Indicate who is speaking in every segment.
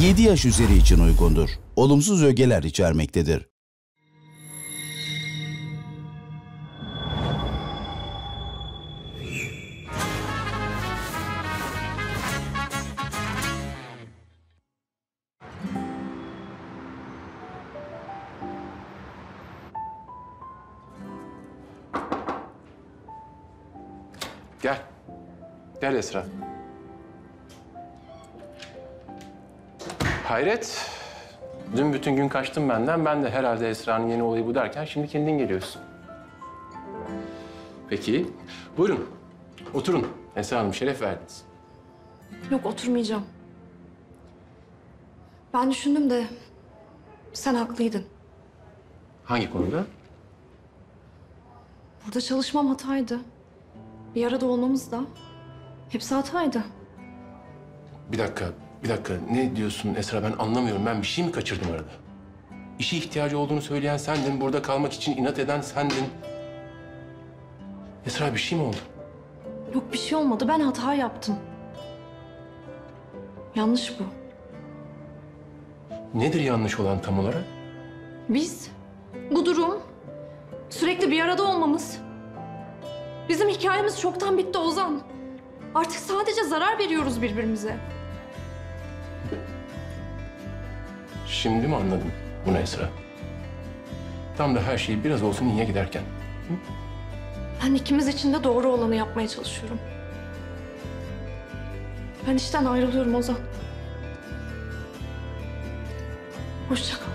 Speaker 1: 7 yaş üzeri için uygundur. Olumsuz ögeler içermektedir.
Speaker 2: Gel. Gel Esra. Hayret. Dün bütün gün kaçtın benden. Ben de herhalde Esra'nın yeni olayı bu derken şimdi kendin geliyorsun. Peki. Buyurun. Oturun. Esra Hanım şeref verdiniz.
Speaker 3: Yok oturmayacağım. Ben düşündüm de sen haklıydın.
Speaker 2: Hangi konuda?
Speaker 3: Burada çalışmam hataydı. Bir arada olmamız da hepsi hataydı.
Speaker 2: Bir dakika, bir dakika. Ne diyorsun Esra? Ben anlamıyorum. Ben bir şey mi kaçırdım arada? İşe ihtiyacı olduğunu söyleyen sendin. Burada kalmak için inat eden sendin. Esra bir şey mi oldu?
Speaker 3: Yok bir şey olmadı. Ben hata yaptım. Yanlış bu.
Speaker 2: Nedir yanlış olan tam olarak?
Speaker 3: Biz, bu durum, sürekli bir arada olmamız. Bizim hikayemiz çoktan bitti Ozan. Artık sadece zarar veriyoruz birbirimize.
Speaker 2: Şimdi mi anladım bunu Esra? Tam da her şey biraz olsun iyiye giderken.
Speaker 3: Ben ikimiz için de doğru olanı yapmaya çalışıyorum. Ben işten ayrılıyorum Ozan. Hoşça kal.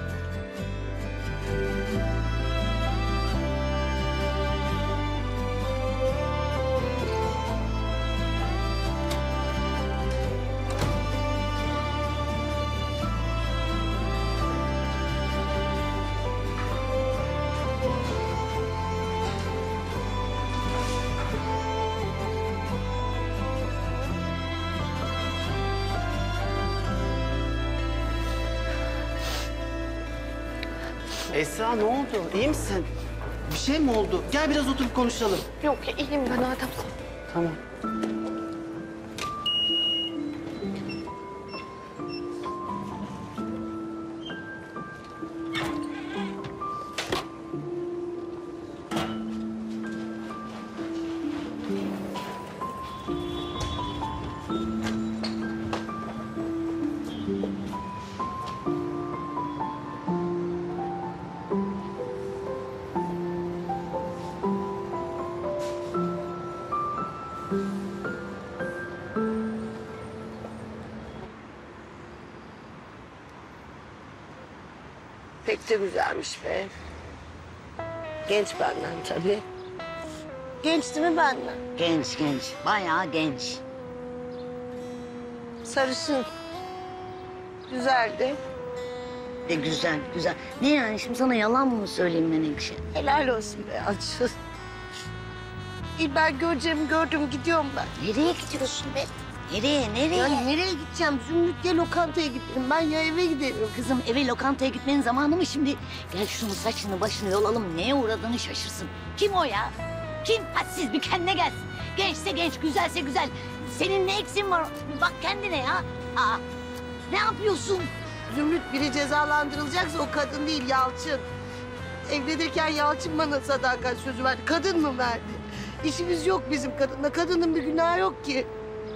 Speaker 4: Esra ne oldu? İyi misin? Bir şey mi oldu? Gel biraz oturup konuşalım.
Speaker 3: Yok iyiyim ben Adem.
Speaker 4: Tamam.
Speaker 5: Genç benden tabii. Genç değil mi benden?
Speaker 6: Genç genç, bayağı genç.
Speaker 5: Sarışın. Güzeldi.
Speaker 6: De güzel, güzel. Ne yani şimdi sana yalan mı söyleyeyim Menekşe?
Speaker 5: Helal olsun be Açıl. İyi ben göreceğimi gördüm gidiyorum ben.
Speaker 6: Nereye gidiyorsun be? Nereye, nereye?
Speaker 5: Ya nereye gideceğim? Zümrüt gel lokantaya gidelim. Ben ya eve giderim.
Speaker 6: Kızım eve lokantaya gitmenin zamanı mı şimdi? Gel şunu saçını başını yolalım. Neye uğradığını şaşırsın. Kim o ya? Kim? Hadsiz bir kendine gelsin. Gençse genç, güzelse güzel. Senin ne eksin var? Bir bak kendine ya. Aa, ne yapıyorsun?
Speaker 5: Zümrüt biri cezalandırılacaksa o kadın değil Yalçın. Evlenirken Yalçın bana sadakat sözü verdi. Kadın mı verdi? İşimiz yok bizim kadınla. Kadının bir günahı yok ki.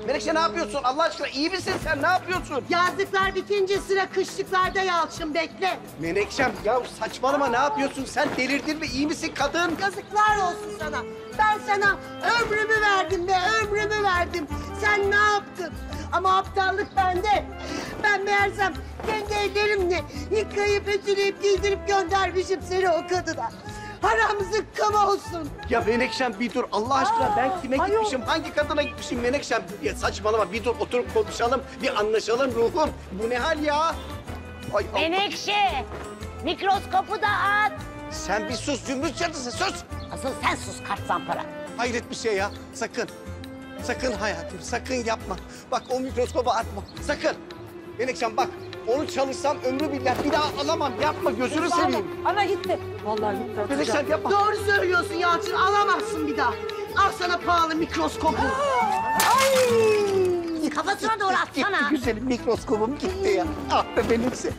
Speaker 4: Menekşe ne yapıyorsun? Allah aşkına iyi misin sen? Ne yapıyorsun?
Speaker 5: Yazlıklar bitince sıra kışlıklarda Yalçın bekle.
Speaker 4: Menekşem ya saçmalama ne yapıyorsun? Sen delirdin mi? İyi misin kadın?
Speaker 5: Yazıklar olsun sana. Ben sana ömrümü verdim be ömrümü verdim. Sen ne yaptın? Ama aptallık bende. Ben meğersem kendi ellerimle yıkayıp ütüleyip giydirip göndermişim seni o kadına. Haram zıkkım olsun.
Speaker 4: Ya Menekşem bir dur Allah aşkına ben kime
Speaker 5: ayol.
Speaker 4: gitmişim? Hangi kadına gitmişim Menekşem? Ya saçmalama bir dur oturup konuşalım. Bir anlaşalım ruhum. Bu ne hal ya? Ay Allah.
Speaker 6: Menekşe! Mikroskopu da at.
Speaker 4: Sen bir sus Zümrüt cadısı sus.
Speaker 6: Asıl sen sus kart zampara.
Speaker 4: Hayret bir şey ya. Sakın. Sakın hayatım sakın yapma. Bak o mikroskoba atma. Sakın. Menekşem bak onu çalışsam ömrü billah bir daha alamam. Yapma gözünü seveyim.
Speaker 5: Ana gitti. Vallahi gitti.
Speaker 4: Menekşem yapma.
Speaker 5: Doğru söylüyorsun Yalçın alamazsın bir daha. Al sana pahalı mikroskopu. Ay!
Speaker 6: kafasına doğru
Speaker 4: Gitti
Speaker 6: atsana.
Speaker 4: güzelim mikroskobum gitti ya. Ah be benimse.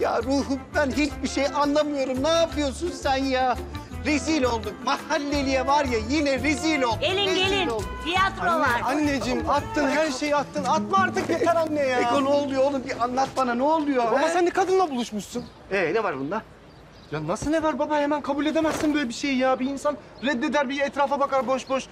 Speaker 4: Ya ruhum ben hiçbir şey anlamıyorum. Ne yapıyorsun sen ya? Rezil olduk. Mahalleliye var ya yine rezil olduk.
Speaker 6: Gelin
Speaker 4: rezil
Speaker 6: gelin.
Speaker 4: olduk.
Speaker 6: Tiyatro var.
Speaker 7: Anneciğim attın her şeyi attın. Atma artık yeter anne ya.
Speaker 4: Eko ne oluyor oğlum bir anlat bana ne oluyor?
Speaker 7: Baba
Speaker 4: he?
Speaker 7: sen de kadınla buluşmuşsun.
Speaker 4: Ee, ne var bunda?
Speaker 7: Ya nasıl ne var baba hemen kabul edemezsin böyle bir şeyi ya. Bir insan reddeder bir etrafa bakar boş boş.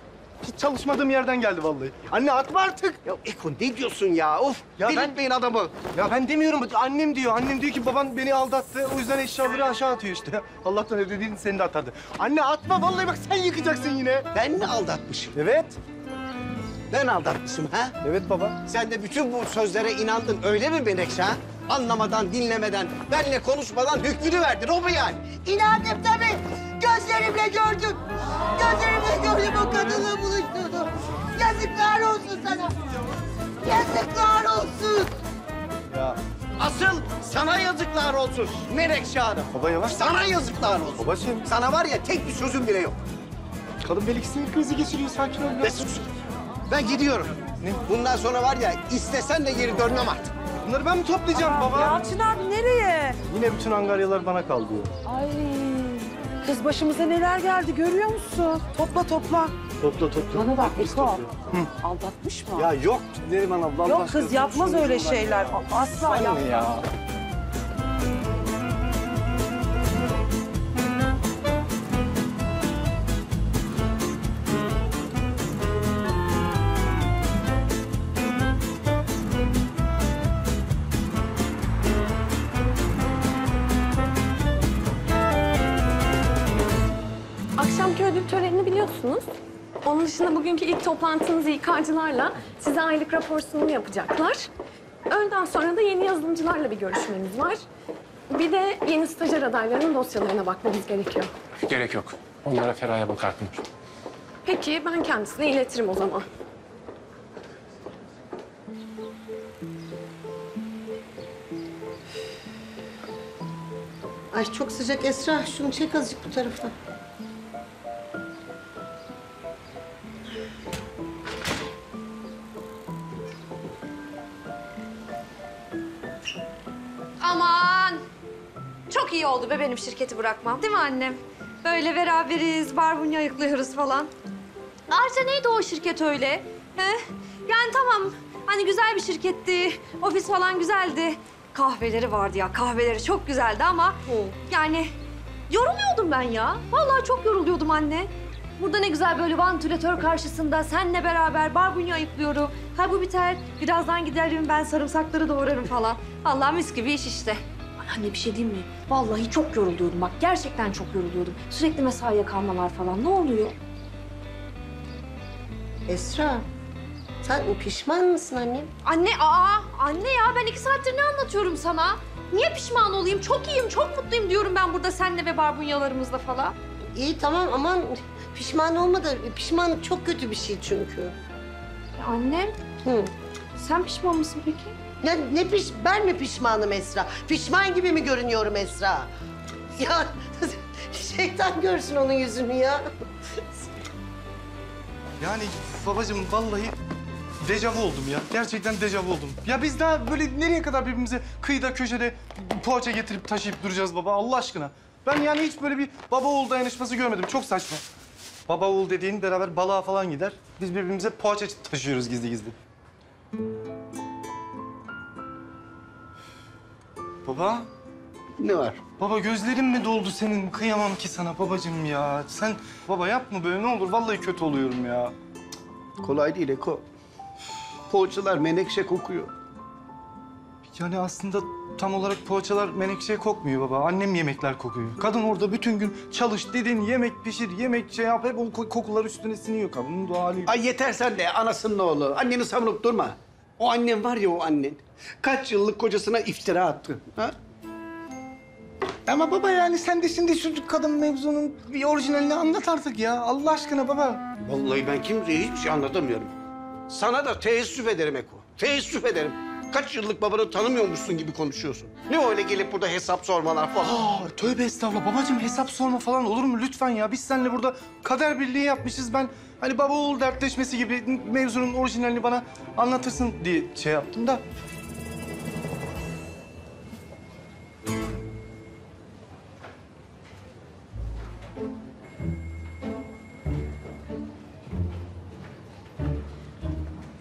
Speaker 7: Hiç çalışmadığım yerden geldi vallahi. Anne atma artık.
Speaker 4: Ya Eko ne diyorsun ya? Of
Speaker 7: Ya ben-
Speaker 4: delirtmeyin adamı.
Speaker 7: Ya ben demiyorum annem diyor. Annem diyor ki baban beni aldattı. O yüzden eşyaları aşağı atıyor işte. Allah'tan dediğin seni de atardı. Anne atma vallahi bak sen yıkacaksın yine.
Speaker 4: Ben mi aldatmışım?
Speaker 7: Evet.
Speaker 4: Ben aldatmışım ha?
Speaker 7: Evet baba.
Speaker 4: Sen de bütün bu sözlere inandın öyle mi Menekşe ha? Anlamadan, dinlemeden, benle konuşmadan hükmünü verdin o mu yani?
Speaker 5: İnandım tabii. Gözlerimle gördüm. Gözlerimle gördüm o kadınla buluştuğunu. Yazıklar olsun sana. Yazıklar olsun.
Speaker 7: Ya
Speaker 4: Asıl sana yazıklar olsun Menekşe Hanım.
Speaker 7: baba yavaş.
Speaker 4: Sana yazıklar olsun.
Speaker 7: Babacığım
Speaker 4: Sana var ya tek bir sözüm bile yok.
Speaker 7: kadın belki sinir krizi geçiriyor sakin ol.
Speaker 4: Ve sus. Ben gidiyorum.
Speaker 7: Ne?
Speaker 4: Bundan sonra var ya istesen de geri dönmem artık.
Speaker 7: Bunları ben mi toplayacağım baba?
Speaker 8: Yalçın abi nereye?
Speaker 7: Yine bütün angaryalar bana kalıyor.
Speaker 8: Ay kız başımıza neler geldi görüyor musun? Topla topla.
Speaker 7: Topla topla.
Speaker 8: Bana bak Eko.
Speaker 7: topluyoruz.
Speaker 8: Aldatmış mı?
Speaker 7: Ya yok Neriman abla. Allah
Speaker 8: Yok
Speaker 7: aşkına
Speaker 8: kız yapmaz öyle şeyler. Asla
Speaker 7: Anne
Speaker 8: yapmaz.
Speaker 7: ya.
Speaker 9: Dışında bugünkü ilk toplantınızı İK'cılarla size aylık rapor sunumu yapacaklar. Öğleden sonra da yeni yazılımcılarla bir görüşmemiz var. Bir de yeni stajyer adaylarının dosyalarına bakmamız gerekiyor.
Speaker 2: Gerek yok. Onlara Feraye bakar Pınar.
Speaker 9: Peki ben kendisine iletirim o zaman.
Speaker 5: Ay çok sıcak Esra. Şunu çek azıcık bu tarafa.
Speaker 3: Aman! Çok iyi oldu be benim şirketi bırakmam. Değil mi annem? Böyle beraberiz, barbunya ayıklıyoruz falan. Ayrıca neydi o şirket öyle? He? Yani tamam, hani güzel bir şirketti, ofis falan güzeldi. Kahveleri vardı ya, kahveleri çok güzeldi ama... Yani yoruluyordum ben ya. Vallahi çok yoruluyordum anne. Burada ne güzel böyle vantilatör karşısında senle beraber barbunya ayıklıyorum. Ha bu biter, birazdan giderim ben sarımsakları doğrarım falan. Allah mis gibi iş işte. Ay Anne bir şey diyeyim mi? Vallahi çok yoruluyordum bak. Gerçekten çok yoruluyordum. Sürekli mesaiye kalmalar falan. Ne oluyor?
Speaker 5: Esra. Sen pişman mısın annem?
Speaker 3: Anne aa anne ya ben iki saattir ne anlatıyorum sana? Niye pişman olayım? Çok iyiyim, çok mutluyum diyorum ben burada seninle ve barbunyalarımızla falan.
Speaker 5: İyi tamam aman pişman olma da pişmanlık çok kötü bir şey çünkü.
Speaker 3: Ya annem,
Speaker 5: Hı.
Speaker 3: sen pişman mısın peki?
Speaker 5: Ya ne piş ben mi pişmanım Esra? Pişman gibi mi görünüyorum Esra? Ya şeytan görsün onun yüzünü ya.
Speaker 7: Yani babacığım vallahi dejavu oldum ya. Gerçekten dejavu oldum. Ya biz daha böyle nereye kadar birbirimize kıyıda köşede poğaça getirip taşıyıp duracağız baba Allah aşkına. Ben yani hiç böyle bir baba oğul dayanışması görmedim. Çok saçma. Baba oğul dediğin beraber balığa falan gider. Biz birbirimize poğaça taşıyoruz gizli gizli. Baba,
Speaker 4: Ne var?
Speaker 7: baba gözlerin mi doldu senin? Kıyamam ki sana babacığım ya. Sen baba yapma böyle ne olur. Vallahi kötü oluyorum ya.
Speaker 4: Kolay değil Eko. Poğaçalar menekşe kokuyor.
Speaker 7: Yani aslında tam olarak poğaçalar menekşe kokmuyor baba. Annem yemekler kokuyor. Kadın orada bütün gün çalış dedin, yemek pişir, yemek şey yap. Hep o ko- kokular üstüne siniyor kadının doğal hali.
Speaker 4: Ay yeter sen de anasının oğlu. Anneni savunup durma. O annen var ya o annen. Kaç yıllık kocasına iftira attı. Ha?
Speaker 7: Ama baba yani sen de şimdi şu kadın mevzunun bir orijinalini anlat artık ya. Allah aşkına baba.
Speaker 4: Vallahi ben kimseye hiçbir şey anlatamıyorum. Sana da teessüf ederim Eko. Teessüf ederim. Kaç yıllık babanı tanımıyormuşsun gibi konuşuyorsun. Ne öyle gelip burada hesap sormalar falan.
Speaker 7: Aa, tövbe estağfurullah. Babacığım hesap sorma falan olur mu? Lütfen ya. Biz seninle burada kader birliği yapmışız. Ben hani baba oğul dertleşmesi gibi mevzunun orijinalini bana anlatırsın diye şey yaptım da.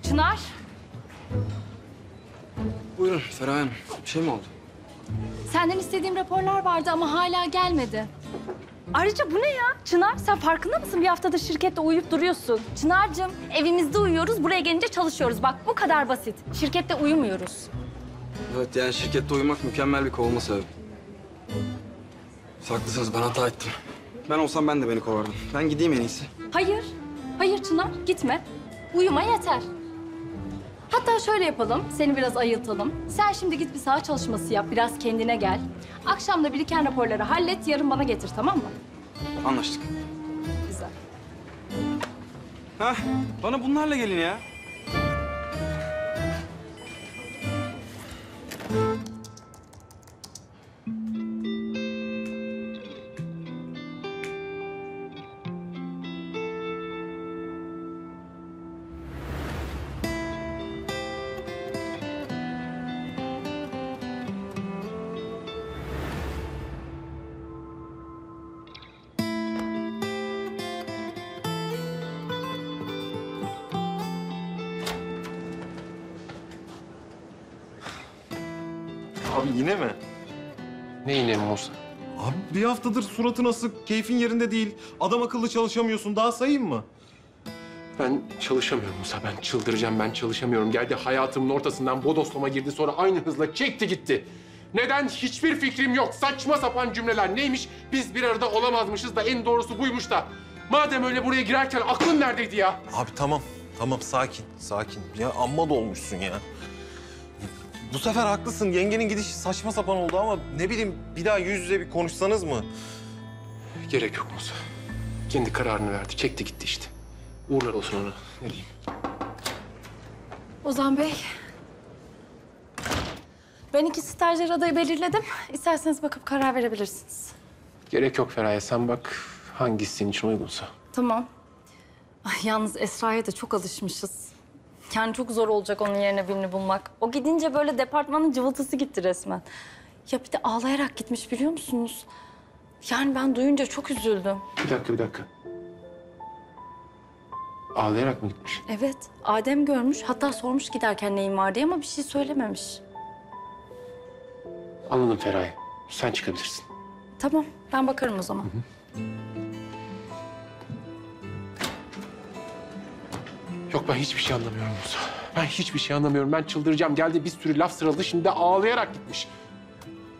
Speaker 10: Çınar,
Speaker 11: Buyurun Feraye Hanım. Bir şey mi oldu?
Speaker 10: senden istediğim raporlar vardı ama hala gelmedi. Ayrıca bu ne ya? Çınar, sen farkında mısın? Bir haftadır şirkette uyuyup duruyorsun. Çınar'cığım, evimizde uyuyoruz, buraya gelince çalışıyoruz. Bak bu kadar basit. Şirkette uyumuyoruz.
Speaker 11: Evet yani şirkette uyumak mükemmel bir kovulma sebebi. Haklısınız ben hata ettim. Ben olsam ben de beni kovardım. Ben gideyim en iyisi.
Speaker 10: Hayır, hayır Çınar, gitme. Uyuma yeter. Hatta şöyle yapalım, seni biraz ayıltalım. Sen şimdi git bir saha çalışması yap, biraz kendine gel. Akşam da biriken raporları hallet, yarın bana getir, tamam mı?
Speaker 11: Anlaştık.
Speaker 10: Güzel.
Speaker 11: Hah bana bunlarla gelin ya.
Speaker 12: Yine mi?
Speaker 2: Ne yine Musa?
Speaker 12: Abi bir haftadır suratın asık, keyfin yerinde değil. Adam akıllı çalışamıyorsun. Daha sayayım mı?
Speaker 2: Ben çalışamıyorum Musa. Ben çıldıracağım. Ben çalışamıyorum. Geldi hayatımın ortasından bodoslama girdi. Sonra aynı hızla çekti gitti. Neden? Hiçbir fikrim yok. Saçma sapan cümleler. Neymiş? Biz bir arada olamazmışız da en doğrusu buymuş da. Madem öyle buraya girerken aklın neredeydi ya?
Speaker 12: Abi tamam. Tamam sakin, sakin. Ya amma dolmuşsun ya. Bu sefer haklısın. Yengenin gidişi saçma sapan oldu ama ne bileyim bir daha yüz yüze bir konuşsanız mı?
Speaker 2: Gerek yok Musa. Kendi kararını verdi. Çekti gitti işte. Uğurlar olsun ona. Ne diyeyim?
Speaker 10: Ozan Bey. Ben iki stajyer adayı belirledim. İsterseniz bakıp karar verebilirsiniz.
Speaker 2: Gerek yok Feraye. Sen bak hangisi senin için uygunsa.
Speaker 10: Tamam. Ay, yalnız Esra'ya da çok alışmışız. Yani çok zor olacak onun yerine birini bulmak. O gidince böyle departmanın cıvıltısı gitti resmen. Ya bir de ağlayarak gitmiş biliyor musunuz? Yani ben duyunca çok üzüldüm.
Speaker 2: Bir dakika, bir dakika. Ağlayarak mı gitmiş?
Speaker 10: Evet, Adem görmüş. Hatta sormuş giderken neyin var diye ama bir şey söylememiş.
Speaker 2: Anladım Feraye. Sen çıkabilirsin.
Speaker 10: Tamam, ben bakarım o zaman.
Speaker 2: Yok ben hiçbir şey anlamıyorum Musa. Ben hiçbir şey anlamıyorum. Ben çıldıracağım. Geldi bir sürü laf sıraladı. Şimdi de ağlayarak gitmiş.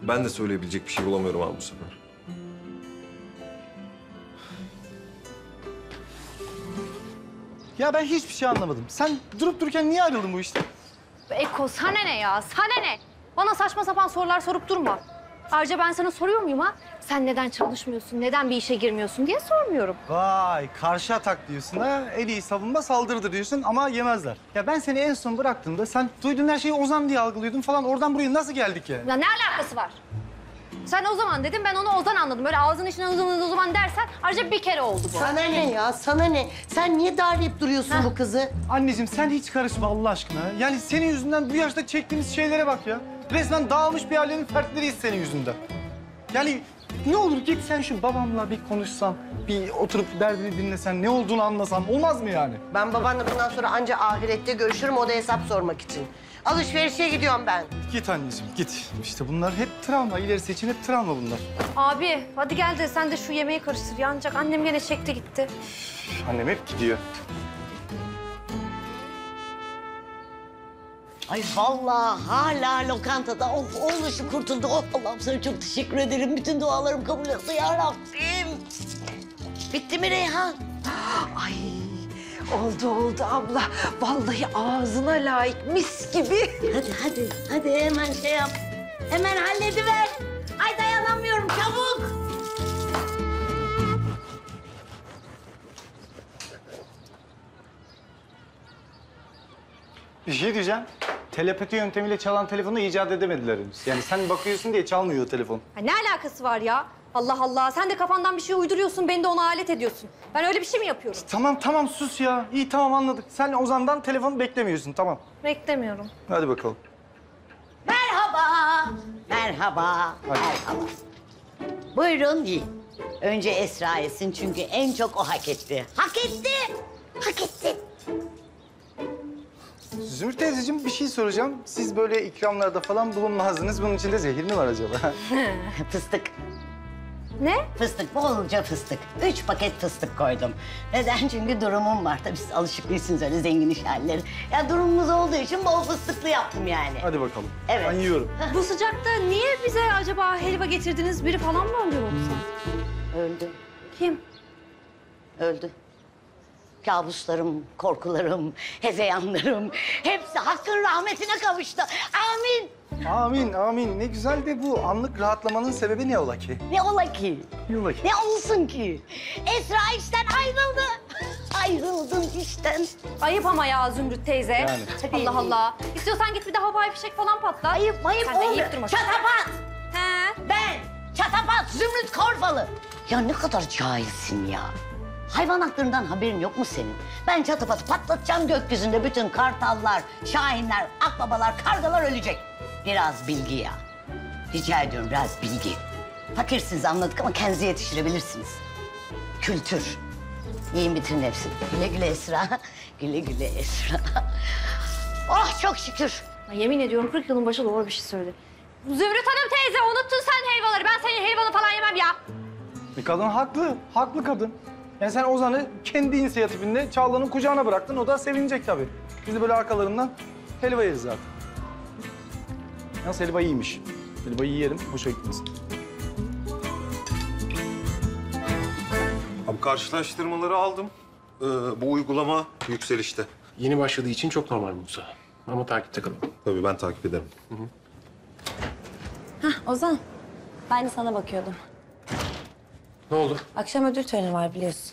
Speaker 12: Ben de söyleyebilecek bir şey bulamıyorum abi bu sefer.
Speaker 7: Ya ben hiçbir şey anlamadım. Sen durup dururken niye ayrıldın bu işte?
Speaker 3: Eko sana ne ya? Sana ne? Bana saçma sapan sorular sorup durma. Ayrıca ben sana soruyor muyum ha? Sen neden çalışmıyorsun, neden bir işe girmiyorsun diye sormuyorum.
Speaker 7: Vay karşı atak diyorsun ha. En iyi savunma saldırıdır diyorsun ama yemezler. Ya ben seni en son bıraktığımda sen duyduğun her şeyi Ozan diye algılıyordun falan. Oradan buraya nasıl geldik ya?
Speaker 3: Ya ne alakası var? Sen o zaman dedin, ben onu Ozan anladım. Böyle ağzın içine o zaman, o zaman dersen ayrıca bir kere oldu bu.
Speaker 6: Sana ne ya sana ne? Sen niye darlayıp duruyorsun bu kızı?
Speaker 7: Anneciğim sen hiç karışma Allah aşkına. Yani senin yüzünden bu yaşta çektiğimiz şeylere bak ya. Resmen dağılmış bir ailenin fertleriyiz senin yüzünden. Yani ne olur git sen şu babamla bir konuşsan, bir oturup derdini dinlesen, ne olduğunu anlasan olmaz mı yani?
Speaker 6: Ben babanla bundan sonra anca ahirette görüşürüm o da hesap sormak için. Alışverişe gidiyorum ben.
Speaker 7: Git anneciğim git. İşte bunlar hep travma. İlerisi için hep travma bunlar.
Speaker 3: Abi hadi gel de sen de şu yemeği karıştır. Yanacak annem gene çekti gitti.
Speaker 7: Annem hep gidiyor.
Speaker 6: Ay vallahi hala lokantada oh oğluşu kurtuldu. Oh Allah'ım sana çok teşekkür ederim. Bütün dualarım kabul oldu ya Rabbim. Bitti mi Reyhan?
Speaker 13: Ay oldu oldu abla. Vallahi ağzına layık mis gibi.
Speaker 6: Hadi hadi hadi hemen şey yap. Hemen hallediver. Ay dayanamıyorum çabuk.
Speaker 7: Bir şey diyeceğim. telepati yöntemiyle çalan telefonu icat edemediler henüz. Yani sen bakıyorsun diye çalmıyor o telefon.
Speaker 3: Ha, ne alakası var ya? Allah Allah. Sen de kafandan bir şey uyduruyorsun, beni de ona alet ediyorsun. Ben öyle bir şey mi yapıyorum?
Speaker 7: Tamam tamam sus ya. İyi tamam anladık. Sen Ozan'dan telefon beklemiyorsun tamam.
Speaker 3: Beklemiyorum.
Speaker 7: Hadi bakalım.
Speaker 6: Merhaba. Merhaba. Merhaba. Buyurun yiyin. Önce Esra yesin çünkü en çok o hak etti. Hak etti. Hak etti.
Speaker 7: Zümrüt teyzeciğim bir şey soracağım. Siz böyle ikramlarda falan bulunmazdınız. Bunun içinde zehir mi var acaba?
Speaker 6: fıstık.
Speaker 3: Ne?
Speaker 6: Fıstık, bolca fıstık. Üç paket fıstık koydum. Neden? Çünkü durumum var. Tabii siz alışık değilsiniz öyle zengin iş halleri. Ya durumumuz olduğu için bol fıstıklı yaptım yani.
Speaker 7: Hadi bakalım.
Speaker 6: Evet.
Speaker 7: Ben yiyorum.
Speaker 3: Bu sıcakta niye bize acaba helva getirdiniz? Biri falan mı öldü yoksa?
Speaker 6: Öldü.
Speaker 3: Kim?
Speaker 6: Öldü. Kabuslarım, korkularım, hezeyanlarım hepsi hakkın rahmetine kavuştu. Amin.
Speaker 7: Amin amin. Ne güzel de bu anlık rahatlamanın sebebi ne ola ki?
Speaker 6: Ne ola ki?
Speaker 7: Ne ola ki?
Speaker 6: Ne olsun ki? Esra işten ayrıldı. Ayrıldın işten.
Speaker 3: Ayıp ama ya Zümrüt teyze.
Speaker 7: Yani.
Speaker 3: Allah Allah. İstiyorsan git bir de havai fişek falan patla.
Speaker 6: Ayıp ayıp
Speaker 3: Sen de
Speaker 6: oldu.
Speaker 3: yiyip durma.
Speaker 6: Çatapat.
Speaker 3: He.
Speaker 6: Ben çatapat Zümrüt Korfalı. Ya ne kadar cahilsin ya. Hayvan haklarından haberin yok mu senin? Ben çatapatı patlatacağım gökyüzünde bütün kartallar, şahinler, akbabalar, kargalar ölecek. Biraz bilgi ya. Rica ediyorum biraz bilgi. Fakirsiniz anladık ama kendinize yetiştirebilirsiniz. Kültür. Yiyin bitirin hepsini. Güle güle Esra. Güle güle Esra. oh çok şükür.
Speaker 3: Ya yemin ediyorum 40 yılın başı doğru bir şey söyledi. Zümrüt Hanım teyze unuttun sen helvaları. Ben senin helvanı falan yemem ya.
Speaker 7: Bir kadın haklı. Haklı kadın. Yani sen Ozan'ı kendi inisiyatifinde Çağla'nın kucağına bıraktın. O da sevinecek tabii. Biz de böyle arkalarından helva yeriz zaten. Yalnız helva iyiymiş. Helvayı yiyelim, hoşa gitmesin.
Speaker 12: Abi karşılaştırmaları aldım. Ee, bu uygulama yükselişte.
Speaker 2: Yeni başladığı için çok normal Musa. Ama takipte kalın.
Speaker 12: Tabii ben takip ederim.
Speaker 14: Ozan, ben de sana bakıyordum.
Speaker 2: Ne oldu?
Speaker 14: Akşam ödül töreni var biliyorsun.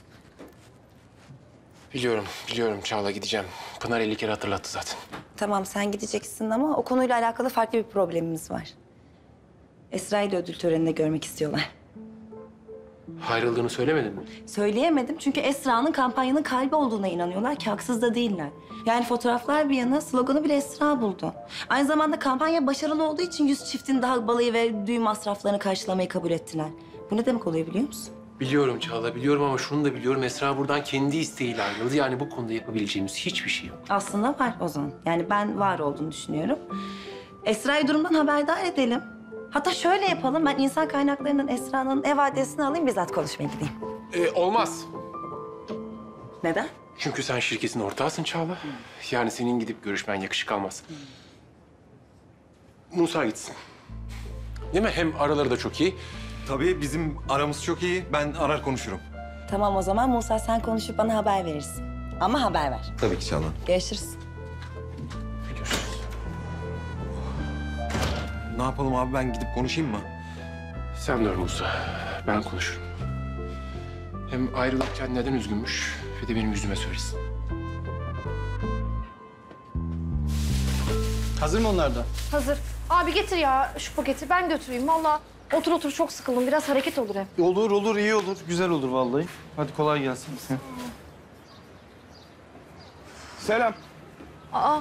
Speaker 2: Biliyorum, biliyorum Çağla gideceğim. Pınar 50 kere hatırlattı zaten.
Speaker 15: Tamam sen gideceksin ama o konuyla alakalı farklı bir problemimiz var. Esra'yı da ödül töreninde görmek istiyorlar.
Speaker 2: Ayrıldığını söylemedin mi?
Speaker 15: Söyleyemedim çünkü Esra'nın kampanyanın kalbi olduğuna inanıyorlar ki haksız da değiller. Yani fotoğraflar bir yana sloganı bile Esra buldu. Aynı zamanda kampanya başarılı olduğu için yüz çiftin daha balayı ve düğün masraflarını karşılamayı kabul ettiler. Bu ne demek oluyor biliyor musun?
Speaker 2: Biliyorum Çağla, biliyorum ama şunu da biliyorum. Esra buradan kendi isteğiyle ayrıldı. Yani bu konuda yapabileceğimiz hiçbir şey yok.
Speaker 15: Aslında var Ozan. Yani ben var olduğunu düşünüyorum. Esra'yı durumdan haberdar edelim. Hatta şöyle yapalım. Ben insan kaynaklarının Esra'nın ev adresini alayım bizzat konuşmaya gideyim.
Speaker 2: Ee, olmaz.
Speaker 15: Neden?
Speaker 2: Çünkü sen şirketin ortağısın Çağla. Yani senin gidip görüşmen yakışık almaz. Musa gitsin. Değil mi? Hem araları da çok iyi.
Speaker 12: Tabii bizim aramız çok iyi. Ben arar konuşurum.
Speaker 15: Tamam o zaman Musa sen konuşup bana haber verirsin. Ama haber ver.
Speaker 12: Tabii ki Çağla.
Speaker 15: Görüşürüz.
Speaker 12: Ne yapalım abi ben gidip konuşayım mı?
Speaker 2: Sen dur Musa. Ben konuşurum. Hem ayrılırken neden üzgünmüş ve de benim yüzüme söylesin.
Speaker 7: Hazır mı onlar da?
Speaker 3: Hazır. Abi getir ya şu paketi ben götüreyim. Vallahi otur otur çok sıkıldım. Biraz hareket olur hem.
Speaker 7: Olur olur iyi olur. Güzel olur vallahi. Hadi kolay gelsin.
Speaker 16: Selam.
Speaker 3: Aa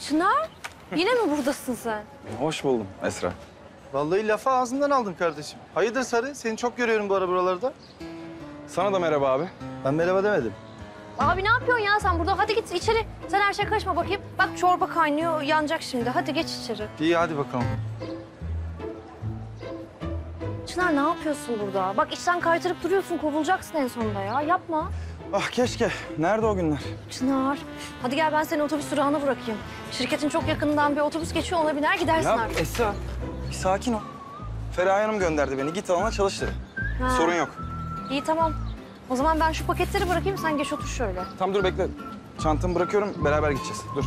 Speaker 3: Çınar yine mi buradasın sen?
Speaker 16: Hoş buldum Esra.
Speaker 7: Vallahi lafı ağzından aldın kardeşim. Hayırdır Sarı? Seni çok görüyorum bu ara buralarda.
Speaker 16: Sana da merhaba abi.
Speaker 7: Ben merhaba demedim.
Speaker 3: Abi ne yapıyorsun ya sen burada? Hadi git içeri. Sen her şeye karışma bakayım. Bak çorba kaynıyor yanacak şimdi. Hadi geç içeri.
Speaker 7: İyi hadi bakalım.
Speaker 3: Çınar ne yapıyorsun burada? Bak işten kaytırıp duruyorsun. Kovulacaksın en sonunda ya. Yapma.
Speaker 16: Ah keşke. Nerede o günler?
Speaker 3: Çınar. Hadi gel ben seni otobüs durağına bırakayım. Şirketin çok yakınından bir otobüs geçiyor. Ona biner gidersin
Speaker 16: Ya
Speaker 3: artık.
Speaker 16: Esra bir sakin ol. Feraye Hanım gönderdi beni. Git alana çalış dedi.
Speaker 3: Ha.
Speaker 16: Sorun yok.
Speaker 3: İyi tamam. O zaman ben şu paketleri bırakayım. Sen geç otur şöyle.
Speaker 16: Tam dur bekle. Çantamı bırakıyorum. Beraber gideceğiz. Dur.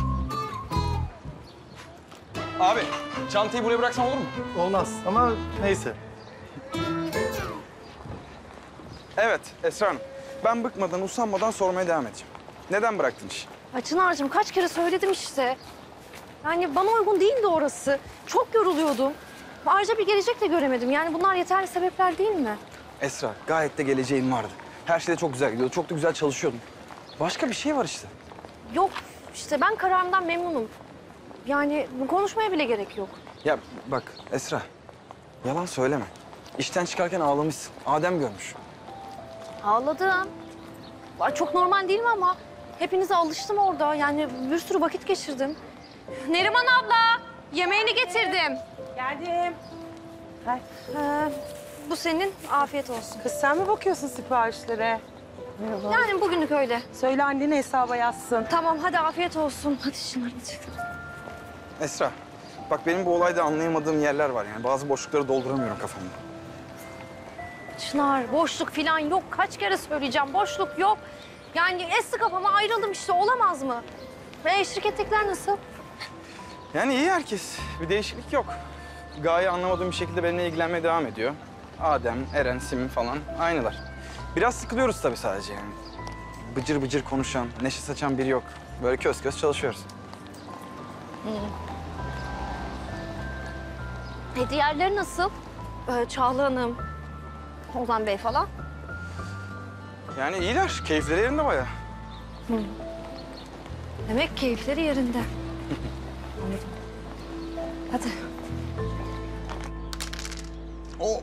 Speaker 16: Abi çantayı buraya bıraksan olur mu?
Speaker 7: Olmaz ama neyse.
Speaker 16: Evet Esra Hanım. Ben bıkmadan, usanmadan sormaya devam edeceğim. Neden bıraktın işi?
Speaker 3: Ay Çınar'cığım kaç kere söyledim işte. Yani bana uygun değildi orası. Çok yoruluyordum. Ayrıca bir gelecek de göremedim. Yani bunlar yeterli sebepler değil mi?
Speaker 11: Esra gayet de geleceğin vardı. Her şey de çok güzel gidiyordu. Çok da güzel çalışıyordun. Başka bir şey var işte.
Speaker 3: Yok işte ben kararımdan memnunum. Yani konuşmaya bile gerek yok.
Speaker 11: Ya bak Esra, yalan söyleme. İşten çıkarken ağlamışsın. Adem görmüş.
Speaker 3: Ağladım. Ay, Çok normal değil mi ama? Hepinize alıştım orada. Yani bir sürü vakit geçirdim. Neriman abla, yemeğini getirdim.
Speaker 17: Geldim.
Speaker 3: Ee, bu senin, afiyet olsun.
Speaker 17: Kız sen mi bakıyorsun siparişlere? Merhaba.
Speaker 3: Yani bugünlük öyle.
Speaker 17: Söyle annene hesaba yazsın.
Speaker 3: Tamam, hadi afiyet olsun. Hadi Çınar, hadi.
Speaker 11: Esra, bak benim bu olayda anlayamadığım yerler var yani. Bazı boşlukları dolduramıyorum kafamda.
Speaker 3: Çınar, boşluk falan yok. Kaç kere söyleyeceğim, boşluk yok. Yani eski kafama ayrıldım işte, olamaz mı? Ve şirkettekiler nasıl?
Speaker 11: Yani iyi herkes. Bir değişiklik yok. Gaye anlamadığım bir şekilde benimle ilgilenmeye devam ediyor. Adem, Eren, Simin falan aynılar. Biraz sıkılıyoruz tabii sadece yani. Bıcır bıcır konuşan, neşe saçan biri yok. Böyle köz köz çalışıyoruz.
Speaker 3: E diğerleri nasıl? Ee, Çağla Hanım, Ozan Bey falan.
Speaker 11: Yani iyiler, keyifleri yerinde bayağı.
Speaker 3: Demek keyifleri yerinde. Hadi.
Speaker 11: O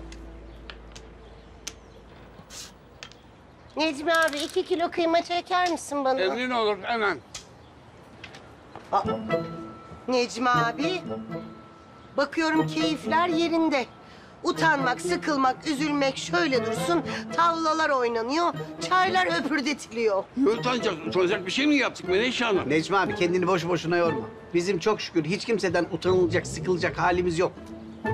Speaker 5: Necmi abi iki kilo kıyma çeker misin bana?
Speaker 18: Emin olur hemen.
Speaker 5: Necmi abi. Bakıyorum keyifler yerinde. Utanmak, sıkılmak, üzülmek şöyle dursun. Tavlalar oynanıyor, çaylar öpürdetiliyor.
Speaker 18: Ne utanacağız? Utanacak bir şey mi yaptık Menekşe Hanım?
Speaker 4: Necmi abi kendini boş boşuna yorma. Bizim çok şükür hiç kimseden utanılacak, sıkılacak halimiz yok.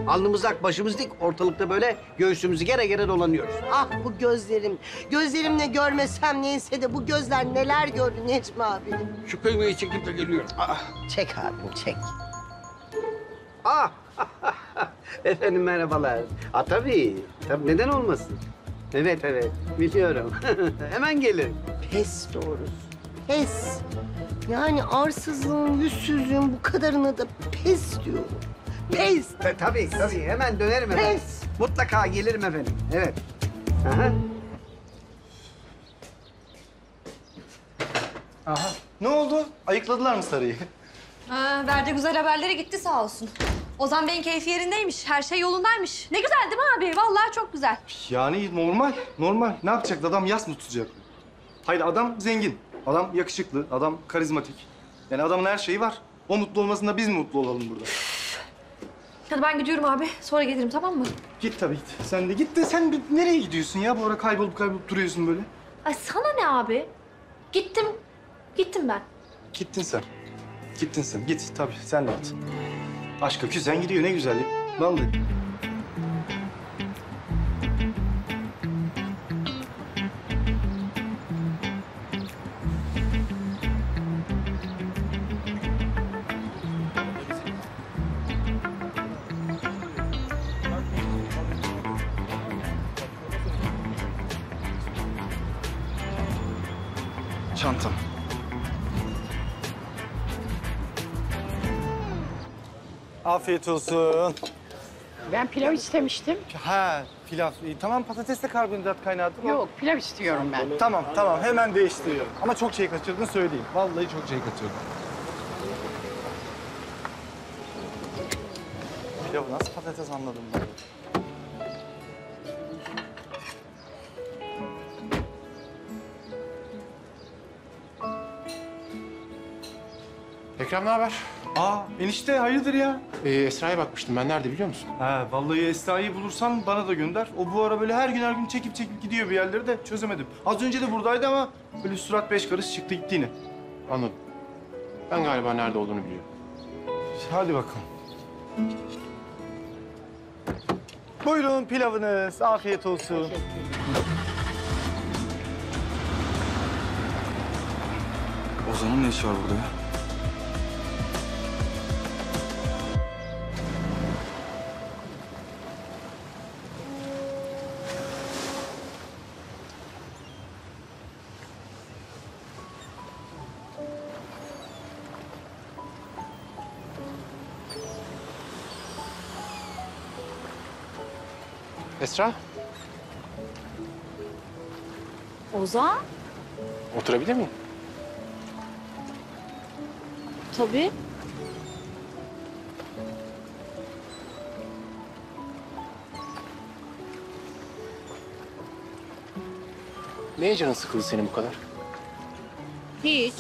Speaker 4: Alnımız ak, başımız dik. Ortalıkta böyle göğsümüzü gere gere dolanıyoruz.
Speaker 5: Ah bu gözlerim. Gözlerimle görmesem neyse de bu gözler neler gördü Necmi abi.
Speaker 18: Şu kıymayı çekip de geliyorum.
Speaker 5: Çek abim çek.
Speaker 4: Ah! Efendim merhabalar. Aa, tabii. Tabii neden olmasın? Evet evet biliyorum. Hemen gelir.
Speaker 5: Pes doğrusu. Pes. Yani arsızlığın, yüzsüzlüğün bu kadarına da pes diyorum. Pes.
Speaker 4: Ta- tabii tabii hemen dönerim efendim.
Speaker 5: Pes.
Speaker 4: Mutlaka gelirim efendim. Evet. Aha.
Speaker 7: Aha. Ne oldu? Ayıkladılar mı sarıyı?
Speaker 3: Ha, verdi güzel haberleri gitti sağ olsun. Ozan Bey'in keyfi yerindeymiş, her şey yolundaymış. Ne güzel değil mi abi? Vallahi çok güzel.
Speaker 7: Yani normal, normal. Ne yapacaktı? Adam yas mı tutacak? Hayır adam zengin. Adam yakışıklı, adam karizmatik. Yani adamın her şeyi var. O mutlu olmasında biz mutlu olalım burada.
Speaker 3: Hadi ben gidiyorum abi. Sonra gelirim tamam mı?
Speaker 7: Git tabii git. Sen de git de sen bir- nereye gidiyorsun ya? Bu ara kaybolup kaybolup duruyorsun böyle.
Speaker 3: Ay sana ne abi? Gittim. Gittim ben.
Speaker 7: Gittin sen. Gittin sen. Git tabii sen de git. Aşka küsen gidiyor ne güzel ya. Vallahi.
Speaker 11: Çantam.
Speaker 7: Afiyet olsun.
Speaker 10: Ben pilav istemiştim.
Speaker 7: Ha pilav. İyi, tamam patatesle karbonhidrat kaynağı.
Speaker 10: Yok, pilav istiyorum ben.
Speaker 7: Tamam tamam hemen değiştiriyorum. Ama çok şey kaçırdın söyleyeyim. Vallahi çok şey kaçırdın. Pilavı nasıl patates anladım ben?
Speaker 2: Ekrem ne haber?
Speaker 7: Aa enişte hayırdır ya?
Speaker 2: Ee, Esra'ya bakmıştım ben. Nerede biliyor musun?
Speaker 7: Ha vallahi Esra'yı bulursan bana da gönder. O bu ara böyle her gün her gün çekip çekip gidiyor bir yerleri de çözemedim. Az önce de buradaydı ama böyle surat beş karış çıktı gitti yine.
Speaker 2: Anladım. Ben galiba nerede olduğunu biliyorum.
Speaker 7: Hadi bakalım. Buyurun pilavınız. Afiyet olsun.
Speaker 11: Ozan'ın ne işi var burada ya?
Speaker 2: Esra,
Speaker 3: Ozan?
Speaker 2: oturabilir miyim?
Speaker 3: Tabii.
Speaker 2: Neye canın sıkıldı senin bu kadar?
Speaker 3: Hiç.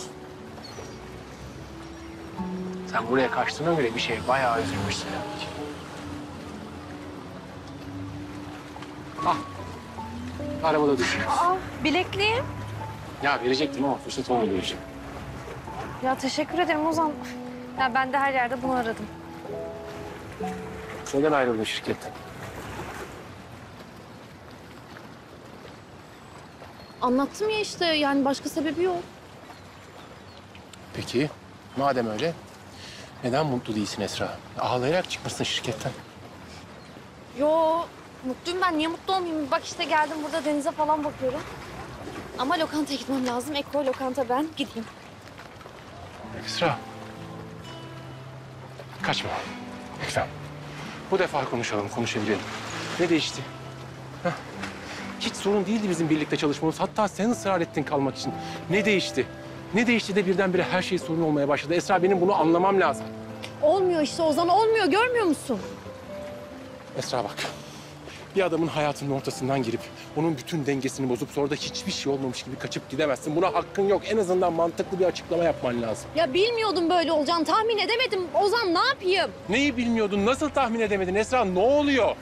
Speaker 2: Sen buraya kaçtığına göre bir şey bayağı üzülmüşsün. Ah. Arabada düşün.
Speaker 19: Aa, bilekliğim.
Speaker 2: Ya verecektim ama fırsat olmadı işte.
Speaker 19: Ya teşekkür ederim Ozan. Ya ben de her yerde bunu aradım.
Speaker 2: Neden ayrıldın şirketten?
Speaker 3: Anlattım ya işte yani başka sebebi yok.
Speaker 2: Peki, madem öyle, neden mutlu değilsin Esra? Ağlayarak çıkmışsın şirketten.
Speaker 3: Yo mutluyum ben niye mutlu olmayayım? Bak işte geldim burada denize falan bakıyorum. Ama lokantaya gitmem lazım. Eko lokanta ben gideyim.
Speaker 2: Esra. Kaçma. Lütfen. Bu defa konuşalım, konuşabilelim. Ne değişti? Hah. Hiç sorun değildi bizim birlikte çalışmamız. Hatta sen ısrar ettin kalmak için. Ne değişti? Ne değişti de birdenbire her şey sorun olmaya başladı? Esra benim bunu anlamam lazım.
Speaker 3: Olmuyor işte Ozan olmuyor görmüyor musun?
Speaker 2: Esra bak. Bir adamın hayatının ortasından girip onun bütün dengesini bozup sonra da hiçbir şey olmamış gibi kaçıp gidemezsin. Buna hakkın yok. En azından mantıklı bir açıklama yapman lazım.
Speaker 3: Ya bilmiyordum böyle olacağını tahmin edemedim. Ozan ne yapayım?
Speaker 2: Neyi bilmiyordun? Nasıl tahmin edemedin? Esra ne oluyor?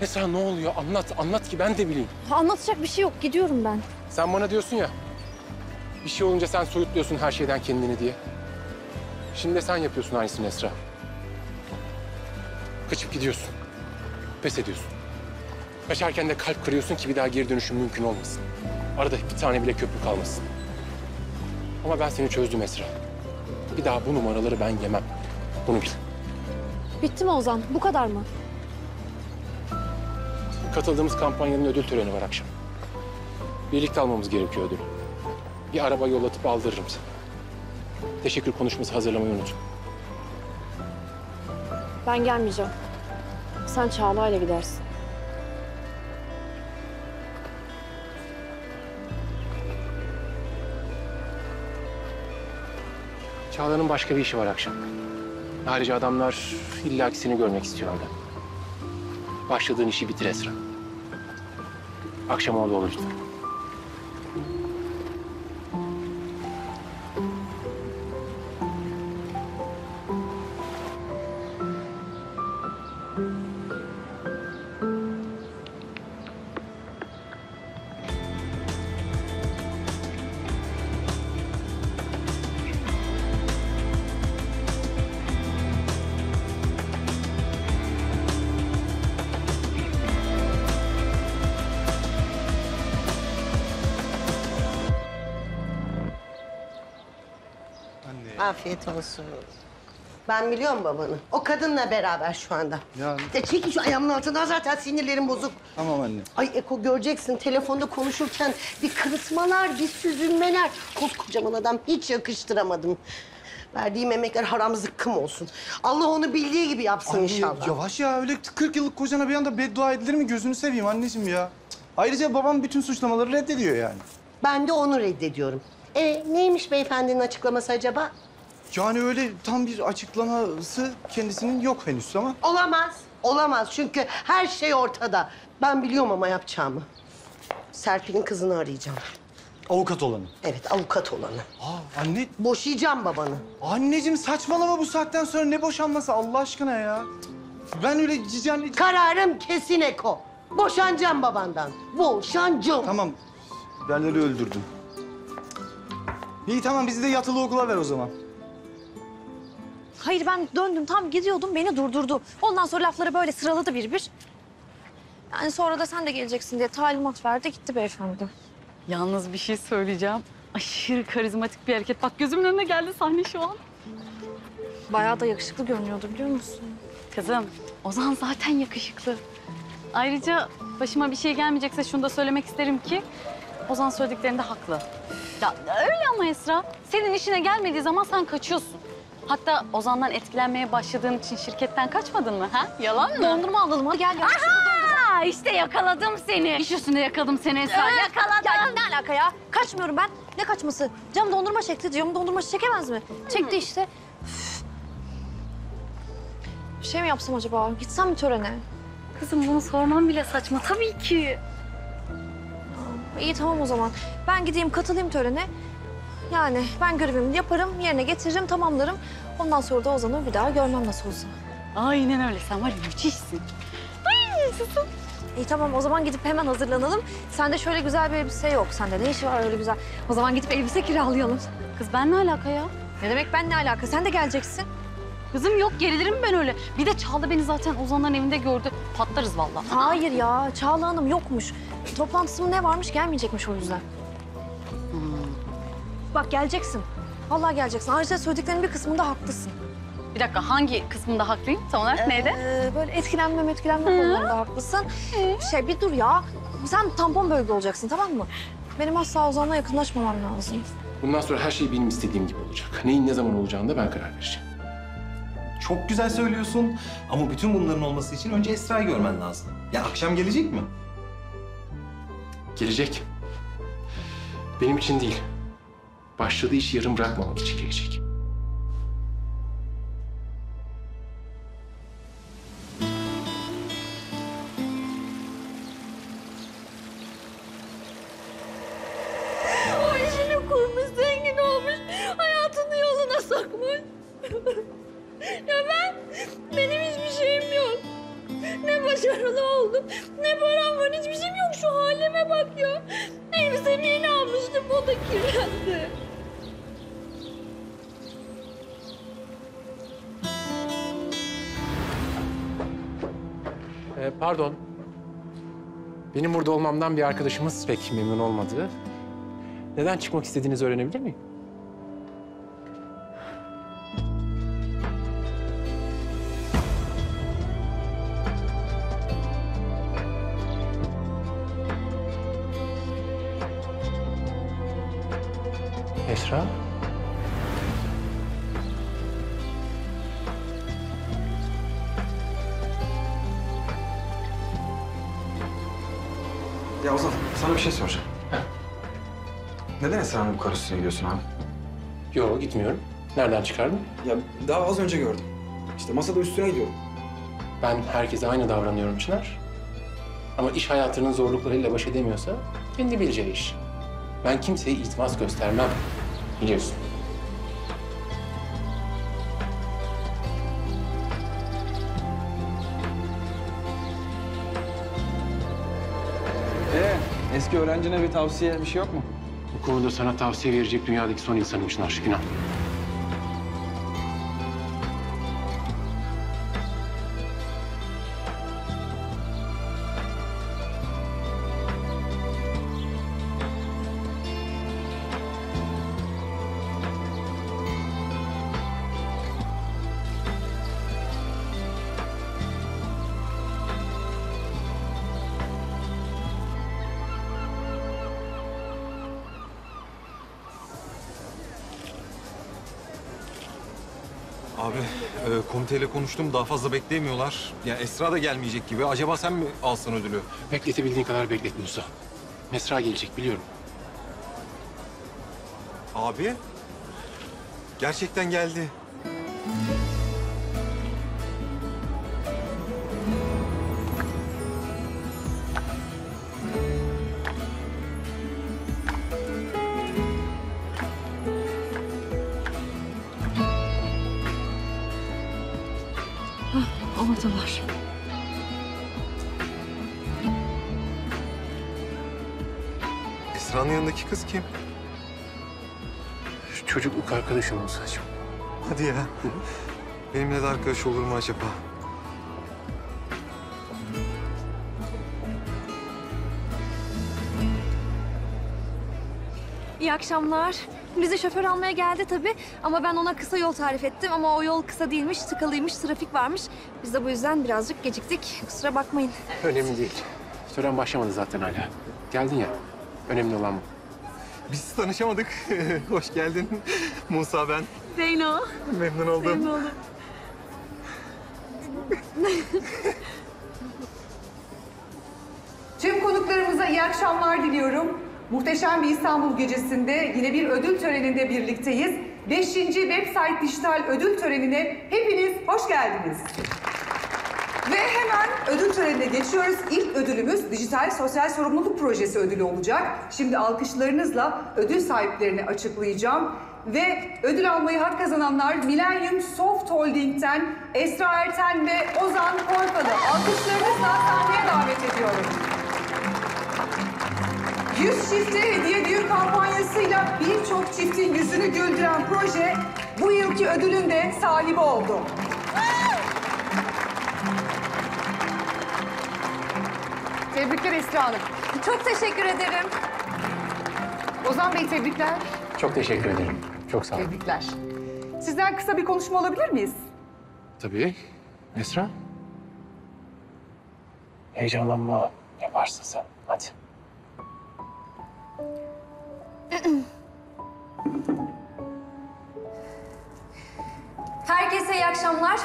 Speaker 2: Esra ne oluyor? Anlat, anlat ki ben de bileyim.
Speaker 3: Anlatacak bir şey yok gidiyorum ben.
Speaker 2: Sen bana diyorsun ya, bir şey olunca sen soyutluyorsun her şeyden kendini diye. Şimdi de sen yapıyorsun aynısını Esra. Kaçıp gidiyorsun. Pes ediyorsun. Kaçarken de kalp kırıyorsun ki bir daha geri dönüşüm mümkün olmasın. Arada bir tane bile köprü kalmasın. Ama ben seni çözdüm Esra. Bir daha bu numaraları ben yemem. Bunu bil.
Speaker 3: Bitti mi Ozan? Bu kadar mı?
Speaker 2: Katıldığımız kampanyanın ödül töreni var akşam. Birlikte almamız gerekiyor ödülü. Bir araba yollatıp aldırırım seni. Teşekkür konuşması hazırlamayı unutma.
Speaker 3: Ben gelmeyeceğim. Sen Çağla'yla gidersin.
Speaker 2: Çağla'nın başka bir işi var akşam. Ayrıca adamlar illaki seni görmek istiyorlar. Başladığın işi bitir Esra. Akşam orada oluruz.
Speaker 5: Afiyet olsun. Ben biliyorum babanı. O kadınla beraber şu anda.
Speaker 7: Ya
Speaker 5: Ya çekin şu ayağımın altından zaten sinirlerim bozuk.
Speaker 7: tamam anne.
Speaker 5: Ay Eko göreceksin telefonda konuşurken bir kırıtmalar, bir süzülmeler. Koskocaman adam hiç yakıştıramadım. Verdiğim emekler haram zıkkım olsun. Allah onu bildiği gibi yapsın
Speaker 7: Anne,
Speaker 5: inşallah.
Speaker 7: Yavaş ya öyle 40 yıllık kocana bir anda beddua edilir mi? Gözünü seveyim anneciğim ya. Ayrıca babam bütün suçlamaları reddediyor yani.
Speaker 5: Ben de onu reddediyorum. E neymiş beyefendinin açıklaması acaba?
Speaker 7: Yani öyle tam bir açıklaması kendisinin yok henüz ama.
Speaker 5: Olamaz. Olamaz çünkü her şey ortada. Ben biliyorum ama yapacağımı. Serpil'in kızını arayacağım.
Speaker 7: Avukat olanı.
Speaker 5: Evet, avukat olanı.
Speaker 7: Aa, anne.
Speaker 5: Boşayacağım babanı.
Speaker 7: Anneciğim saçmalama bu saatten sonra ne boşanması Allah aşkına ya. Ben öyle cici anne...
Speaker 5: Kararım kesin Eko. Boşanacağım babandan. Boşanacağım.
Speaker 7: Tamam. Berleri öldürdüm. İyi tamam bizi de yatılı okula ver o zaman.
Speaker 3: Hayır ben döndüm tam gidiyordum beni durdurdu. Ondan sonra lafları böyle sıraladı bir bir. Yani sonra da sen de geleceksin diye talimat verdi gitti beyefendi.
Speaker 10: Yalnız bir şey söyleyeceğim. Aşırı karizmatik bir hareket. Bak gözümün önüne geldi sahne şu an.
Speaker 3: Bayağı da yakışıklı görünüyordu biliyor musun?
Speaker 10: Kızım, Ozan zaten yakışıklı. Ayrıca başıma bir şey gelmeyecekse şunu da söylemek isterim ki... Ozan söylediklerinde haklı. Ya öyle ama Esra. Senin işine gelmediği zaman sen kaçıyorsun. Hatta Ozan'dan etkilenmeye başladığın için şirketten kaçmadın mı? Ha? Yalan mı?
Speaker 3: Dondurma alalım hadi gel ya. Şurada dondurma.
Speaker 10: Ha işte yakaladım seni. İş üstünde yakaladım seni Esra.
Speaker 3: Ee,
Speaker 10: yakaladım.
Speaker 3: Ya ne alaka ya? Kaçmıyorum ben. Ne kaçması? Cam dondurma çekti. Cam dondurması çekemez mi? Çekti işte. Üf. Bir şey mi yapsam acaba? Gitsem mi törene?
Speaker 10: Kızım bunu sormam bile saçma tabii ki.
Speaker 3: İyi tamam o zaman. Ben gideyim katılayım törene. Yani ben görevimi yaparım, yerine getiririm, tamamlarım. Ondan sonra da Ozan'ı bir daha görmem nasıl olsa.
Speaker 10: Aynen öyle. Sen var ya müthişsin. Ay yaşasın.
Speaker 3: İyi tamam o zaman gidip hemen hazırlanalım. Sende şöyle güzel bir elbise yok. Sende ne işi var öyle güzel? O zaman gidip elbise kiralayalım.
Speaker 10: Kız ben ne alaka ya?
Speaker 3: Ne demek ben ne alaka? Sen de geleceksin.
Speaker 10: Kızım yok gerilirim ben öyle. Bir de Çağla beni zaten Ozan'ların evinde gördü. Patlarız vallahi.
Speaker 3: Hayır ya Çağla Hanım yokmuş. Toplantısı mı ne varmış gelmeyecekmiş o yüzden. Bak geleceksin. Vallahi geleceksin. Ayrıca söylediklerinin bir kısmında haklısın.
Speaker 10: Bir dakika hangi kısmında haklıyım? Tam olarak neydi?
Speaker 3: Ee, böyle etkilenmem etkilenme konularında haklısın. Şey bir dur ya. Sen tampon bölge olacaksın tamam mı? Benim asla Ozan'la yakınlaşmamam lazım.
Speaker 2: Bundan sonra her şey benim istediğim gibi olacak. Neyin ne zaman olacağını da ben karar vereceğim.
Speaker 12: Çok güzel söylüyorsun ama bütün bunların olması için önce Esra'yı görmen lazım. Ya akşam gelecek mi?
Speaker 2: Gelecek. Benim için değil. Başladığı işi yarım bırakmamak için gelecek. Burada olmamdan bir arkadaşımız pek memnun olmadı. Neden çıkmak istediğinizi öğrenebilir miyim?
Speaker 16: Üstüne gidiyorsun abi?
Speaker 2: Yok gitmiyorum. Nereden çıkardın?
Speaker 16: Ya daha az önce gördüm. İşte masada üstüne gidiyorum.
Speaker 2: Ben herkese aynı davranıyorum Çınar. Ama iş hayatının zorluklarıyla baş edemiyorsa kendi bileceği iş. Ben kimseye itimat göstermem. Biliyorsun.
Speaker 16: Ee, eski öğrencine bir tavsiye bir şey yok mu?
Speaker 2: Konuda sana tavsiye verecek dünyadaki son insanım Çınar. Günah.
Speaker 12: Komiteyle konuştum daha fazla bekleyemiyorlar. Ya Esra da gelmeyecek gibi. Acaba sen mi alsan ödülü?
Speaker 2: Bekletebildiğin kadar beklet Musa. Mesra gelecek biliyorum.
Speaker 12: Abi gerçekten geldi.
Speaker 2: Arkadaşım Musa'cığım.
Speaker 12: Hadi ya. Benimle de arkadaş olur mu acaba?
Speaker 3: İyi akşamlar. Bizi şoför almaya geldi tabii. Ama ben ona kısa yol tarif ettim. Ama o yol kısa değilmiş, tıkalıymış, trafik varmış. Biz de bu yüzden birazcık geciktik. Kusura bakmayın.
Speaker 2: Önemli değil. Tören başlamadı zaten hala. Geldin ya. Önemli olan bu.
Speaker 12: Biz tanışamadık. Hoş geldin. Musa ben.
Speaker 10: Zeyno.
Speaker 12: Memnun oldum.
Speaker 10: Memnun oldum.
Speaker 20: Hepinize iyi akşamlar diliyorum. Muhteşem bir İstanbul gecesinde yine bir ödül töreninde birlikteyiz. Beşinci Website Dijital Ödül Töreni'ne hepiniz hoş geldiniz. Ve hemen ödül törenine geçiyoruz. İlk ödülümüz Dijital Sosyal Sorumluluk Projesi ödülü olacak. Şimdi alkışlarınızla ödül sahiplerini açıklayacağım. Ve ödül almayı hak kazananlar Millennium Soft Holding'ten Esra Erten ve Ozan Korkalı. Alkışlarınızla sahneye davet ediyorum. 100 çifte hediye düğün kampanyasıyla birçok çiftin yüzünü güldüren proje bu yılki ödülün de sahibi oldu. Tebrikler Esra Hanım.
Speaker 3: Çok teşekkür ederim.
Speaker 20: Ozan Bey tebrikler.
Speaker 2: Çok teşekkür ederim. Çok sağ olun.
Speaker 20: Tebrikler. Sizden kısa bir konuşma alabilir miyiz?
Speaker 2: Tabii. Esra? Heyecanlanma yaparsın sen. Hadi.
Speaker 3: Herkese iyi akşamlar.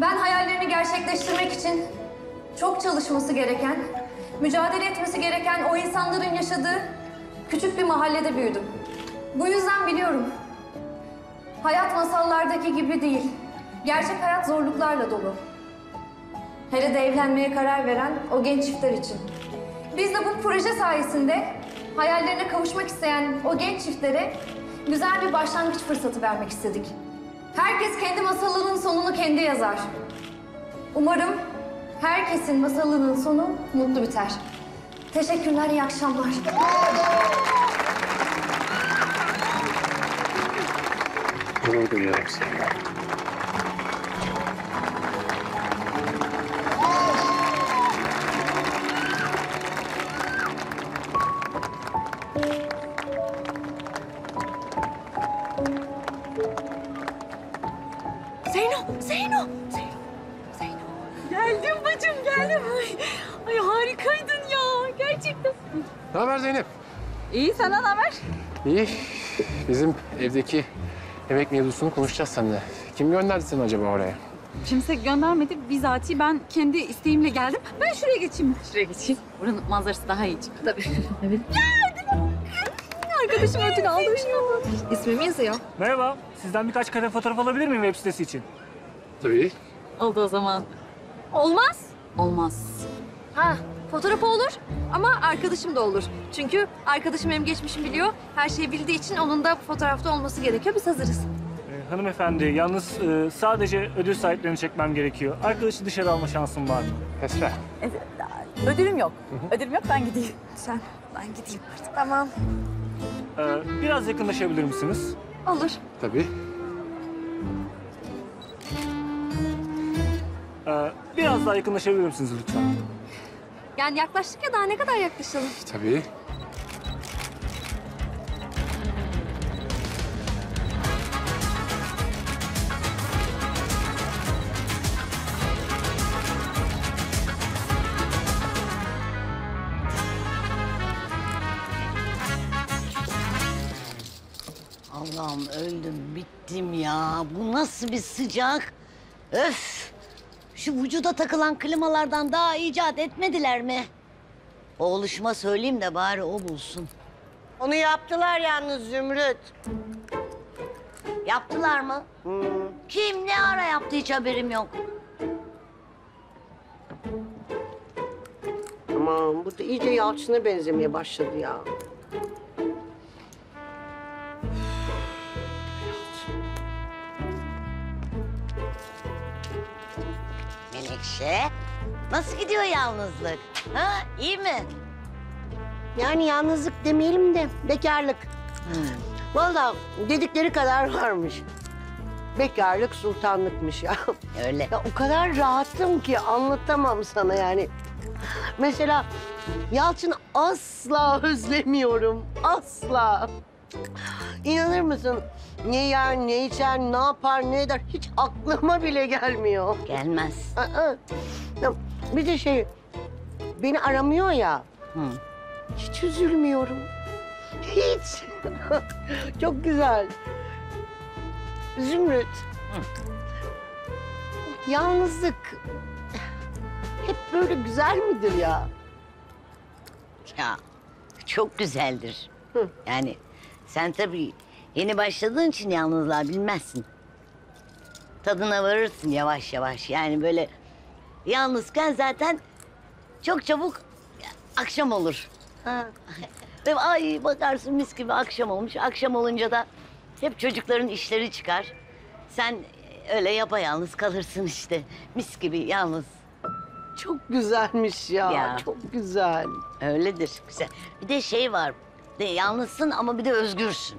Speaker 3: Ben hayallerini gerçekleştirmek için çok çalışması gereken, mücadele etmesi gereken o insanların yaşadığı küçük bir mahallede büyüdüm. Bu yüzden biliyorum. Hayat masallardaki gibi değil. Gerçek hayat zorluklarla dolu. Hele de evlenmeye karar veren o genç çiftler için. Biz de bu proje sayesinde hayallerine kavuşmak isteyen o genç çiftlere güzel bir başlangıç fırsatı vermek istedik. Herkes kendi masalının sonunu kendi yazar. Umarım herkesin masalının sonu mutlu biter. Teşekkürler, iyi akşamlar.
Speaker 2: Gurur duyuyorum seninle.
Speaker 10: İyi.
Speaker 2: Bizim evdeki yemek mevzusunu konuşacağız seninle. Kim gönderdi seni acaba oraya?
Speaker 10: Kimse göndermedi. Bizatihi ben kendi isteğimle geldim. Ben şuraya geçeyim. Şuraya geçeyim. Buranın manzarası daha iyi çünkü. Tabii. evet. Arkadaşım ödül aldı.
Speaker 8: İsmimi yazıyor.
Speaker 21: Merhaba. Sizden birkaç kare fotoğraf alabilir miyim web sitesi için?
Speaker 2: Tabii.
Speaker 10: Oldu o zaman. Olmaz. Olmaz.
Speaker 3: Ha, fotoğrafı olur ama arkadaşım da olur. Çünkü arkadaşım benim geçmişimi biliyor. Her şeyi bildiği için onun da fotoğrafta olması gerekiyor. Biz hazırız.
Speaker 21: Ee, hanımefendi, yalnız e, sadece ödül sahiplerini çekmem gerekiyor. Arkadaşı dışarı alma şansım var mı?
Speaker 2: Esra.
Speaker 10: Ödülüm yok. Ödülüm yok ben gideyim.
Speaker 3: Sen, ben gideyim artık. Tamam.
Speaker 21: Ee, biraz yakınlaşabilir misiniz?
Speaker 3: Olur.
Speaker 2: Tabii.
Speaker 21: Ee, biraz daha yakınlaşabilir misiniz lütfen?
Speaker 3: Yani yaklaştık ya daha ne kadar yaklaşalım?
Speaker 2: Tabii.
Speaker 6: Allah'ım öldüm, bittim ya. Bu nasıl bir sıcak? Öf! Şu vücuda takılan klimalardan daha icat etmediler mi? Oğluşuma söyleyeyim de bari o bulsun.
Speaker 5: Onu yaptılar yalnız Zümrüt.
Speaker 6: Yaptılar mı?
Speaker 5: Hmm.
Speaker 6: Kim ne ara yaptı hiç haberim yok.
Speaker 5: Aman bu da iyice Yalçın'a benzemeye başladı ya.
Speaker 6: Menekşe, nasıl gidiyor yalnızlık? Ha, iyi mi?
Speaker 5: Yani yalnızlık demeyelim de bekarlık. Vallahi dedikleri kadar varmış. Bekarlık sultanlıkmış ya.
Speaker 6: Öyle.
Speaker 5: Ya o kadar rahatım ki anlatamam sana yani. Mesela Yalçın asla özlemiyorum. Asla. İnanır mısın? Ne yer, ne içer, ne yapar, ne eder hiç aklıma bile gelmiyor.
Speaker 6: Gelmez.
Speaker 5: Aa, bir de şey, beni aramıyor ya. Hiç üzülmüyorum. Hiç. Çok güzel. Zümrüt. Yalnızlık hep böyle güzel midir ya?
Speaker 6: Ya çok güzeldir. Yani sen tabii yeni başladığın için yalnızlığa bilmezsin. Tadına varırsın yavaş yavaş. Yani böyle yalnızken zaten çok çabuk akşam olur.
Speaker 5: Ha.
Speaker 6: Ve ay bakarsın mis gibi akşam olmuş. Akşam olunca da hep çocukların işleri çıkar. Sen öyle yapayalnız kalırsın işte. Mis gibi yalnız.
Speaker 5: Çok güzelmiş ya. Çok güzel.
Speaker 6: Öyledir. Güzel. Bir de şey var. De yalnızsın ama bir de özgürsün.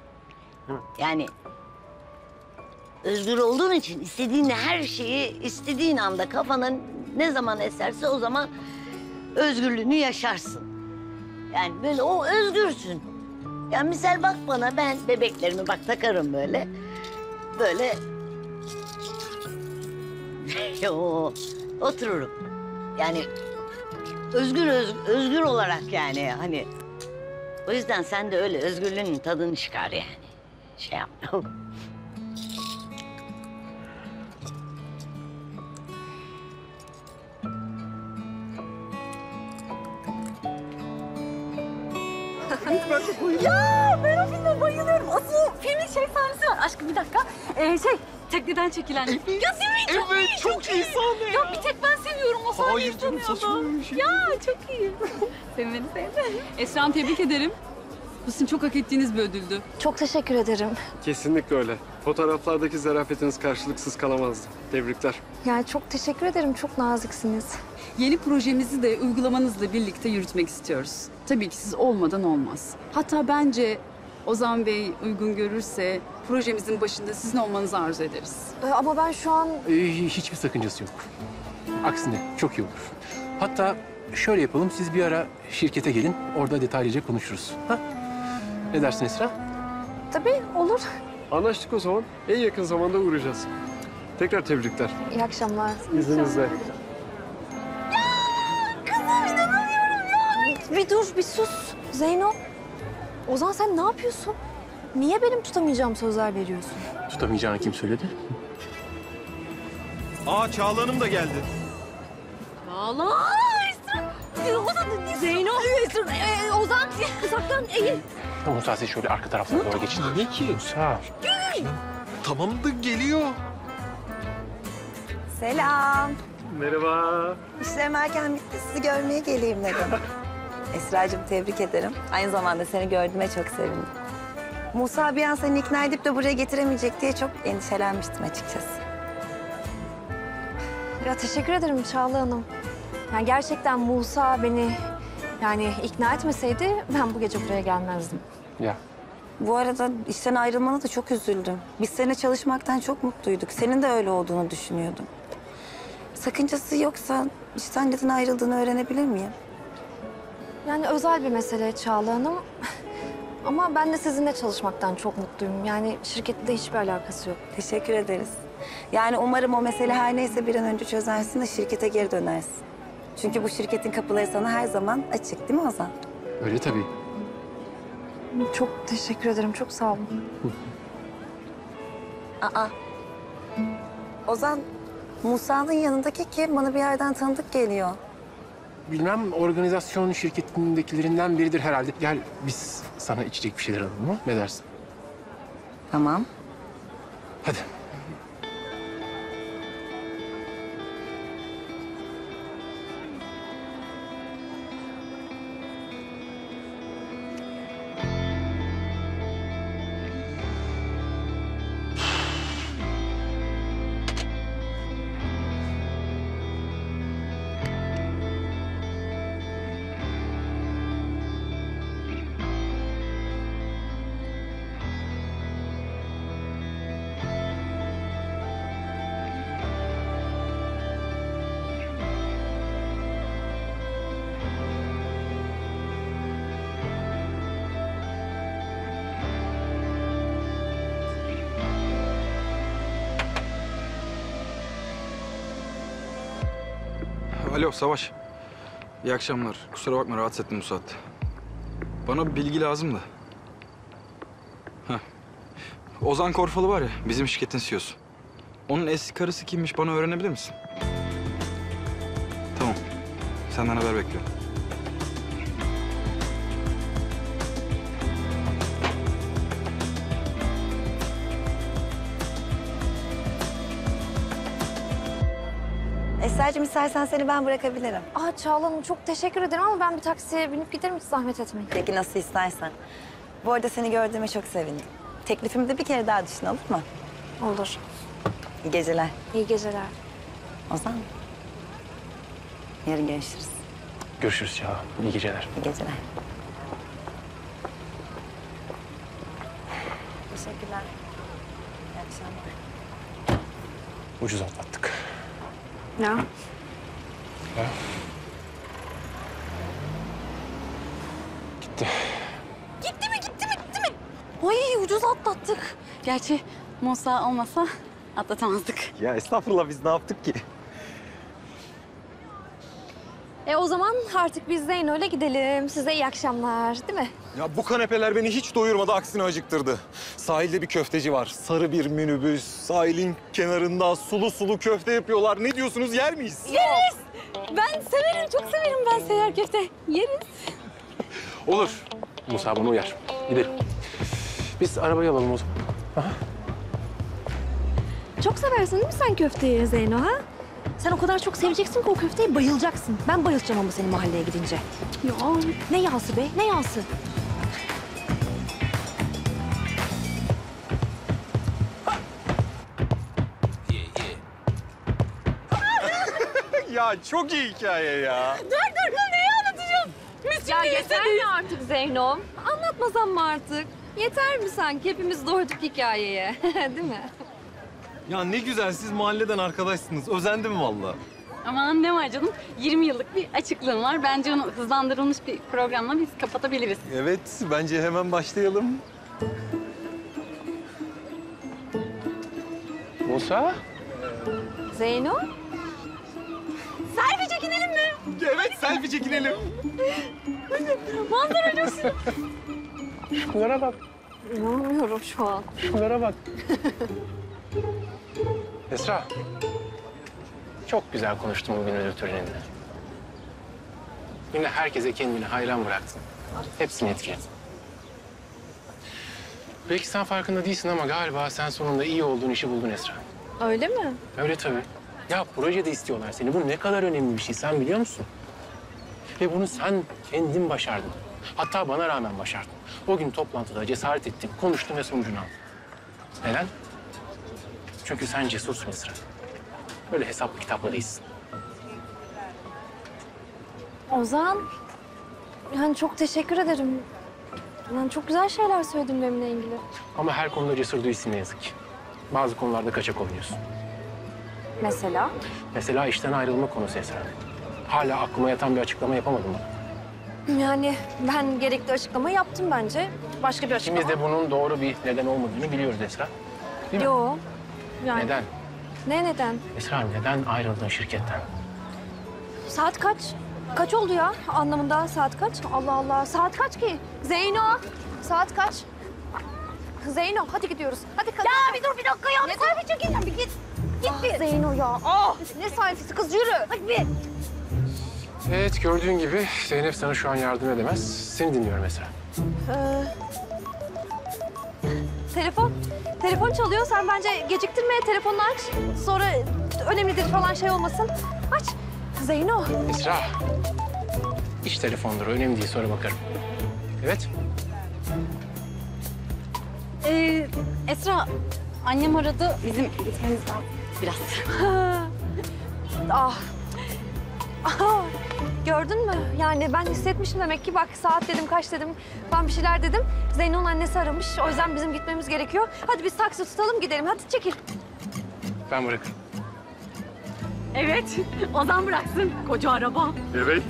Speaker 6: Yani özgür olduğun için istediğin her şeyi istediğin anda kafana ne zaman eserse o zaman özgürlüğünü yaşarsın. Yani böyle o özgürsün. Yani misal bak bana ben bebeklerimi bak takarım böyle. Böyle Yo, otururum. Yani özgür öz- özgür olarak yani hani o yüzden sen de öyle özgürlüğün tadını çıkar yani. Şey yap.
Speaker 10: ya ben o filme bayılıyorum. Asıl filmin şey sahnesi var. Aşkım bir dakika. Ee, şey tekneden çekilen. ya değil mi? Çok
Speaker 2: evet,
Speaker 10: iyi,
Speaker 2: çok iyi sahne
Speaker 10: Ya bir tek ben seviyorum o sahneyi
Speaker 2: Hayır canım, saçmalama bir şey.
Speaker 10: Ya çok iyi. Sen beni sevdin.
Speaker 22: Esra'm tebrik ederim. Bu sizin çok hak ettiğiniz bir ödüldü.
Speaker 3: Çok teşekkür ederim.
Speaker 23: Kesinlikle öyle. Fotoğraflardaki zarafetiniz karşılıksız kalamazdı. Tebrikler.
Speaker 3: Yani çok teşekkür ederim. Çok naziksiniz.
Speaker 22: Yeni projemizi de uygulamanızla birlikte yürütmek istiyoruz. Tabii ki siz olmadan olmaz. Hatta bence Ozan Bey uygun görürse projemizin başında sizin olmanızı arzu ederiz.
Speaker 3: Ee, ama ben şu an
Speaker 2: Ee, hiçbir sakıncası yok. Aksine çok iyi olur. Hatta şöyle yapalım, siz bir ara şirkete gelin, orada detaylıca konuşuruz. Ha? Ne dersin Esra?
Speaker 3: tabii olur.
Speaker 23: Anlaştık o zaman. En yakın zamanda uğrayacağız. Tekrar tebrikler.
Speaker 3: İyi akşamlar.
Speaker 23: İzninizle.
Speaker 3: Kızım inanamıyorum ya. Bir dur, bir sus. Zeyno. Ozan sen ne yapıyorsun? Niye benim tutamayacağım sözler veriyorsun?
Speaker 2: Tutamayacağını kim söyledi?
Speaker 12: Aa Çağla Hanım da geldi.
Speaker 3: Esra! Ee, Ozan, Zeyno! Esra, ee, Ozan uzaktan eğil.
Speaker 2: Musa siz şöyle arka taraflara doğru geçin. Ne ki? Musa.
Speaker 12: Tamam da geliyor.
Speaker 15: Selam.
Speaker 23: Merhaba.
Speaker 15: İşlerim erken bitti. Sizi görmeye geleyim dedim. Esra'cığım tebrik ederim. Aynı zamanda seni gördüğüme çok sevindim. Musa bir an seni ikna edip de buraya getiremeyecek diye çok endişelenmiştim açıkçası.
Speaker 3: Ya teşekkür ederim Çağla Hanım. Yani gerçekten Musa beni yani ikna etmeseydi ben bu gece buraya gelmezdim.
Speaker 2: Ya
Speaker 15: Bu arada işten ayrılmana da çok üzüldüm. Biz seninle çalışmaktan çok mutluyduk. Senin de öyle olduğunu düşünüyordum. Sakıncası yoksa işten neden ayrıldığını öğrenebilir miyim?
Speaker 3: Yani özel bir mesele Çağla Hanım. Ama ben de sizinle çalışmaktan çok mutluyum. Yani şirketle hiçbir alakası yok.
Speaker 15: Teşekkür ederiz. Yani umarım o mesele her neyse bir an önce çözersin de şirkete geri dönersin. Çünkü bu şirketin kapıları sana her zaman açık değil mi Ozan?
Speaker 2: öyle tabii.
Speaker 3: Çok teşekkür ederim. Çok sağ olun.
Speaker 15: Aa. Ozan, Musa'nın yanındaki kim? Bana bir yerden tanıdık geliyor.
Speaker 2: Bilmem organizasyon şirketindekilerinden biridir herhalde. Gel biz sana içecek bir şeyler alalım mı? Ne dersin?
Speaker 15: Tamam.
Speaker 2: Hadi.
Speaker 16: Alo Savaş. İyi akşamlar. Kusura bakma rahatsız ettim bu saatte.
Speaker 11: Bana bir bilgi lazım da. Heh. Ozan Korfalı var ya, bizim şirketin CEO'su. Onun eski karısı kimmiş bana öğrenebilir misin? Tamam. Senden haber bekliyorum.
Speaker 15: Esra'cığım istersen seni ben bırakabilirim.
Speaker 3: Aa Çağla Hanım çok teşekkür ederim ama ben bir taksiye binip giderim hiç zahmet etmeyin.
Speaker 15: Peki nasıl istersen. Bu arada seni gördüğüme çok sevindim. Teklifimi de bir kere daha düşün olur mu?
Speaker 3: Olur.
Speaker 15: İyi geceler.
Speaker 3: İyi geceler.
Speaker 15: Ozan. Yarın görüşürüz.
Speaker 2: Görüşürüz Çağla. İyi geceler.
Speaker 15: İyi geceler. Teşekkürler. İyi akşamlar.
Speaker 2: Ucuz atlattık.
Speaker 3: Ya.
Speaker 2: Ya. Gitti.
Speaker 10: Gitti mi gitti mi gitti mi? Ay ucuz atlattık. Gerçi Musa olmasa atlatamazdık.
Speaker 12: Ya estağfurullah biz ne yaptık ki?
Speaker 3: E o zaman artık biz Zeyno'yla gidelim. Size iyi akşamlar değil mi?
Speaker 12: Ya bu kanepeler beni hiç doyurmadı, aksine acıktırdı. Sahilde bir köfteci var. Sarı bir minibüs, sahilin kenarında sulu sulu köfte yapıyorlar. Ne diyorsunuz, yer miyiz?
Speaker 10: Yeriz. Ben severim, çok severim ben seyyar köfte. Yeriz.
Speaker 2: Olur. Musa bana uyar. Gidelim. Biz arabayı alalım o zaman.
Speaker 3: Çok seversin değil mi sen köfteyi Zeyno ha? Sen o kadar çok seveceksin ki o köfteyi bayılacaksın. Ben bayılacağım ama senin mahalleye gidince. Ya ne yağsı be ne yağsı?
Speaker 12: ya çok iyi hikaye ya.
Speaker 3: Dur dur dur neyi anlatacağım? Biz ya yeter mi artık Zeyno? Anlatmasam mı artık? Yeter mi sanki? Hepimiz doyduk hikayeye. Değil mi?
Speaker 12: Ya ne güzel siz mahalleden arkadaşsınız. Özendim vallahi.
Speaker 10: Aman ne var canım? 20 yıllık bir açıklığım var. Bence onu hızlandırılmış bir programla biz kapatabiliriz.
Speaker 12: Evet, bence hemen başlayalım.
Speaker 2: Musa?
Speaker 3: Zeyno? Selfie çekinelim mi?
Speaker 12: Evet, selfie çekinelim.
Speaker 3: Manzara çok güzel.
Speaker 2: Şunlara bak.
Speaker 3: İnanamıyorum şu an.
Speaker 2: Şunlara bak. Esra. Çok güzel konuştun bugün ödül töreninde. Yine herkese kendini hayran bıraktın. Hepsini etkiledin. Belki sen farkında değilsin ama galiba sen sonunda iyi olduğun işi buldun Esra.
Speaker 3: Öyle mi?
Speaker 2: Öyle tabii. Ya projede istiyorlar seni. Bu ne kadar önemli bir şey sen biliyor musun? Ve bunu sen kendin başardın. Hatta bana rağmen başardın. O gün toplantıda cesaret ettin, konuştun ve sonucunu aldın. Neden? Çünkü sen cesursun Esra. Öyle hesaplı kitapla değilsin.
Speaker 3: Ozan. Yani çok teşekkür ederim. Yani çok güzel şeyler söyledin benimle ilgili.
Speaker 2: Ama her konuda cesur değilsin ne yazık ki. Bazı konularda kaçak oynuyorsun.
Speaker 3: Mesela?
Speaker 2: Mesela işten ayrılma konusu Esra. Hala aklıma yatan bir açıklama yapamadın mı?
Speaker 3: Yani ben gerekli açıklamayı yaptım bence. Başka bir açıklama.
Speaker 2: İkimiz de bunun doğru bir neden olmadığını biliyoruz Esra. Değil mi?
Speaker 3: Yo. Yani.
Speaker 2: Neden?
Speaker 3: Ne neden?
Speaker 2: Esra neden ayrıldın şirketten?
Speaker 3: Saat kaç? Kaç oldu ya anlamında saat kaç? Allah Allah saat kaç ki? Zeyno saat kaç? Zeyno hadi gidiyoruz. Hadi kadın.
Speaker 6: Ya bir dur bir dakika ya. Bir selfie çekeceğim bir git. Git bir.
Speaker 3: Zeyno ya. Ah ne sayfası kız yürü.
Speaker 6: Hadi bir.
Speaker 2: Evet gördüğün gibi Zeynep sana şu an yardım edemez. Seni dinliyorum Esra.
Speaker 3: Ee, telefon. Telefon çalıyor. Sen bence geciktirme. Telefonunu aç. Sonra önemlidir falan şey olmasın. Aç. Zeyno.
Speaker 2: Esra. İş telefondur. Önemli değil. Sonra bakarım. Evet.
Speaker 10: Ee, Esra, annem aradı. Bizim gitmemiz lazım biraz.
Speaker 3: ah. Aha. Gördün mü? Yani ben hissetmişim demek ki. Bak saat dedim, kaç dedim. Ben bir şeyler dedim. Zeyno'nun annesi aramış. O yüzden bizim gitmemiz gerekiyor. Hadi biz taksi tutalım gidelim. Hadi çekil.
Speaker 2: Ben bırakırım.
Speaker 10: Evet, Ozan bıraksın koca araba.
Speaker 2: Evet.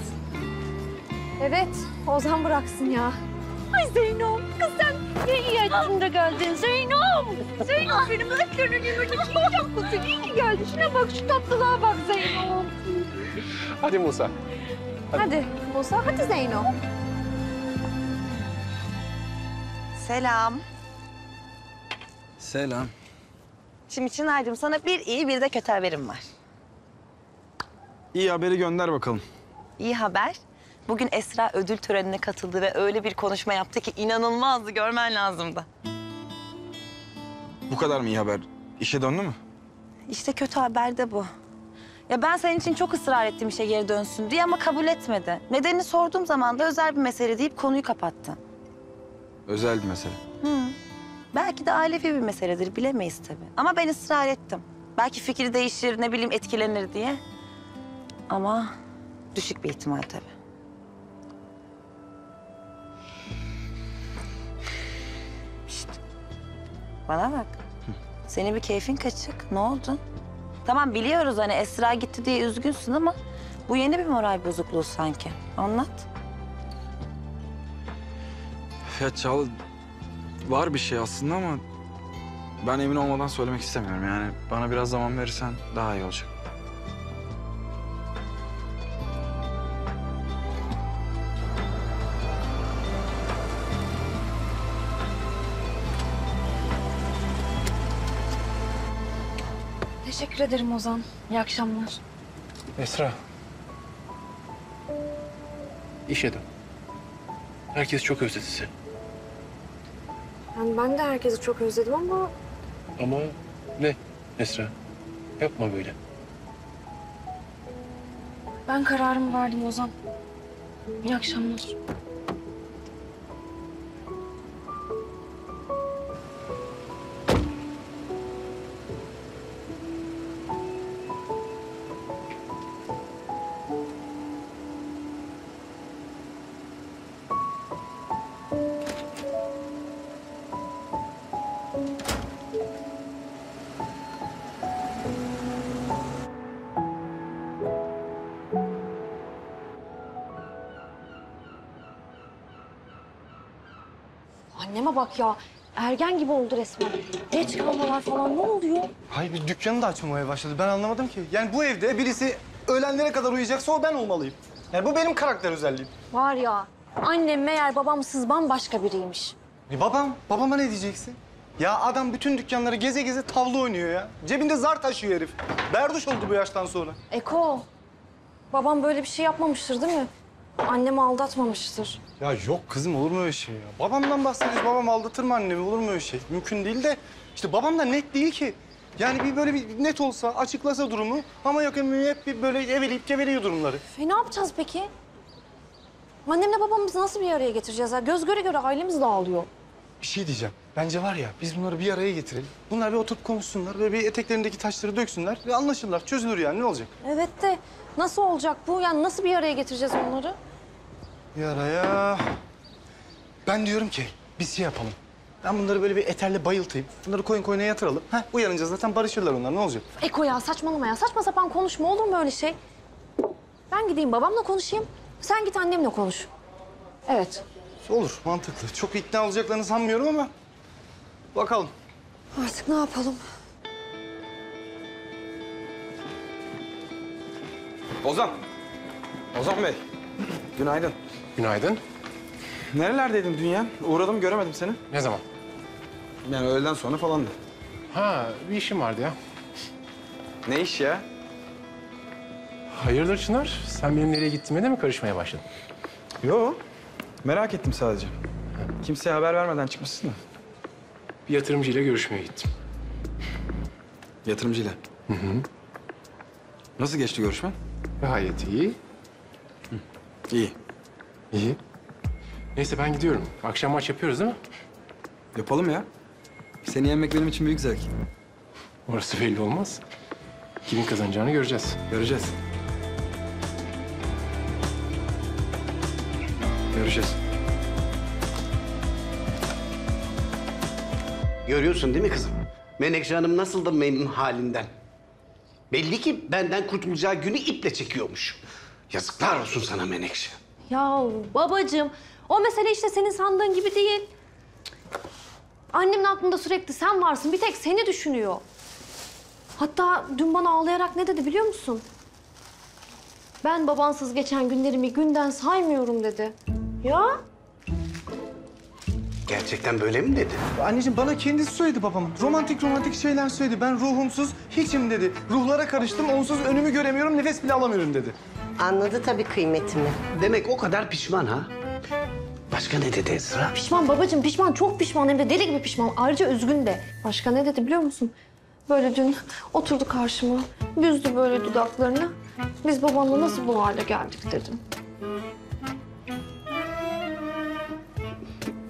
Speaker 3: Evet, Ozan bıraksın ya. Ay Zeyno, kız sen ne iyi ettin de geldin Zeyno. Zeyno benim ötlerini yemek için çok mutlu. İyi ki geldin. Şuna bak, şu tatlılığa bak Zeyno.
Speaker 2: Hadi Musa.
Speaker 3: Hadi Musa, hadi Zeyno.
Speaker 15: Selam.
Speaker 11: Selam.
Speaker 15: Şimdi Çınar'cığım sana bir iyi bir de kötü haberim var.
Speaker 11: İyi haberi gönder bakalım.
Speaker 15: İyi haber. Bugün Esra ödül törenine katıldı ve öyle bir konuşma yaptı ki inanılmazdı. Görmen lazımdı.
Speaker 11: Bu kadar mı iyi haber? İşe döndü mü?
Speaker 15: İşte kötü haber de bu. Ya ben senin için çok ısrar ettim işe geri dönsün diye ama kabul etmedi. Nedenini sorduğum zaman da özel bir mesele deyip konuyu kapattı.
Speaker 11: Özel bir mesele.
Speaker 15: Hı. Belki de ailevi bir meseledir bilemeyiz tabii. Ama ben ısrar ettim. Belki fikri değişir ne bileyim etkilenir diye. Ama düşük bir ihtimal tabii. Şişt. Bana bak. Senin bir keyfin kaçık. Ne oldu? Tamam biliyoruz hani Esra gitti diye üzgünsün ama bu yeni bir moral bozukluğu sanki. Anlat.
Speaker 11: Ya Çağla var bir şey aslında ama ben emin olmadan söylemek istemiyorum. Yani bana biraz zaman verirsen daha iyi olacak.
Speaker 14: Teşekkür ederim Ozan. İyi akşamlar.
Speaker 2: Esra. İşe dön. Herkes çok özledi seni.
Speaker 3: Yani ben de herkesi çok özledim ama
Speaker 2: Ama ne Esra? Yapma böyle.
Speaker 14: Ben kararımı verdim Ozan. İyi akşamlar.
Speaker 3: Anneme bak ya. Ergen gibi oldu resmen. Geç kalmalar falan ne oluyor?
Speaker 7: Hayır bir dükkanı da açmamaya başladı. Ben anlamadım ki. Yani bu evde birisi öğlenlere kadar uyuyacaksa o ben olmalıyım. Yani bu benim karakter özelliğim.
Speaker 3: Var ya annem meğer babamsız bambaşka biriymiş.
Speaker 7: E babam, babama ne diyeceksin? Ya adam bütün dükkanları geze geze tavla oynuyor ya. Cebinde zar taşıyor herif. Berduş oldu bu yaştan sonra.
Speaker 3: Eko babam böyle bir şey yapmamıştır değil mi? Annemi aldatmamıştır.
Speaker 7: Ya yok kızım olur mu öyle şey ya? Babamdan bahsediyoruz. Babam aldatır mı annemi? Olur mu öyle şey? Mümkün değil de işte babam da net değil ki. Yani bir böyle bir net olsa, açıklasa durumu ama yok ömrü hep bir böyle eveleyip geveliyor durumları.
Speaker 3: E ne yapacağız peki? Annemle babamızı nasıl bir araya getireceğiz ya? Göz göre göre ailemiz dağılıyor.
Speaker 7: Bir şey diyeceğim. Bence var ya biz bunları bir araya getirelim. Bunlar bir oturup konuşsunlar. Böyle bir eteklerindeki taşları döksünler ve anlaşırlar. Çözülür yani ne olacak?
Speaker 3: Evet de nasıl olacak bu? Yani nasıl bir araya getireceğiz onları?
Speaker 7: Bir araya... Ben diyorum ki biz şey yapalım. Ben bunları böyle bir eterle bayıltayım. Bunları koyun koyuna yatıralım. Heh, uyanınca zaten barışırlar onlar. Ne olacak?
Speaker 3: Eko ya saçmalama ya. Saçma sapan konuşma olur mu öyle şey? Ben gideyim babamla konuşayım. Sen git annemle konuş. Evet.
Speaker 7: Olur, mantıklı. Çok ikna olacaklarını sanmıyorum ama... Bakalım.
Speaker 3: Artık ne yapalım?
Speaker 11: Ozan. Ozan Bey. Günaydın.
Speaker 2: Günaydın.
Speaker 11: Nerelerdeydin dünya? Uğradım göremedim seni.
Speaker 2: Ne zaman?
Speaker 11: Yani öğleden sonra falandı.
Speaker 2: Ha bir işim vardı ya.
Speaker 11: Ne iş ya?
Speaker 2: Hayırdır Çınar? Sen benim nereye gittiğime de mi karışmaya başladın?
Speaker 11: Yo. Merak ettim sadece. Kimseye haber vermeden çıkmışsın da.
Speaker 2: Bir yatırımcıyla görüşmeye gittim.
Speaker 11: Yatırımcıyla.
Speaker 2: Hı hı.
Speaker 11: Nasıl geçti görüşme?
Speaker 2: Gayet iyi.
Speaker 11: İyi.
Speaker 2: İyi. Neyse ben gidiyorum. Akşam maç yapıyoruz değil mi?
Speaker 11: Yapalım ya. Seni yenmek benim için büyük zevk.
Speaker 2: Orası belli olmaz. Kimin kazanacağını göreceğiz.
Speaker 11: Göreceğiz. Göreceğiz.
Speaker 4: Görüyorsun değil mi kızım? Menekşe Hanım nasıl da memnun halinden. Belli ki benden kurtulacağı günü iple çekiyormuş. Yazıklar olsun sana Menekşe.
Speaker 3: Ya babacığım o mesele işte senin sandığın gibi değil. Annemin aklında sürekli sen varsın. Bir tek seni düşünüyor. Hatta dün bana ağlayarak ne dedi biliyor musun? Ben babansız geçen günlerimi günden saymıyorum dedi. Ya?
Speaker 4: Gerçekten böyle mi dedi?
Speaker 7: Anneciğim bana kendisi söyledi babam. Romantik romantik şeyler söyledi. Ben ruhumsuz hiçim dedi. Ruhlara karıştım, onsuz önümü göremiyorum, nefes bile alamıyorum dedi.
Speaker 5: Anladı tabii kıymetimi.
Speaker 4: Demek o kadar pişman ha? Başka ne dedi Esra?
Speaker 3: Pişman babacığım pişman çok pişman hem de deli gibi pişman. Ayrıca üzgün de. Başka ne dedi biliyor musun? Böyle dün oturdu karşıma. Büzdü böyle dudaklarını. Biz babanla nasıl bu hale geldik dedim.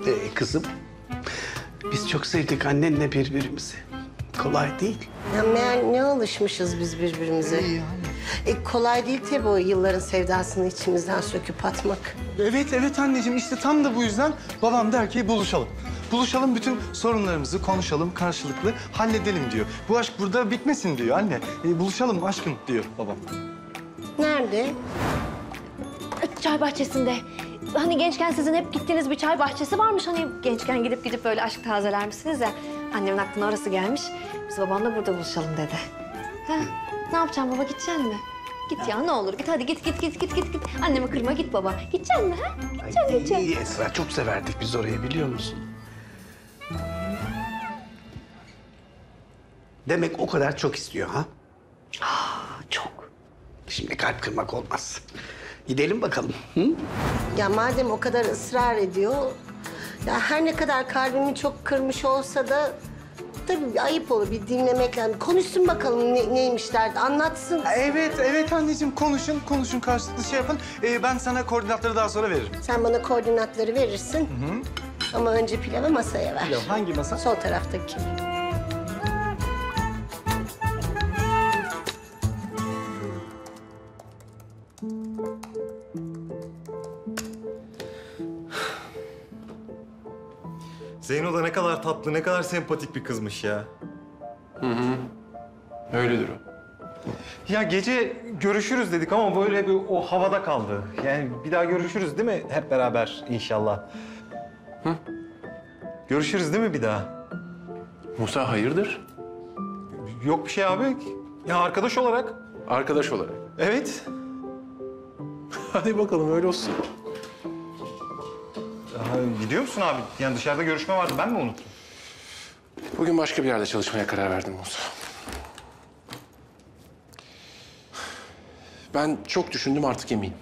Speaker 4: Ee, kızım, biz çok sevdik annenle birbirimizi. Kolay değil.
Speaker 5: Ya meğer ne alışmışız biz birbirimize. E, kolay değil tabii o yılların sevdasını içimizden söküp atmak.
Speaker 7: Evet, evet anneciğim. işte tam da bu yüzden babam der ki buluşalım. Buluşalım, bütün sorunlarımızı konuşalım, karşılıklı halledelim diyor. Bu aşk burada bitmesin diyor anne. E, buluşalım aşkım diyor babam.
Speaker 5: Nerede?
Speaker 3: Çay bahçesinde. Hani gençken sizin hep gittiğiniz bir çay bahçesi varmış. Hani gençken gidip gidip böyle aşk tazeler misiniz ya. Annemin aklına orası gelmiş. Biz babanla burada buluşalım dedi. Ha, ne yapacaksın baba gideceksin mi? Git ya ne olur git hadi git git git git git git. Annemi kırma git baba. Gideceksin mi ha? Gideceksin gideceksin.
Speaker 4: İyi Esra, çok severdik biz orayı biliyor musun? Demek o kadar çok istiyor ha? çok. Şimdi kalp kırmak olmaz. Gidelim bakalım. Hı?
Speaker 5: Ya madem o kadar ısrar ediyor... Ya her ne kadar kalbimi çok kırmış olsa da... Tabii ayıp olur bir dinlemek lazım. Konuşsun bakalım ne, neymiş derdi, anlatsın.
Speaker 7: Evet, evet anneciğim. Konuşun, konuşun. Karşılıklı şey yapın. E, ben sana koordinatları daha sonra veririm.
Speaker 5: Sen bana koordinatları verirsin.
Speaker 7: Hı hı.
Speaker 5: Ama önce pilavı masaya ver.
Speaker 7: Pilav, hangi masa?
Speaker 5: Sol taraftaki.
Speaker 12: Zeyno da ne kadar tatlı, ne kadar sempatik bir kızmış ya.
Speaker 2: Hı hı. Öyledir o.
Speaker 12: Ya gece görüşürüz dedik ama böyle bir o havada kaldı. Yani bir daha görüşürüz değil mi hep beraber inşallah? Hı? Görüşürüz değil mi bir daha?
Speaker 2: Musa hayırdır?
Speaker 12: Yok bir şey abi. Ya arkadaş olarak.
Speaker 2: Arkadaş olarak.
Speaker 12: Evet.
Speaker 2: Hadi bakalım öyle olsun.
Speaker 12: Aa, gidiyor musun abi? Yani dışarıda görüşme vardı ben mi unuttum?
Speaker 2: Bugün başka bir yerde çalışmaya karar verdim Musa. Ben çok düşündüm artık eminim.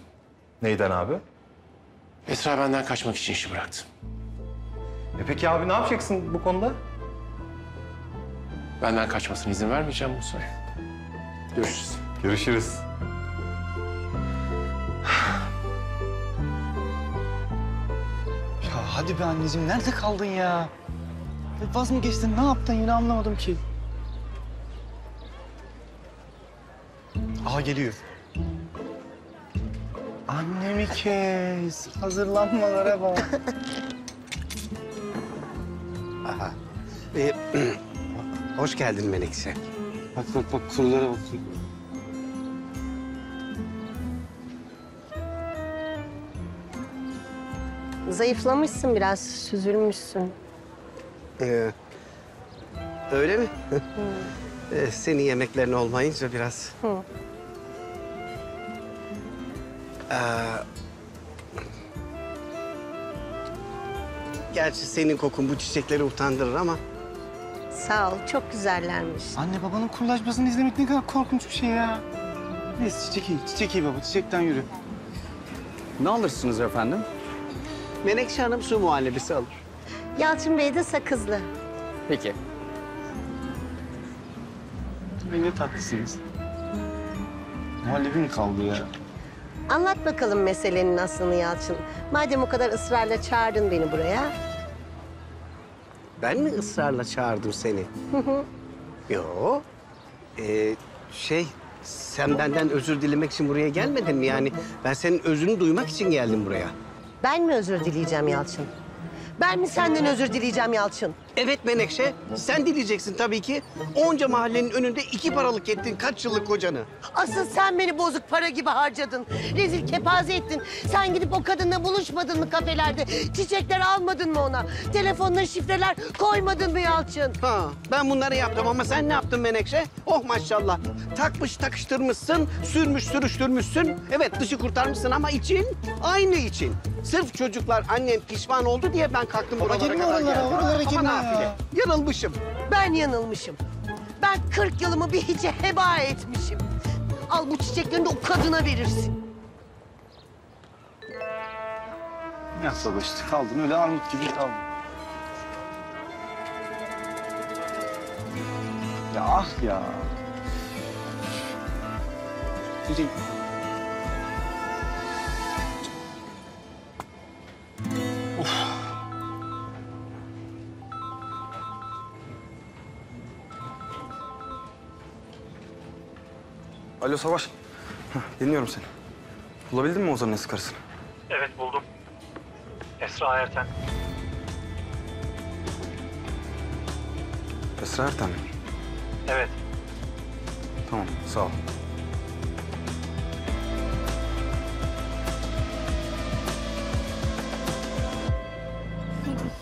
Speaker 12: Neyden abi?
Speaker 2: Esra benden kaçmak için işi bıraktı.
Speaker 12: E peki abi ne yapacaksın bu konuda?
Speaker 2: Benden kaçmasına izin vermeyeceğim Musa. Görüşürüz.
Speaker 12: Görüşürüz.
Speaker 7: Hadi be anneciğim. Nerede kaldın ya? Vaz mı geçtin? Ne yaptın yine anlamadım ki. Aha geliyor. Annemi kes. Hazırlanmalara bak.
Speaker 4: Aha. Ee, hoş geldin Menekşe.
Speaker 7: Bak bak bak kurulara bak.
Speaker 5: Zayıflamışsın biraz, süzülmüşsün.
Speaker 4: Ee, öyle mi? Ee, senin yemeklerin olmayınca biraz.
Speaker 5: Hı.
Speaker 4: Ee, gerçi senin kokun bu çiçekleri utandırır ama.
Speaker 5: Sağ ol, çok güzellermiş.
Speaker 7: Anne babanın kurlaşmasını izlemek ne kadar korkunç bir şey ya. Neyse çiçek iyi, çiçek iyi baba. Çiçekten yürü.
Speaker 16: Ne alırsınız efendim?
Speaker 4: Menekşe Hanım su muhallebisi alır.
Speaker 5: Yalçın Bey de sakızlı.
Speaker 16: Peki.
Speaker 7: Ay ne tatlısınız. Muhallebi mi kaldı ya?
Speaker 5: Anlat bakalım meselenin aslını Yalçın. Madem o kadar ısrarla çağırdın beni buraya.
Speaker 4: Ben mi ısrarla çağırdım seni?
Speaker 5: Hı hı.
Speaker 4: Yo. Ee, şey, sen benden özür dilemek için buraya gelmedin mi? Yani ben senin özrünü duymak için geldim buraya.
Speaker 5: Ben mi özür dileyeceğim Yalçın? Ben mi senden özür dileyeceğim Yalçın?
Speaker 4: Evet Menekşe, sen dileyeceksin tabii ki. Onca mahallenin önünde iki paralık ettin kaç yıllık kocanı.
Speaker 5: Asıl sen beni bozuk para gibi harcadın. Rezil kepaze ettin. Sen gidip o kadınla buluşmadın mı kafelerde? Çiçekler almadın mı ona? Telefonuna şifreler koymadın mı Yalçın?
Speaker 4: Ha, ben bunları yaptım ama sen ne yaptın Menekşe? Oh maşallah. Takmış takıştırmışsın, sürmüş sürüştürmüşsün. Evet dışı kurtarmışsın ama için aynı için. Sırf çocuklar annem pişman oldu diye ben kalktım buralara girme kadar oralara, geldim. oralara Ama girme nafile. Yanılmışım.
Speaker 5: Ben yanılmışım. Ben 40 yılımı bir hiçe heba etmişim. Al bu çiçeklerini de o kadına verirsin.
Speaker 7: Baba işte kaldın öyle armut gibi kaldın. Ya ah ya. Yürüyün.
Speaker 16: Alo Savaş. Hah, dinliyorum seni. Bulabildin mi Ozan'ın eski karısını?
Speaker 21: Evet buldum. Esra Erten.
Speaker 16: Esra Erten mi?
Speaker 21: Evet.
Speaker 16: Tamam sağ ol.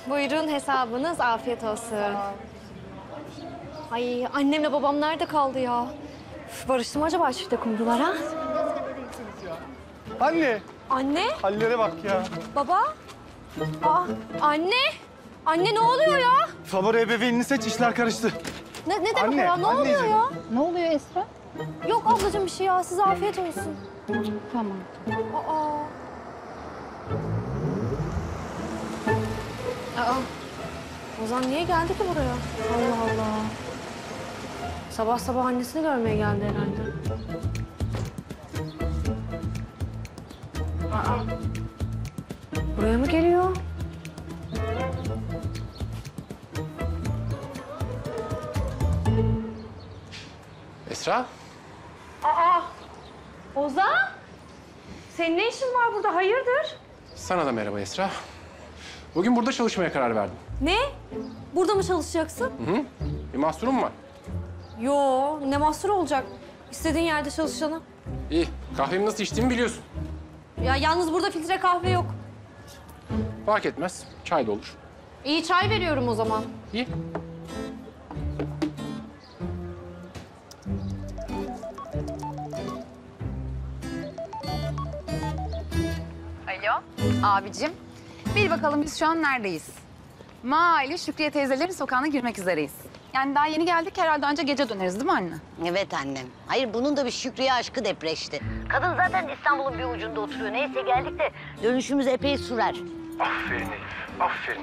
Speaker 3: Buyurun hesabınız afiyet olsun. Ay annemle babam nerede kaldı ya? Üf, barıştı mı acaba çifte kumrular ha?
Speaker 7: Anne.
Speaker 3: Anne?
Speaker 7: Hallere bak ya.
Speaker 3: Baba? Aa, anne? Anne ne oluyor ya?
Speaker 7: Favori ebeveynini seç işler karıştı.
Speaker 3: Ne, ne demek
Speaker 7: Anne,
Speaker 3: o ya? Ne oluyor
Speaker 7: anneciğim.
Speaker 3: ya?
Speaker 10: Ne oluyor Esra?
Speaker 3: Yok ablacığım bir şey ya. Size afiyet olsun.
Speaker 10: Tamam.
Speaker 3: Aa. Aa. Ozan niye geldi ki buraya? Allah Allah. Sabah sabah annesini görmeye geldi herhalde. Aa. Buraya mı geliyor?
Speaker 2: Esra,
Speaker 3: Aa. Ozan? Senin ne işin var burada? Hayırdır?
Speaker 2: sana da merhaba Esra. Bugün burada çalışmaya karar verdim.
Speaker 3: Ne? Burada mı çalışacaksın?
Speaker 2: Hı hı. Bir mahsurum var.
Speaker 3: Yo, ne mahsur olacak? İstediğin yerde çalışana.
Speaker 2: İyi, kahvemi nasıl içtiğimi biliyorsun.
Speaker 3: Ya yalnız burada filtre kahve yok.
Speaker 2: Fark etmez, çay da olur.
Speaker 3: İyi çay veriyorum o zaman.
Speaker 2: İyi.
Speaker 24: Alo, abicim. Bil bakalım biz şu an neredeyiz? Mahalle Şükriye teyzelerin sokağına girmek üzereyiz. Yani daha yeni geldik herhalde anca gece döneriz değil mi anne?
Speaker 6: Evet annem. Hayır bunun da bir Şükriye aşkı depreşti. Kadın zaten İstanbul'un bir ucunda oturuyor. Neyse geldik de dönüşümüz epey sürer.
Speaker 2: Aferin Elif, aferin.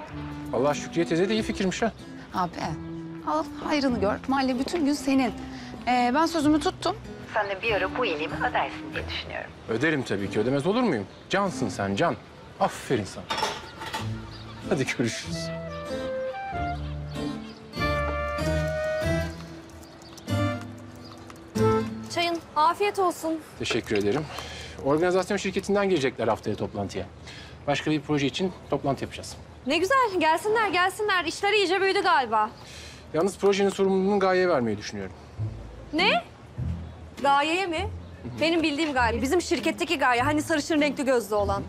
Speaker 2: Vallahi Şükriye teyze de iyi fikirmiş ha.
Speaker 24: Abi al hayrını gör. Mahalle bütün gün senin. Ee, ben sözümü tuttum.
Speaker 6: Sen de bir ara bu iyiliğimi ödersin diye düşünüyorum.
Speaker 2: Öderim tabii ki, ödemez olur muyum? Cansın sen, can. Aferin sana. Hadi görüşürüz.
Speaker 3: Çayın afiyet olsun.
Speaker 2: Teşekkür ederim. Organizasyon şirketinden gelecekler haftaya toplantıya. Başka bir proje için toplantı yapacağız.
Speaker 3: Ne güzel. Gelsinler, gelsinler. İşler iyice büyüdü galiba.
Speaker 2: Yalnız projenin sorumluluğunu Gaye'ye vermeyi düşünüyorum.
Speaker 3: Ne? Gaye'ye mi? Benim bildiğim Gaye. Bizim şirketteki Gaye. Hani sarışın renkli gözlü olan.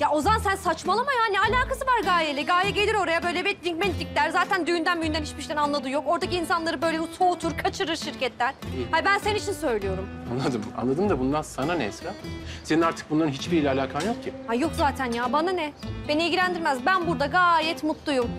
Speaker 3: Ya Ozan sen saçmalama ya. Ne alakası var Gaye'yle? Gaye gelir oraya böyle betlik mentlik der. Zaten düğünden müğünden hiçbir şeyden anladığı yok. Oradaki insanları böyle soğutur, kaçırır şirketten. Hayır ben senin için söylüyorum.
Speaker 2: Anladım, anladım da bundan sana ne Esra? Senin artık bunların hiçbiriyle alakan yok ki.
Speaker 3: Ay yok zaten ya. Bana ne? Beni ilgilendirmez. Ben burada gayet mutluyum.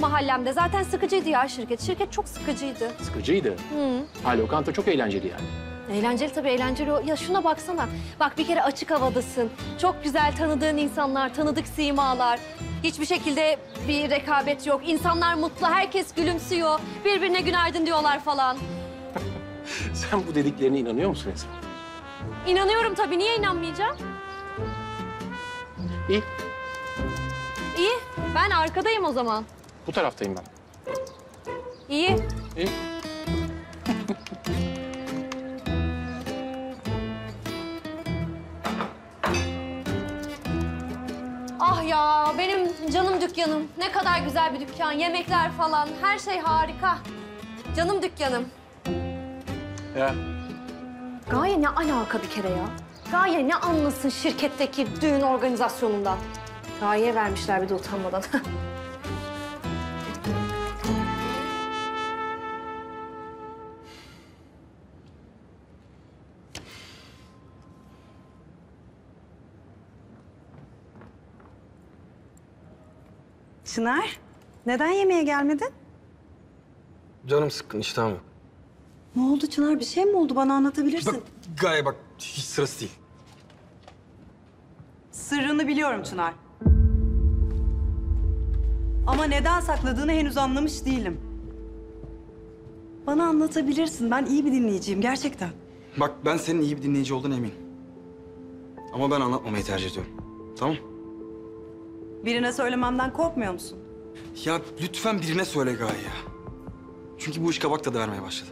Speaker 3: Mahallemde zaten sıkıcıydı ya şirket. Şirket çok sıkıcıydı.
Speaker 2: Sıkıcıydı.
Speaker 3: Hı.
Speaker 2: Ha lokanta çok eğlenceli yani.
Speaker 3: Eğlenceli tabii eğlenceli. o. Ya şuna baksana. Bak bir kere açık havadasın. Çok güzel tanıdığın insanlar, tanıdık simalar. Hiçbir şekilde bir rekabet yok. İnsanlar mutlu, herkes gülümsüyor. Birbirine günaydın diyorlar falan.
Speaker 2: Sen bu dediklerine inanıyor musun Esra?
Speaker 3: İnanıyorum tabii. Niye inanmayacağım?
Speaker 2: İyi,
Speaker 3: İyi. Ben arkadayım o zaman.
Speaker 2: bu taraftayım ben.
Speaker 3: İyi.
Speaker 2: İyi.
Speaker 3: Ah ya benim canım dükkanım. Ne kadar güzel bir dükkan. Yemekler falan her şey harika. Canım dükkanım.
Speaker 2: Ya
Speaker 3: Gaye ne alaka bir kere ya? Gaye ne anlasın şirketteki düğün organizasyonundan? Gaye'ye vermişler bir de utanmadan.
Speaker 15: Çınar, neden yemeğe gelmedin?
Speaker 11: Canım sıkkın iştahım yok.
Speaker 15: Ne oldu Çınar? Bir şey mi oldu? Bana anlatabilirsin.
Speaker 11: Gaye bak hiç sırası değil.
Speaker 15: Sırrını biliyorum Çınar. Ama neden sakladığını henüz anlamış değilim. Bana anlatabilirsin. Ben iyi bir dinleyiciyim gerçekten.
Speaker 11: Bak ben senin iyi bir dinleyici olduğuna eminim. Ama ben anlatmamayı tercih ediyorum. Tamam?
Speaker 15: Birine söylememden korkmuyor musun?
Speaker 11: Ya lütfen birine söyle Gaye ya. Çünkü bu iş kabak tadı vermeye başladı.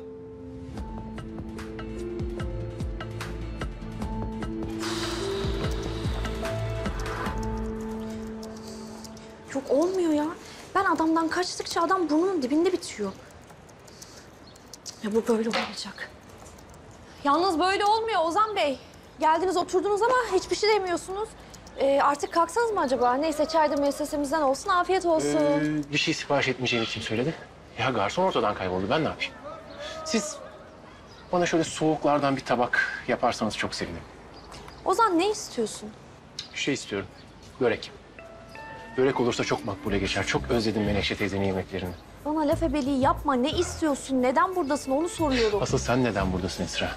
Speaker 3: Yok olmuyor ya. Ben adamdan kaçtıkça adam burnunun dibinde bitiyor. Ya bu böyle olmayacak. Yalnız böyle olmuyor Ozan Bey. Geldiniz oturdunuz ama hiçbir şey demiyorsunuz. Ee, artık kalksanız mı acaba? Neyse çay da müessesemizden olsun. Afiyet olsun.
Speaker 2: Ee, bir şey sipariş etmeyeceğini kim söyledi? Ya garson ortadan kayboldu. Ben ne yapayım? Siz bana şöyle soğuklardan bir tabak yaparsanız çok sevinirim.
Speaker 3: Ozan ne istiyorsun?
Speaker 2: Bir şey istiyorum. Börek. Börek olursa çok makbule geçer. Çok özledim Menekşe teyzenin yemeklerini.
Speaker 3: Bana laf ebeliği yapma. Ne istiyorsun? Neden buradasın? Onu soruyorum.
Speaker 2: Asıl sen neden buradasın Esra?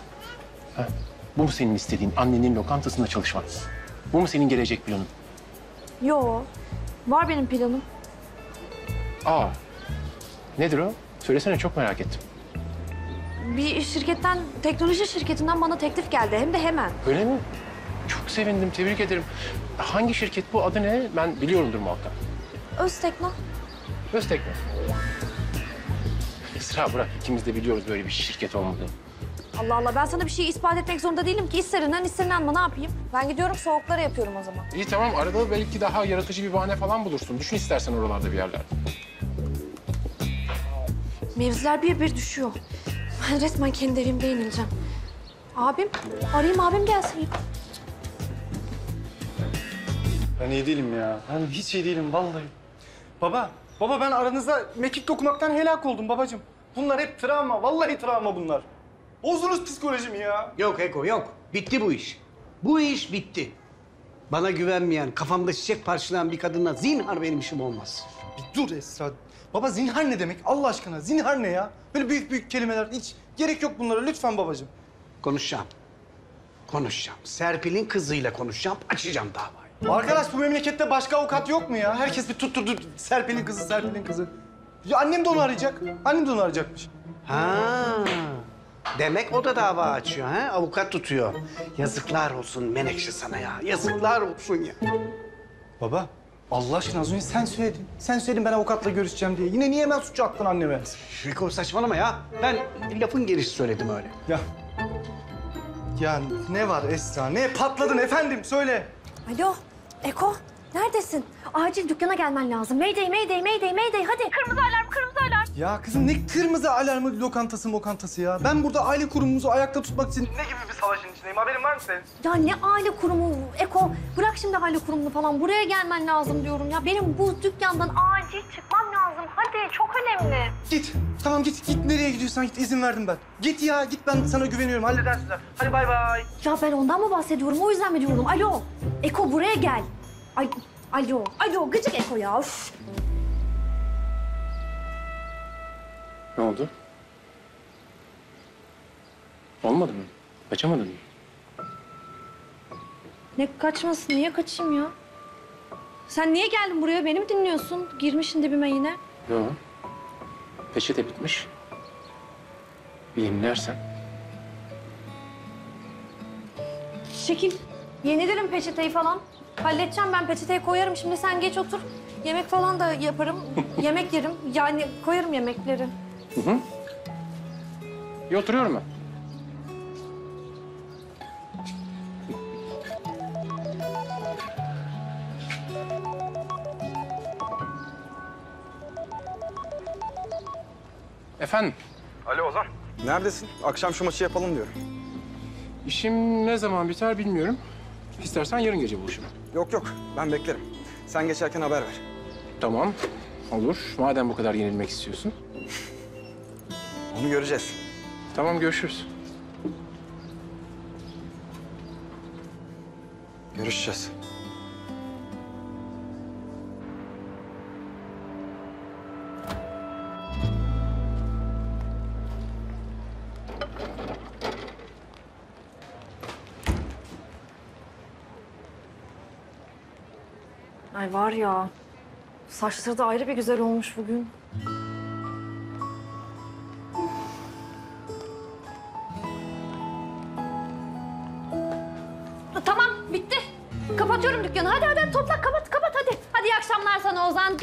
Speaker 2: Ha? Bu mu senin istediğin? Annenin lokantasında çalışmak. Bu mu senin gelecek planın?
Speaker 3: Yo. Var benim planım.
Speaker 2: Aa. Nedir o? Söylesene çok merak ettim.
Speaker 3: Bir şirketten, teknoloji şirketinden bana teklif geldi. Hem de hemen.
Speaker 2: Öyle mi? Çok sevindim. Tebrik ederim. Hangi şirket bu? Adı ne? Ben biliyorumdur muhakkak.
Speaker 3: Öztekno.
Speaker 2: Öztekno. Esra bırak. ikimiz de biliyoruz böyle bir şirket olmadığını.
Speaker 3: Allah Allah ben sana bir şey ispat etmek zorunda değilim ki. İsterinden istenilen mi ne yapayım? Ben gidiyorum soğuklara yapıyorum o zaman.
Speaker 2: İyi tamam. Arada belki daha yaratıcı bir bahane falan bulursun. Düşün istersen oralarda bir yerlerde.
Speaker 3: Mevziler bir bir düşüyor. Ben resmen kendi evimde yenileceğim. Abim, arayayım abim gelsin.
Speaker 7: Ben iyi değilim ya. Ben hiç iyi değilim vallahi. Baba, baba ben aranızda mekik dokumaktan helak oldum babacığım. Bunlar hep travma, vallahi travma bunlar. Bozdunuz psikolojimi ya.
Speaker 4: Yok Eko yok. Bitti bu iş. Bu iş bitti. Bana güvenmeyen, kafamda çiçek parçalayan bir kadınla zinhar benim işim olmaz.
Speaker 7: Bir dur Esra. Baba zinhar ne demek Allah aşkına? Zinhar ne ya? Böyle büyük büyük kelimeler hiç gerek yok bunlara lütfen babacığım.
Speaker 4: Konuşacağım. Konuşacağım. Serpil'in kızıyla konuşacağım. Açacağım davayı.
Speaker 7: Arkadaş bu memlekette başka avukat yok mu ya? Herkes bir tutturdu Serpil'in kızı, Serpil'in kızı. Ya annem de onu arayacak. Annem de onu arayacakmış.
Speaker 4: Ha. Demek o da dava açıyor ha? Avukat tutuyor. Yazıklar olsun Menekşe sana ya. Yazıklar olsun ya.
Speaker 7: Baba, Allah aşkına az önce sen söyledin. Sen söyledin ben avukatla görüşeceğim diye. Yine niye hemen suçu attın anneme?
Speaker 4: Riko saçmalama ya. Ben lafın gelişi söyledim öyle.
Speaker 7: Ya. Ya ne var Esra? Ne patladın efendim? Söyle.
Speaker 3: Alo, Eko. Neredesin? Acil dükkana gelmen lazım. Mayday, mayday, mayday, mayday. Hadi. Kırmızı alarm, kırmızı alarm.
Speaker 7: Ya kızım ne kırmızı alarmı lokantası mokantası ya. Ben burada aile kurumumuzu ayakta tutmak için ne gibi bir savaşın içindeyim? Haberin var mı senin?
Speaker 3: Ya ne aile kurumu Eko? Bırak şimdi aile kurumunu falan. Buraya gelmen lazım diyorum ya. Benim bu dükkandan acil çıkmam lazım. Hadi çok önemli.
Speaker 7: Git. Tamam git. Git nereye gidiyorsan git. izin verdim ben. Git ya. Git ben sana güveniyorum. Halledersin. Hadi bay bay.
Speaker 3: Ya ben ondan mı bahsediyorum? O yüzden mi diyorum? Alo. Eko buraya gel. Ay, alo. Alo gıcık Eko ya. Üf.
Speaker 2: Ne oldu? Olmadı mı? Kaçamadın mı?
Speaker 3: Ne kaçmasın? Niye kaçayım ya? Sen niye geldin buraya? Beni mi dinliyorsun? Girmişin dibime yine.
Speaker 2: Yok. Peçete bitmiş. Bir yenilersen.
Speaker 3: Şekil. Yenilirim peçeteyi falan. Halledeceğim ben peçeteyi koyarım. Şimdi sen geç otur. Yemek falan da yaparım. Yemek yerim. Yani koyarım yemekleri.
Speaker 2: Hı hı. İyi oturuyorum ben. Efendim?
Speaker 16: Alo Ozan. Neredesin? Akşam şu maçı yapalım diyorum.
Speaker 2: İşim ne zaman biter bilmiyorum. İstersen yarın gece buluşalım.
Speaker 16: Yok yok, ben beklerim. Sen geçerken haber ver.
Speaker 2: Tamam, olur. Madem bu kadar yenilmek istiyorsun.
Speaker 16: Onu göreceğiz.
Speaker 2: Tamam, görüşürüz.
Speaker 16: Görüşeceğiz.
Speaker 3: Ay var ya. Saçları da ayrı bir güzel olmuş bugün.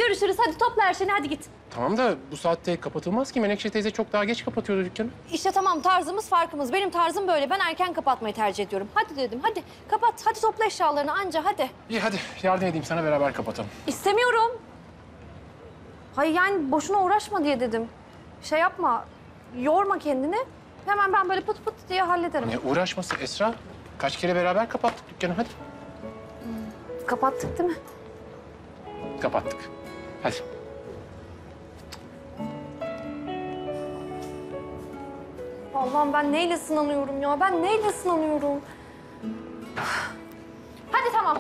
Speaker 3: Görüşürüz. Hadi topla her şeyini hadi git.
Speaker 2: Tamam da bu saatte kapatılmaz ki. Menekşe teyze çok daha geç kapatıyordu dükkanı.
Speaker 3: İşte tamam tarzımız farkımız. Benim tarzım böyle. Ben erken kapatmayı tercih ediyorum. Hadi dedim hadi kapat. Hadi topla eşyalarını anca hadi.
Speaker 2: İyi hadi yardım edeyim sana beraber kapatalım.
Speaker 3: İstemiyorum. Hayır yani boşuna uğraşma diye dedim. Şey yapma. Yorma kendini. Hemen ben böyle pıt pıt diye hallederim.
Speaker 2: Ne uğraşması Esra? Kaç kere beraber kapattık dükkanı hadi.
Speaker 3: Kapattık değil mi?
Speaker 2: Kapattık. Hadi.
Speaker 3: Allah'ım ben neyle sınanıyorum ya? Ben neyle sınanıyorum? Hadi tamam.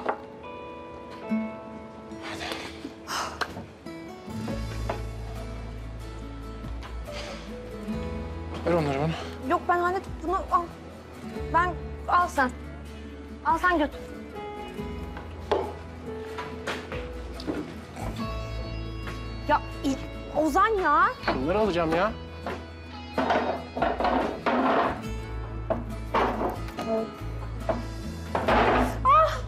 Speaker 2: Ver onları bana.
Speaker 3: Yok ben hani bunu al. Ben al sen. Al sen götür. Ozan ya.
Speaker 2: Bunları alacağım ya.
Speaker 3: Ah!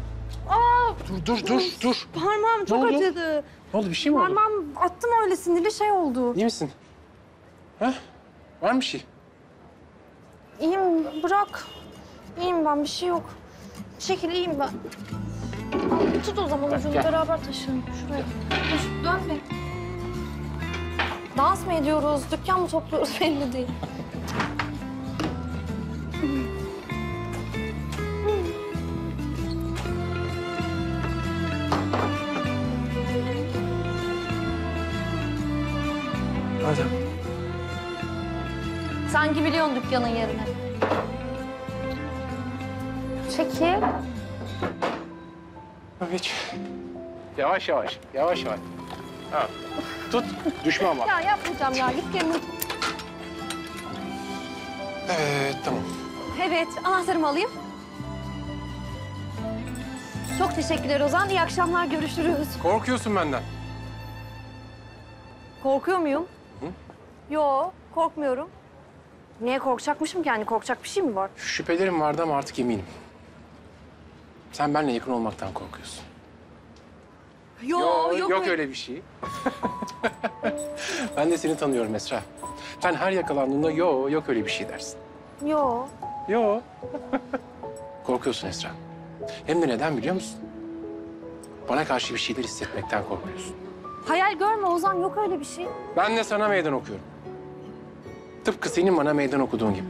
Speaker 3: Ah!
Speaker 2: Dur dur dur dur.
Speaker 3: Parmağım çok
Speaker 2: oldu?
Speaker 3: acıdı.
Speaker 2: Ne oldu bir şey mi oldu?
Speaker 3: Parmağım attım öyle sinirli şey oldu.
Speaker 2: İyi misin? Ha? Var mı bir şey?
Speaker 3: İyiyim bırak. İyiyim ben bir şey yok. Şekil iyiyim ben. Al, Tut o zaman ucunu beraber taşıyalım şuraya. Dur, dön bir. Dans mı ediyoruz, dükkan mı topluyoruz belli değil.
Speaker 2: Hadi.
Speaker 3: Sanki biliyorsun dükkanın yerini. Çekil.
Speaker 2: Geç. Yavaş yavaş. Yavaş yavaş. Tut. Düşme ama.
Speaker 3: Ya yapmayacağım ya, git kendin.
Speaker 2: Evet tamam.
Speaker 3: Evet, anahtarımı alayım. Çok teşekkürler Ozan. İyi akşamlar, görüşürüz.
Speaker 2: Korkuyorsun benden.
Speaker 3: Korkuyor muyum? Yo, korkmuyorum. Niye korkacakmışım ki? Yani korkacak bir şey mi var?
Speaker 2: Şüphelerim vardı ama artık eminim. Sen benimle yakın olmaktan korkuyorsun.
Speaker 3: Yo,
Speaker 2: yok, yok öyle bir şey. ben de seni tanıyorum Esra. Sen her yakalandığında yo yok öyle bir şey dersin.
Speaker 3: Yo.
Speaker 2: Yo. Korkuyorsun Esra. Hem de neden biliyor musun? Bana karşı bir şeyler hissetmekten korkuyorsun.
Speaker 3: Hayal görme Ozan, yok öyle bir şey.
Speaker 2: Ben de sana meydan okuyorum. Tıpkı senin bana meydan okuduğun gibi.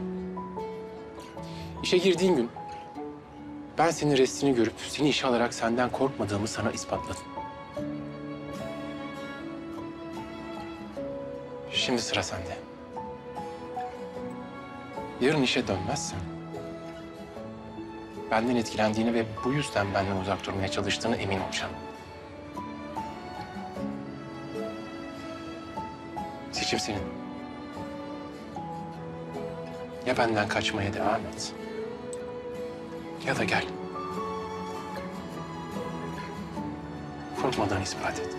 Speaker 2: İşe girdiğin gün ben senin restini görüp seni işe alarak senden korkmadığımı sana ispatladım. Şimdi sıra sende. Yarın işe dönmezsen benden etkilendiğini ve bu yüzden benden uzak durmaya çalıştığını emin olacağım. Seçim senin. Ya benden kaçmaya devam et. Ya da gel. Korkmadan ispat et.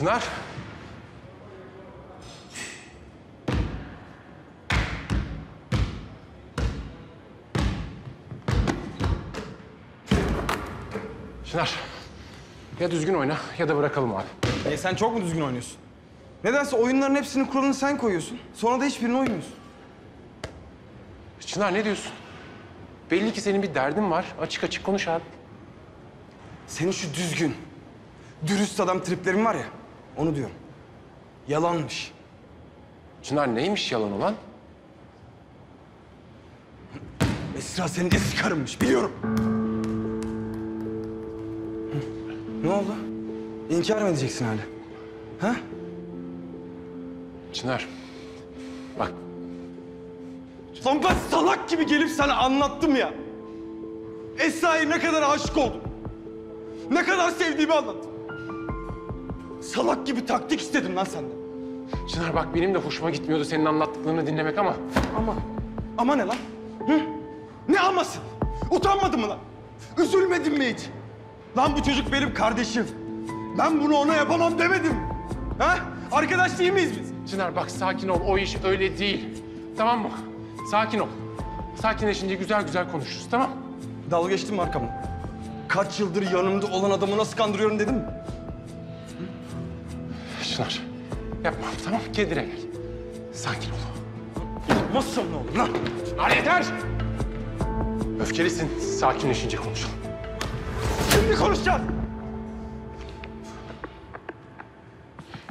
Speaker 2: Çınar. Çınar. Ya düzgün oyna ya da bırakalım abi.
Speaker 11: E sen çok mu düzgün oynuyorsun? Nedense oyunların hepsinin kuralını sen koyuyorsun. Sonra da hiçbirini oynuyorsun.
Speaker 2: Çınar ne diyorsun? Belli ki senin bir derdin var. Açık açık konuş abi.
Speaker 11: Senin şu düzgün, dürüst adam triplerin var ya onu diyorum. Yalanmış.
Speaker 2: Çınar neymiş yalan olan?
Speaker 11: Esra senin eski karınmış, biliyorum. Hı. Ne oldu? İnkar mı edeceksin hala? Ha?
Speaker 2: Çınar, bak
Speaker 11: Lan ben salak gibi gelip sana anlattım ya. Esra'ya ne kadar aşık oldum. Ne kadar sevdiğimi anlattım. Salak gibi taktik istedim lan senden.
Speaker 2: Çınar bak benim de hoşuma gitmiyordu senin anlattıklarını dinlemek ama...
Speaker 11: Ama, ama ne lan? Hı? Ne aması? Utanmadın mı lan? Üzülmedin mi hiç? Lan bu çocuk benim kardeşim. Ben bunu ona yapamam demedim. Ha? Arkadaş değil miyiz biz?
Speaker 2: Çınar bak sakin ol. O iş öyle değil. Tamam mı? Sakin ol. Sakinleşince güzel güzel konuşuruz tamam
Speaker 11: Dalga geçtin mi arkamdan? Kaç yıldır yanımda olan adamı nasıl kandırıyorum dedim mi?
Speaker 2: Çınar yapma tamam kendine gel. Sakin ol.
Speaker 11: Yapmazsam ne olur lan?
Speaker 2: Çınar yeter! Öfkelisin. Sakinleşince konuşalım.
Speaker 11: Şimdi konuşacağız.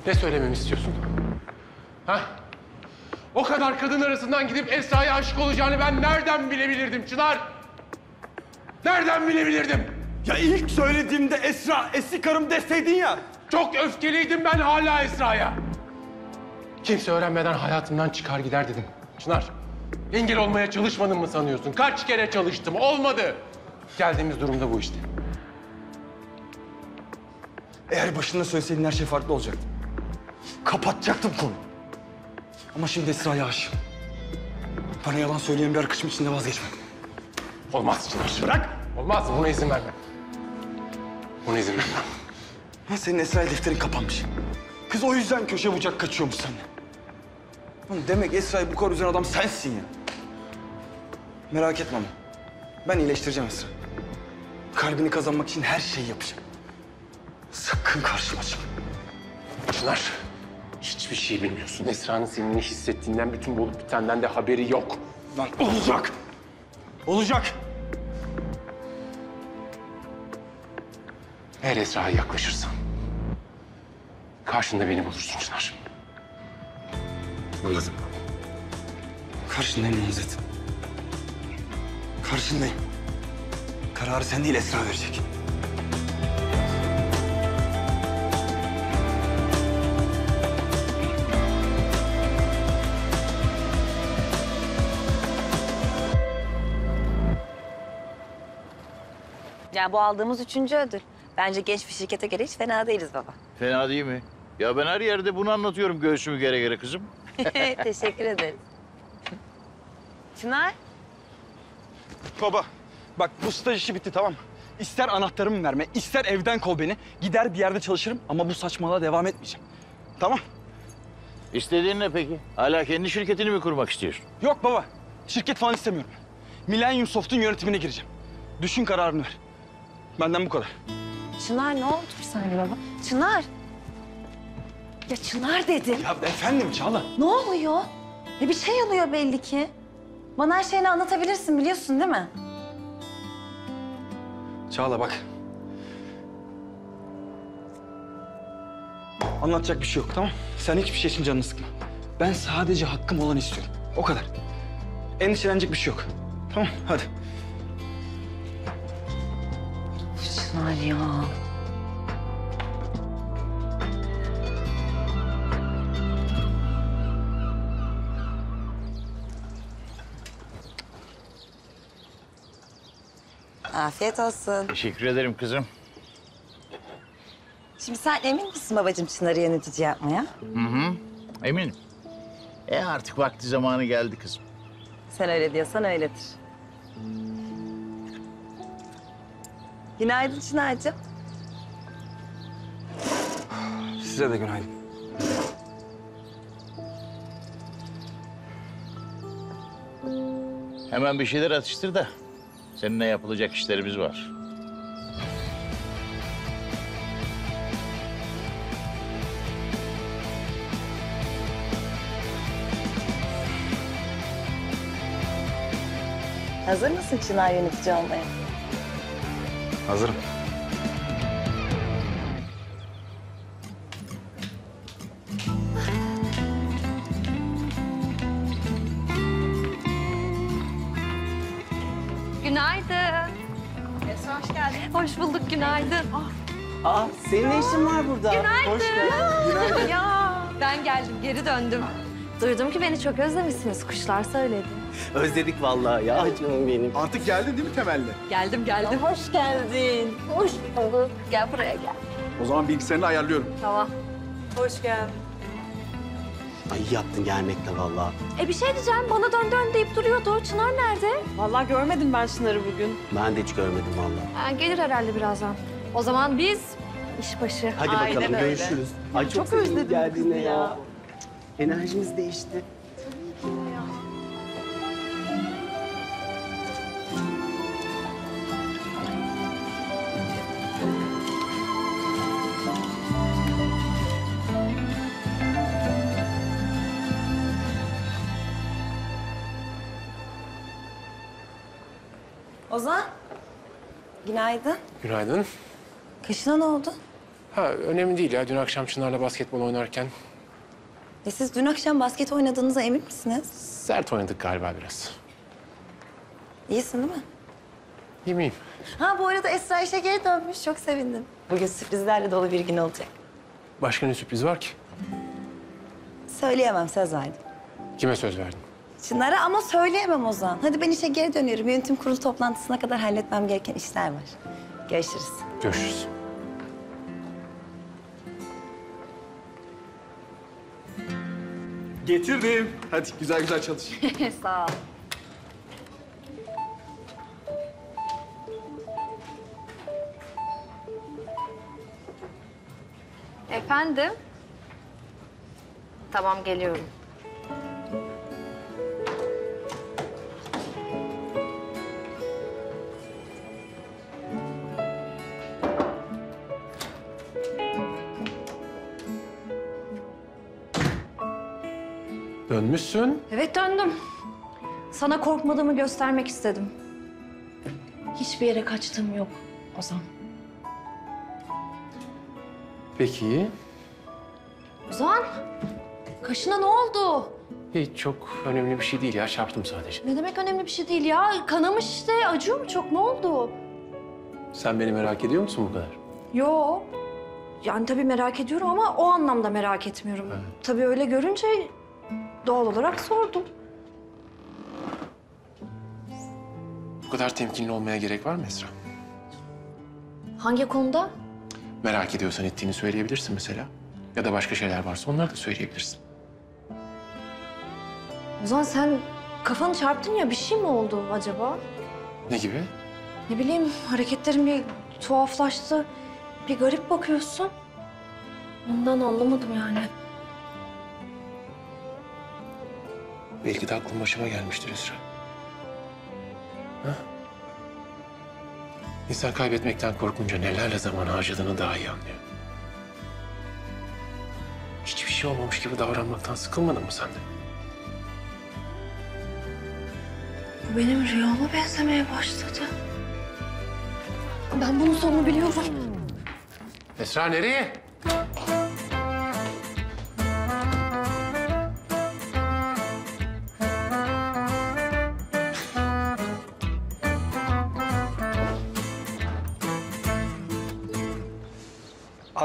Speaker 2: Ne söylememi istiyorsun? Ha? O kadar kadın arasından gidip Esra'ya aşık olacağını ben nereden bilebilirdim Çınar? Nereden bilebilirdim?
Speaker 11: Ya ilk söylediğimde Esra eski karım deseydin ya.
Speaker 2: Çok öfkeliydim ben hala Esra'ya. Kimse öğrenmeden hayatımdan çıkar gider dedim. Çınar, engel olmaya çalışmadın mı sanıyorsun? Kaç kere çalıştım, olmadı. Geldiğimiz durumda bu işte.
Speaker 11: Eğer başında söyleseydin her şey farklı olacaktı. Kapatacaktım konu. Ama şimdi Esra'ya aşığım. Bana yalan söyleyen bir arkadaşım için de vazgeçmem.
Speaker 2: Olmaz Çınar.
Speaker 11: Bırak.
Speaker 2: Olmaz, buna izin vermem. Buna izin vermem.
Speaker 11: Senin Esra'ya defterin kapanmış. Kız o yüzden köşe bucak kaçıyormuş seninle. Lan demek Esra'yı bu kadar üzen adam sensin ya. Merak etme ama. Ben iyileştireceğim Esra. Kalbini kazanmak için her şeyi yapacağım. Sakın karşıma çıkma.
Speaker 2: Çınar, hiçbir şey bilmiyorsun. Esra'nın senin ne hissettiğinden, bütün bu olup bitenden de haberi yok.
Speaker 11: Lan olacak. Olacak.
Speaker 2: Eğer Esra'ya yaklaşırsan, karşında beni bulursun Çınar.
Speaker 11: Anladım. Karşındayım Namzet. Karşındayım. Kararı sen değil Esra verecek.
Speaker 15: Ya bu aldığımız üçüncü ödül. Bence genç bir şirkete göre hiç fena değiliz baba.
Speaker 25: Fena değil mi? Ya ben her yerde bunu anlatıyorum göğsümü gere gere kızım.
Speaker 15: Teşekkür ederiz. Çınar.
Speaker 11: Baba bak bu staj işi bitti tamam mı? İster anahtarımı verme, ister evden kov beni. Gider bir yerde çalışırım ama bu saçmalığa devam etmeyeceğim. Tamam?
Speaker 25: İstediğin ne peki? Hala kendi şirketini mi kurmak istiyorsun?
Speaker 11: Yok baba. Şirket falan istemiyorum. Millennium Soft'un yönetimine gireceğim. Düşün kararını ver. Benden bu kadar.
Speaker 15: Çınar ne oldu bir saniye baba? Çınar. Ya Çınar dedim.
Speaker 11: Ya efendim Çağla.
Speaker 15: Ne oluyor? Ya bir şey oluyor belli ki. Bana her şeyini anlatabilirsin biliyorsun değil mi?
Speaker 11: Çağla bak. Anlatacak bir şey yok tamam Sen hiçbir şey için canını sıkma. Ben sadece hakkım olanı istiyorum. O kadar. Endişelenecek bir şey yok. Tamam hadi.
Speaker 15: Çınar ya. Afiyet olsun.
Speaker 25: Teşekkür ederim kızım.
Speaker 15: Şimdi sen emin misin babacığım Çınar'ı yönetici yapmaya?
Speaker 25: Hı hı. Eminim. E artık vakti zamanı geldi kızım.
Speaker 15: Sen öyle diyorsan öyledir. Günaydın Çınar'cığım.
Speaker 11: Size de günaydın.
Speaker 25: Hemen bir şeyler atıştır da seninle yapılacak işlerimiz var.
Speaker 15: Hazır mısın Çınar yönetici olmaya?
Speaker 11: Hazırım.
Speaker 3: Günaydın. Esra hoş geldin. Hoş bulduk, günaydın.
Speaker 4: Aa, senin ne işin var burada?
Speaker 3: Günaydın.
Speaker 4: Hoş geldin. Günaydın.
Speaker 3: Ya ben geldim, geri döndüm. Duydum ki beni çok özlemişsiniz, kuşlar söyledi.
Speaker 4: Özledik vallahi ya canım benim.
Speaker 7: Artık geldin değil mi temelli?
Speaker 3: Geldim, geldim. Hoş geldin. Hoş bulduk. Gel buraya gel.
Speaker 7: O zaman bilgisayarını ayarlıyorum.
Speaker 3: Tamam. Hoş geldin.
Speaker 4: Ay iyi yaptın gelmekle vallahi.
Speaker 3: E bir şey diyeceğim, bana dön dön deyip duruyordu. Çınar nerede?
Speaker 15: Vallahi görmedim ben Çınar'ı bugün.
Speaker 4: Ben de hiç görmedim vallahi.
Speaker 3: Ha, gelir herhalde birazdan. O zaman biz iş başı.
Speaker 4: Hadi bakalım görüşürüz. Ay çok,
Speaker 3: Çok özledim
Speaker 4: geldiğine ya.
Speaker 3: ya.
Speaker 4: Enerjimiz değişti.
Speaker 15: Ozan. Günaydın.
Speaker 2: Günaydın.
Speaker 15: Kaşına ne oldu?
Speaker 2: Ha önemli değil ya. Dün akşam Çınar'la basketbol oynarken
Speaker 15: E siz dün akşam basket oynadığınıza emin misiniz?
Speaker 2: sert oynadık galiba biraz.
Speaker 15: İyisin değil mi?
Speaker 2: İyi miyim?
Speaker 15: Ha bu arada Esra işe geri dönmüş. Çok sevindim. Bugün sürprizlerle dolu bir gün olacak.
Speaker 2: Başka ne sürpriz var ki?
Speaker 15: Söyleyemem söz verdim.
Speaker 2: Kime söz verdin?
Speaker 15: Çınar'a ama söyleyemem Ozan. Hadi ben işe geri dönüyorum. Yönetim kurulu toplantısına kadar halletmem gereken işler var. Görüşürüz.
Speaker 2: Görüşürüz.
Speaker 7: Getirdim. Hadi güzel güzel çalış.
Speaker 3: Sağ ol. Efendim? Tamam geliyorum. Döndüm. Sana korkmadığımı göstermek istedim. Hiçbir yere kaçtığım yok Ozan.
Speaker 2: Peki.
Speaker 3: Ozan, kaşına ne oldu?
Speaker 2: Hiç çok önemli bir şey değil ya. Çarptım sadece.
Speaker 3: Ne demek önemli bir şey değil ya. Kanamış işte. Acıyor mu çok? Ne oldu?
Speaker 2: Sen beni merak ediyor musun bu kadar?
Speaker 3: Yo. Yani tabii merak ediyorum ama o anlamda merak etmiyorum. Tabii öyle görünce doğal olarak sordum.
Speaker 2: Bu kadar temkinli olmaya gerek var mı Esra?
Speaker 3: Hangi konuda?
Speaker 2: Merak ediyorsan ettiğini söyleyebilirsin mesela. Ya da başka şeyler varsa onları da söyleyebilirsin.
Speaker 3: Ozan sen kafanı çarptın ya bir şey mi oldu acaba?
Speaker 2: Ne gibi?
Speaker 3: Ne bileyim hareketlerin bir tuhaflaştı. Bir garip bakıyorsun. Ondan anlamadım yani.
Speaker 2: Belki de aklım başıma gelmiştir Esra. Ha? İnsan kaybetmekten korkunca nelerle zaman harcadığını daha iyi anlıyor. Hiçbir şey olmamış gibi davranmaktan sıkılmadın mı sen de?
Speaker 3: Bu benim rüyama benzemeye başladı. Ben bunun sonunu biliyorum.
Speaker 2: Esra nereye?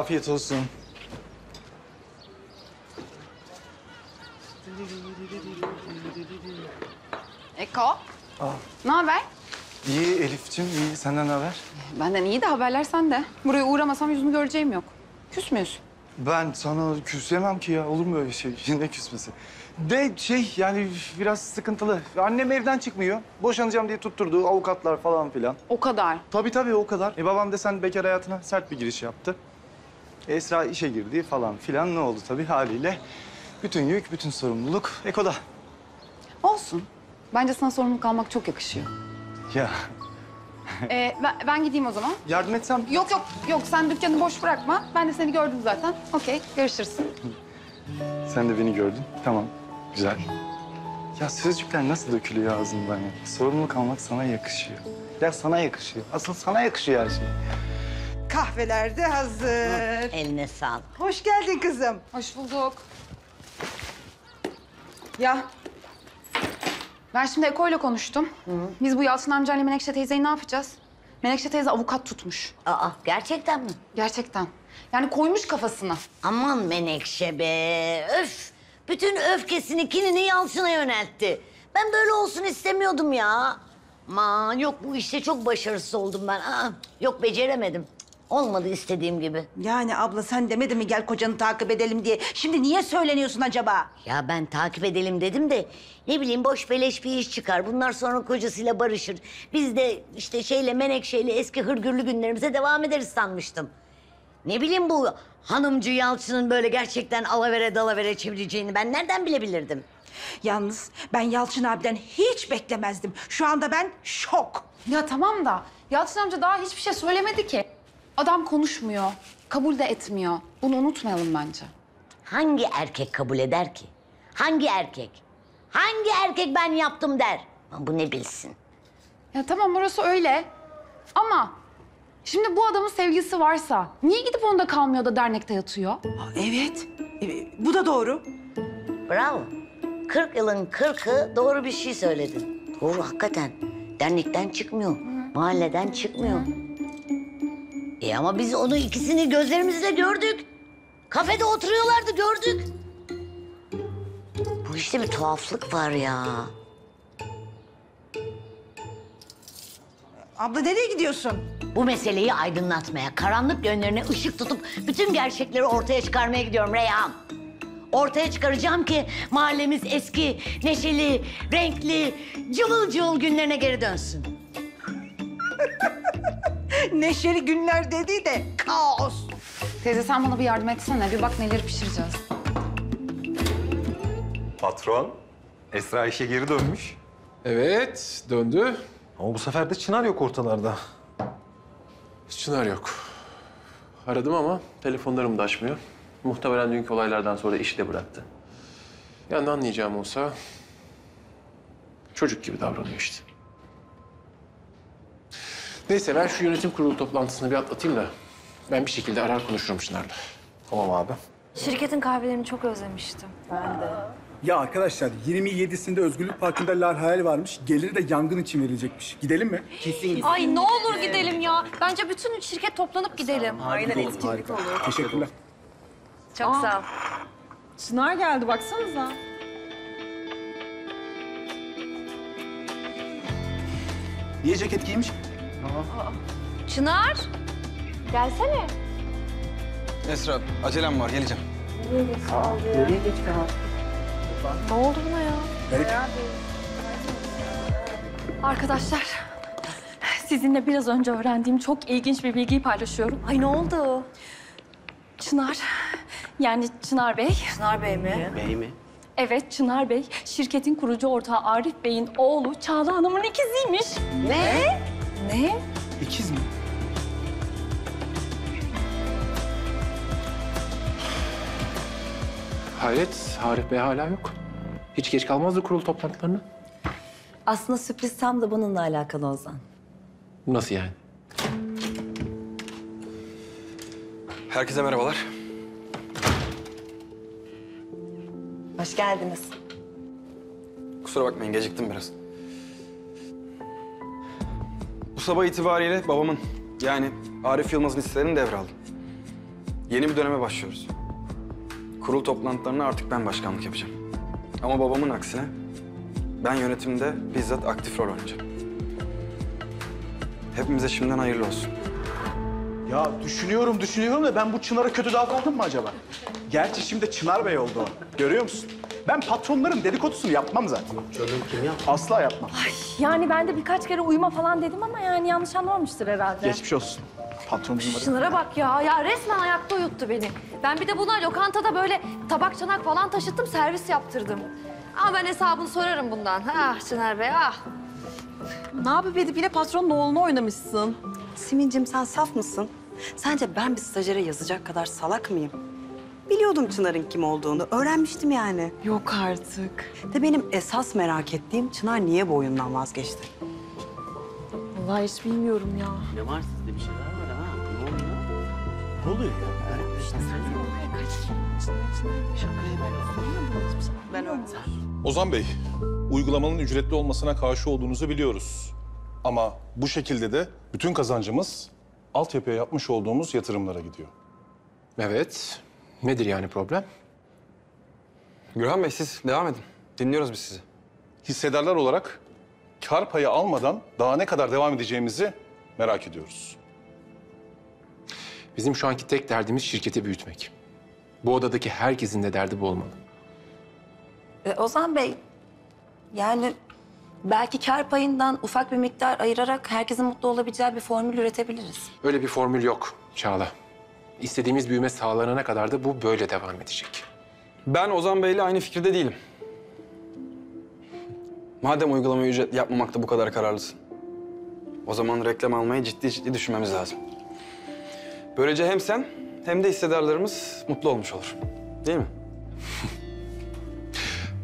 Speaker 7: Afiyet olsun.
Speaker 24: Eko,
Speaker 7: Aa,
Speaker 24: ne haber?
Speaker 7: iyi Elif'ciğim, iyi. Senden ne haber?
Speaker 24: Benden iyi de haberler sende. Buraya uğramasam yüzümü göreceğim yok. Küs müyüz?
Speaker 7: Ben sana küsemem ki ya. Olur mu öyle şey? Ne küsmesi? De şey yani biraz sıkıntılı. Annem evden çıkmıyor. Boşanacağım diye tutturdu. Avukatlar falan filan.
Speaker 24: O kadar.
Speaker 7: Tabii tabii o kadar. E babam desen bekar hayatına sert bir giriş yaptı. Esra işe girdi falan filan. Ne oldu tabii haliyle. Bütün yük, bütün sorumluluk Eko'da.
Speaker 24: Olsun. Bence sana sorumluluk almak çok yakışıyor.
Speaker 7: Ya
Speaker 24: Ee, ben, ben gideyim o zaman.
Speaker 7: yardım etsem...
Speaker 24: Yok yok yok sen dükkanı boş bırakma. Ben de seni gördüm zaten. Okey görüşürüz.
Speaker 7: Sen de beni gördün. Tamam, güzel. Ya sözcükler nasıl dökülüyor ağzından ya? Sorumluluk almak sana yakışıyor. Ya sana yakışıyor. Asıl sana yakışıyor her şey.
Speaker 5: Kahveler de hazır.
Speaker 6: Eline sağlık.
Speaker 5: Hoş geldin kızım.
Speaker 24: Hoş bulduk. Ya ben şimdi Eko ile konuştum. Biz bu Yalçın amcayla Menekşe teyzeyi ne yapacağız? Menekşe teyze avukat tutmuş.
Speaker 6: Aa gerçekten mi?
Speaker 24: Gerçekten. Yani koymuş kafasına.
Speaker 6: Aman Menekşe be. Öf. Bütün öfkesini, kinini Yalçın'a yöneltti. Ben böyle olsun istemiyordum ya. Aman yok bu işte çok başarısız oldum ben. Aa, yok beceremedim. Olmadı istediğim gibi.
Speaker 17: Yani abla sen demedin mi gel kocanı takip edelim diye. Şimdi niye söyleniyorsun acaba?
Speaker 6: Ya ben takip edelim dedim de ne bileyim boş beleş bir iş çıkar. Bunlar sonra kocasıyla barışır. Biz de işte şeyle Menekşe'yle eski hırgürlü günlerimize devam ederiz sanmıştım. Ne bileyim bu hanımcı Yalçın'ın böyle gerçekten alavere dalavere çevireceğini ben nereden bilebilirdim?
Speaker 17: Yalnız ben Yalçın abiden hiç beklemezdim. Şu anda ben şok.
Speaker 24: Ya tamam da Yalçın amca daha hiçbir şey söylemedi ki. Adam konuşmuyor, kabul de etmiyor. Bunu unutmayalım bence.
Speaker 6: Hangi erkek kabul eder ki? Hangi erkek? Hangi erkek ben yaptım der? Ama Bu ne bilsin?
Speaker 24: Ya tamam orası öyle. Ama şimdi bu adamın sevgilisi varsa niye gidip onda kalmıyor da dernekte yatıyor?
Speaker 17: Evet. Bu da doğru.
Speaker 6: Bravo. 40 yılın 40'ı doğru bir şey söyledin. Doğru hakikaten. Dernekten çıkmıyor. Mahalleden çıkmıyor. E ama biz onu ikisini gözlerimizle gördük. Kafede oturuyorlardı gördük. Bu işte bir tuhaflık var ya.
Speaker 17: Abla nereye gidiyorsun?
Speaker 6: Bu meseleyi aydınlatmaya, karanlık yönlerine ışık tutup bütün gerçekleri ortaya çıkarmaya gidiyorum Reyhan. Ortaya çıkaracağım ki mahallemiz eski, neşeli, renkli, cıvıl cıvıl günlerine geri dönsün.
Speaker 17: Neşeli günler dediği de kaos.
Speaker 24: Teyze sen bana bir yardım etsene. Bir bak neleri pişireceğiz.
Speaker 12: Patron, Esra işe geri dönmüş.
Speaker 2: Evet, döndü.
Speaker 12: Ama bu sefer de Çınar yok ortalarda.
Speaker 2: Çınar yok. Aradım ama telefonlarım da açmıyor. Muhtemelen dünkü olaylardan sonra işi de bıraktı. Yani anlayacağım olsa... ...çocuk gibi davranıyor işte. Neyse ben şu yönetim kurulu toplantısını bir atlatayım da... ...ben bir şekilde arar konuşurum Çınar'la.
Speaker 12: Tamam abi.
Speaker 14: Şirketin kahvelerini çok özlemiştim. Ben de.
Speaker 26: Ya arkadaşlar 27'sinde Özgürlük Parkı'nda Lar Hayal varmış. Geliri de yangın için verilecekmiş. Gidelim mi? Kesin.
Speaker 3: Ay ne olur gidelim ya. Bence bütün şirket toplanıp gidelim.
Speaker 26: Aynen etkinlik olur. Teşekkürler.
Speaker 3: Çok sağ ol.
Speaker 22: Çınar geldi baksanıza.
Speaker 26: Niye ceket giymiş?
Speaker 3: Çınar. Gelsene.
Speaker 16: Esra acelem var geleceğim.
Speaker 26: Nereye geç
Speaker 3: Ne oldu buna ya?
Speaker 14: Arkadaşlar, sizinle biraz önce öğrendiğim çok ilginç bir bilgiyi paylaşıyorum. Ay ne oldu? Çınar, yani Çınar Bey. Çınar Bey mi?
Speaker 4: Bey mi?
Speaker 14: Evet, Çınar Bey, şirketin kurucu ortağı Arif Bey'in oğlu Çağla Hanım'ın ikiziymiş.
Speaker 6: Ne?
Speaker 14: Ne?
Speaker 26: İkiz mi?
Speaker 2: Hayret, Arif Bey hala yok. Hiç geç kalmazdı kurul toplantılarına.
Speaker 15: Aslında sürpriz tam da bununla alakalı Ozan.
Speaker 2: Nasıl yani?
Speaker 11: Herkese merhabalar.
Speaker 15: Hoş geldiniz.
Speaker 11: Kusura bakmayın geciktim biraz. Bu sabah itibariyle babamın yani Arif Yılmaz'ın hisselerini devraldım. Yeni bir döneme başlıyoruz. Kurul toplantılarına artık ben başkanlık yapacağım. Ama babamın aksine ben yönetimde bizzat aktif rol oynayacağım. Hepimize şimdiden hayırlı olsun.
Speaker 26: Ya düşünüyorum düşünüyorum da ben bu Çınar'a kötü davrandım mı acaba? Gerçi şimdi Çınar Bey oldu. Görüyor musun? Ben patronların dedikodusunu yapmam zaten. Canım kim yap? Asla yapmam.
Speaker 14: Yani ben de birkaç kere uyuma falan dedim ama yani yanlış anlamamıştır herhalde.
Speaker 26: Geçmiş olsun. Patronumuz.
Speaker 3: Şunlara bak ya. Ya resmen ayakta uyuttu beni. Ben bir de buna lokantada böyle tabak çanak falan taşıttım, servis yaptırdım. Ama ben hesabını sorarım bundan. Ah Çınar Bey, ah.
Speaker 15: Ne yapıp edip yine patronun oğlunu oynamışsın. Simin'cim sen saf mısın? Sence ben bir stajyere yazacak kadar salak mıyım?
Speaker 27: Biliyordum Çınar'ın kim olduğunu. Öğrenmiştim yani.
Speaker 22: Yok artık.
Speaker 27: De benim esas merak ettiğim Çınar niye bu oyundan vazgeçti?
Speaker 22: Vallahi hiç bilmiyorum ya.
Speaker 4: Ne var sizde bir şeyler var ha? Ne oluyor? Ne oluyor ya?
Speaker 27: Ben öyle.
Speaker 28: Ozan Bey, uygulamanın ücretli olmasına karşı olduğunuzu biliyoruz. Ama bu şekilde de bütün kazancımız altyapıya yapmış olduğumuz yatırımlara gidiyor.
Speaker 2: Evet. Nedir yani problem?
Speaker 11: Gürhan Bey siz devam edin. Dinliyoruz biz sizi.
Speaker 28: Hissedarlar olarak kar payı almadan daha ne kadar devam edeceğimizi merak ediyoruz.
Speaker 2: Bizim şu anki tek derdimiz şirketi büyütmek. Bu odadaki herkesin de derdi bu olmalı.
Speaker 15: E, Ozan Bey, yani belki kar payından ufak bir miktar ayırarak herkesin mutlu olabileceği bir formül üretebiliriz.
Speaker 2: Öyle bir formül yok Çağla. İstediğimiz büyüme sağlanana kadar da bu böyle devam edecek.
Speaker 11: Ben Ozan Bey'le aynı fikirde değilim. Madem uygulamayı ücretli yapmamakta bu kadar kararlısın. O zaman reklam almayı ciddi ciddi düşünmemiz lazım. Böylece hem sen hem de hissedarlarımız mutlu olmuş olur. Değil mi?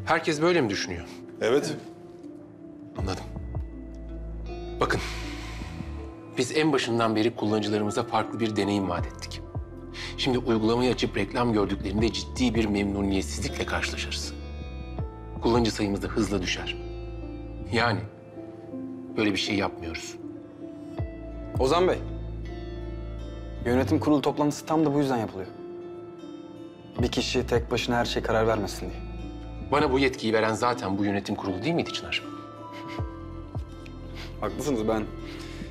Speaker 2: Herkes böyle mi düşünüyor?
Speaker 28: Evet.
Speaker 2: Anladım. Bakın, biz en başından beri kullanıcılarımıza farklı bir deneyim vaat ettik. Şimdi uygulamayı açıp reklam gördüklerinde ciddi bir memnuniyetsizlikle karşılaşırız. Kullanıcı sayımız da hızla düşer. Yani böyle bir şey yapmıyoruz.
Speaker 11: Ozan Bey, yönetim kurulu toplantısı tam da bu yüzden yapılıyor. Bir kişi tek başına her şeye karar vermesin diye.
Speaker 2: Bana bu yetkiyi veren zaten bu yönetim kurulu değil miydi Çınar?
Speaker 11: Haklısınız ben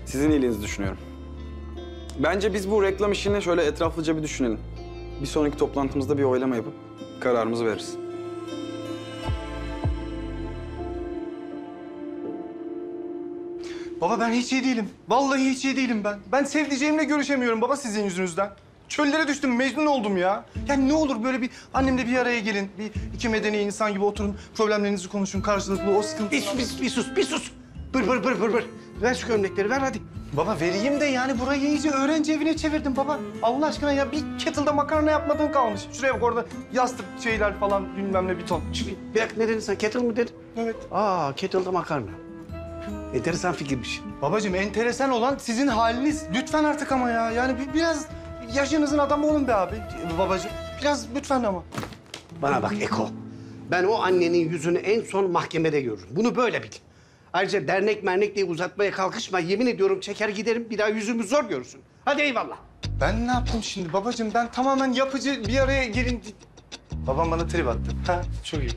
Speaker 11: sizin iyiliğinizi düşünüyorum. Bence biz bu reklam işini şöyle etraflıca bir düşünelim. Bir sonraki toplantımızda bir oylama yapıp kararımızı veririz.
Speaker 7: Baba ben hiç iyi değilim. Vallahi hiç iyi değilim ben. Ben sevdiceğimle görüşemiyorum baba sizin yüzünüzden. Çöllere düştüm, mecnun oldum ya. Yani ne olur böyle bir annemle bir araya gelin. Bir iki medeni insan gibi oturun, problemlerinizi konuşun karşılıklı. O sıkıntı...
Speaker 4: Bir, bir, bir sus, bir sus. Bır bır bır bır bır. Ver şu gömlekleri, ver hadi.
Speaker 7: Baba vereyim de yani burayı iyice öğrenci evine çevirdim baba. Allah aşkına ya bir kettle'da makarna yapmadığın kalmış. Şuraya bak orada yastık şeyler falan bilmem ne bir ton.
Speaker 4: Şimdi bir dakika ne dedin sen? Kettle mı dedin?
Speaker 7: Evet.
Speaker 4: Aa, kettle'da makarna. Enteresan fikirmiş.
Speaker 7: Babacığım enteresan olan sizin haliniz. Lütfen artık ama ya. Yani bir, biraz yaşınızın adamı olun be abi babacığım. Biraz lütfen ama.
Speaker 4: Bana bak Eko. Ben o annenin yüzünü en son mahkemede görürüm. Bunu böyle bil. Ayrıca dernek mernek diye uzatmaya kalkışma. Yemin ediyorum çeker giderim bir daha yüzümü zor görürsün. Hadi eyvallah.
Speaker 7: Ben ne yaptım şimdi babacığım? Ben tamamen yapıcı bir araya gelin. Babam bana trip attı. Ha, çok iyi.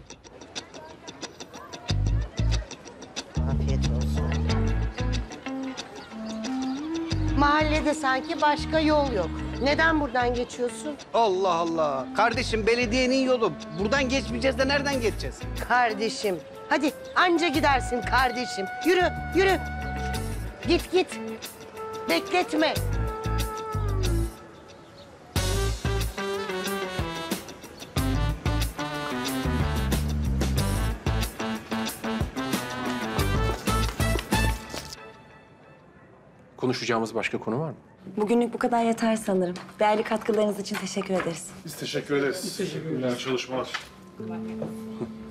Speaker 5: Afiyet olsun. Mahallede sanki başka yol yok. Neden buradan geçiyorsun?
Speaker 4: Allah Allah. Kardeşim belediyenin yolu. Buradan geçmeyeceğiz de nereden geçeceğiz?
Speaker 5: Kardeşim. Hadi anca gidersin kardeşim. Yürü, yürü. Git git. Bekletme.
Speaker 2: Konuşacağımız başka konu var mı?
Speaker 15: Bugünlük bu kadar yeter sanırım. Değerli katkılarınız için teşekkür ederiz.
Speaker 28: Biz teşekkür ederiz. Teşekkürler. İyi çalışmalar.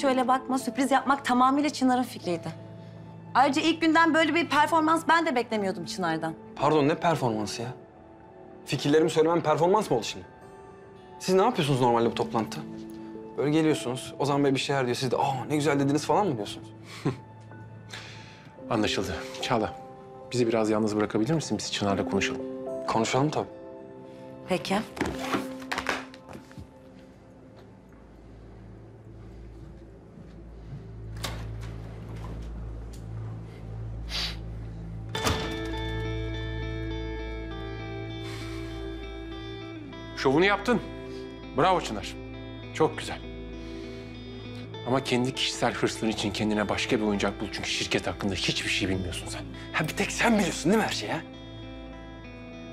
Speaker 15: hiç öyle bakma. Sürpriz yapmak tamamıyla Çınar'ın fikriydi. Ayrıca ilk günden böyle bir performans ben de beklemiyordum Çınar'dan.
Speaker 11: Pardon ne performansı ya? Fikirlerimi söylemem performans mı oldu şimdi? Siz ne yapıyorsunuz normalde bu toplantıda? Böyle geliyorsunuz, Ozan Bey bir şeyler diyor. Siz de aa ne güzel dediniz falan mı diyorsunuz?
Speaker 2: Anlaşıldı. Çağla, bizi biraz yalnız bırakabilir misin? Biz Çınar'la konuşalım.
Speaker 11: Konuşalım tabii.
Speaker 15: Peki.
Speaker 2: Yaptın. Bravo Çınar. Çok güzel. Ama kendi kişisel hırsların için kendine başka bir oyuncak bul. Çünkü şirket hakkında hiçbir şey bilmiyorsun sen.
Speaker 11: Ha bir tek sen biliyorsun değil mi her şeyi ha?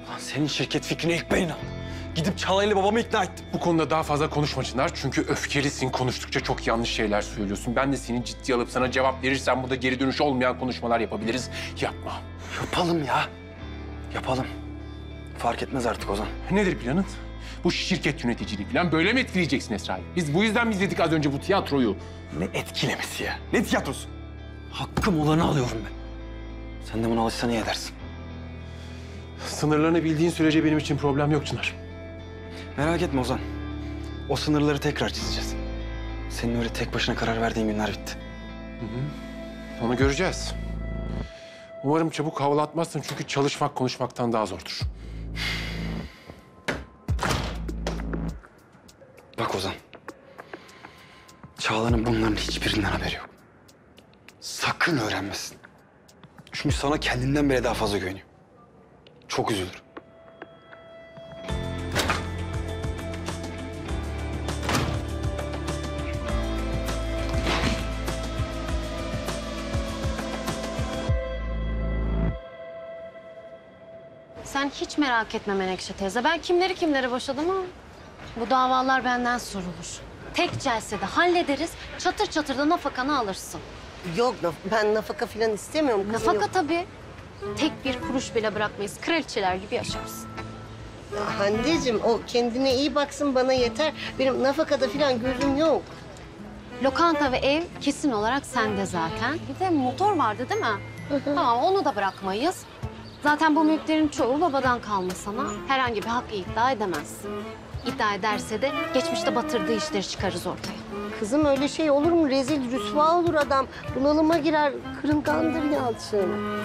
Speaker 11: Ulan senin şirket fikrine ilk ben inandım. Gidip Çağla'yla babamı ikna ettim.
Speaker 2: Bu konuda daha fazla konuşma Çınar. Çünkü öfkelisin. Konuştukça çok yanlış şeyler söylüyorsun. Ben de seni ciddiye alıp sana cevap verirsem burada geri dönüş olmayan konuşmalar yapabiliriz. Yapma.
Speaker 11: Yapalım ya. Yapalım. Fark etmez artık Ozan.
Speaker 2: Nedir planın? Bu şirket yöneticiliği falan böyle mi etkileyeceksin Esra'yı? Biz bu yüzden mi izledik az önce bu tiyatroyu?
Speaker 11: Ne etkilemesi ya? Ne tiyatrosu? Hakkım olanı alıyorum ben. Sen de buna alışsan iyi edersin.
Speaker 2: Sınırlarını bildiğin sürece benim için problem yok Çınar.
Speaker 11: Merak etme Ozan. O sınırları tekrar çizeceğiz. Senin öyle tek başına karar verdiğin günler bitti.
Speaker 2: Onu göreceğiz. Umarım çabuk havlatmazsın çünkü çalışmak konuşmaktan daha zordur.
Speaker 11: Bak Ozan. Çağla'nın bunların hiçbirinden haberi yok. Sakın öğrenmesin. Çünkü sana kendinden bile daha fazla güveniyor. Çok üzülür.
Speaker 29: Sen hiç merak etme Menekşe teyze. Ben kimleri kimleri boşadım ama bu davalar benden sorulur. Tek celsede hallederiz, çatır çatır da nafakanı alırsın.
Speaker 5: Yok ben nafaka falan istemiyorum kızım.
Speaker 29: Nafaka
Speaker 5: yok.
Speaker 29: tabii. Tek bir kuruş bile bırakmayız. Kraliçeler gibi yaşarız.
Speaker 5: Hande'cim o kendine iyi baksın bana yeter. Benim nafakada falan gözüm yok.
Speaker 29: Lokanta ve ev kesin olarak sende zaten. Bir de motor vardı değil mi? tamam onu da bırakmayız. Zaten bu mülklerin çoğu babadan kalma sana. Herhangi bir hakkı iddia edemez. İddia ederse de geçmişte batırdığı işleri çıkarız ortaya.
Speaker 5: Kızım öyle şey olur mu? Rezil rüsva olur adam. Bunalıma girer. Kırılgandır Yalçın.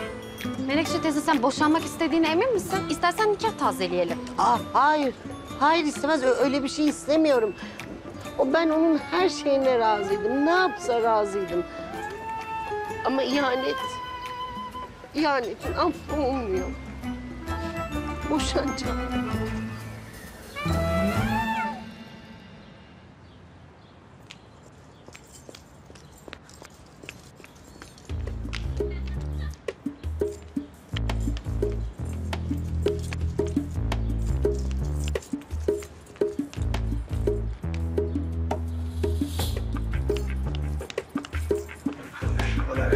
Speaker 29: Menekşe teyze sen boşanmak istediğine emin misin? İstersen nikah tazeleyelim.
Speaker 5: Ah hayır. Hayır istemez. Ö- Öyle bir şey istemiyorum. O ben onun her şeyine razıydım. Ne yapsa razıydım. Ama ihanet. İhanetin affı olmuyor. Boşanacağım.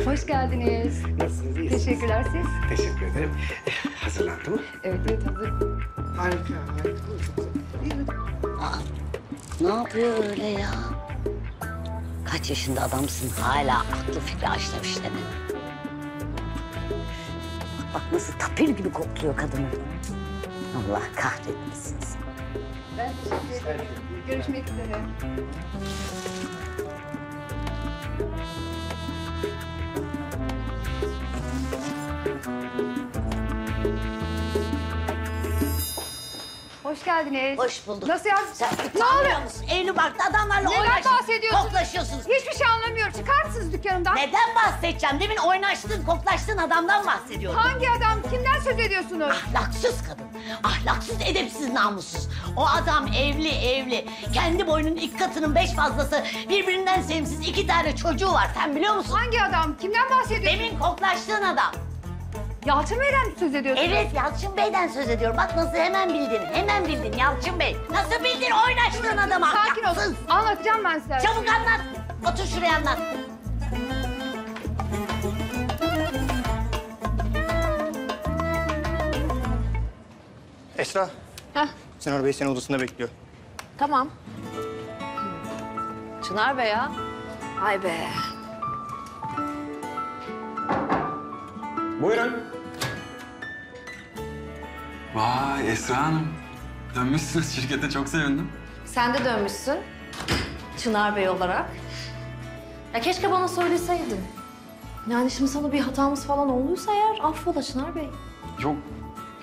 Speaker 30: Hoş geldiniz.
Speaker 4: Nasılsınız? iyi
Speaker 30: Teşekkürler siz.
Speaker 4: Teşekkür ederim. Hazırlandı mı?
Speaker 30: Evet evet hazır.
Speaker 4: Harika.
Speaker 6: Ne yapıyor öyle ya? Kaç yaşında adamsın hala aklı fikri açlamış deme. Bak, bak nasıl tapir gibi kokluyor kadını. Allah kahretmesin seni.
Speaker 30: Ben teşekkür ederim. Görüşmek üzere. Geldiniz.
Speaker 6: Hoş bulduk.
Speaker 30: Nasıl ya?
Speaker 6: Sen
Speaker 30: Ne oluyor?
Speaker 6: musun? Evli barklı adamlarla
Speaker 30: Neden
Speaker 6: oynaşın.
Speaker 30: bahsediyorsunuz?
Speaker 6: Koklaşıyorsunuz.
Speaker 30: Hiçbir şey anlamıyorum. Çıkar mısınız dükkanımdan?
Speaker 6: Neden bahsedeceğim? Demin oynaştın, koklaştın adamdan bahsediyorum.
Speaker 30: Hangi adam? Kimden söz ediyorsunuz?
Speaker 6: Ahlaksız kadın. Ahlaksız, edepsiz, namussuz. O adam evli, evli. Kendi boyunun iki katının beş fazlası. Birbirinden sevimsiz iki tane çocuğu var. Sen biliyor musun?
Speaker 30: Hangi adam? Kimden bahsediyorsun?
Speaker 6: Demin koklaştığın adam.
Speaker 30: Yalçın Bey'den mi söz ediyorsunuz?
Speaker 6: Evet, Yalçın Bey'den söz ediyorum. Bak nasıl hemen bildin, hemen bildin Yalçın Bey. Nasıl bildin oynaştığın adamı?
Speaker 30: Sakin
Speaker 6: ahlaksız.
Speaker 30: olun. Anlatacağım ben size.
Speaker 6: Çabuk anlat. Otur şuraya anlat.
Speaker 31: Esra.
Speaker 30: Heh.
Speaker 31: Sinan Bey seni odasında bekliyor.
Speaker 30: Tamam. Çınar Bey ya. Ay be.
Speaker 11: Buyurun. Vay Esra Hanım. Dönmüşsünüz şirkete çok sevindim.
Speaker 29: Sen de dönmüşsün. Çınar Bey olarak. Ya keşke bana söyleseydin. Yani şimdi sana bir hatamız falan olduysa eğer affola Çınar Bey.
Speaker 11: Yok.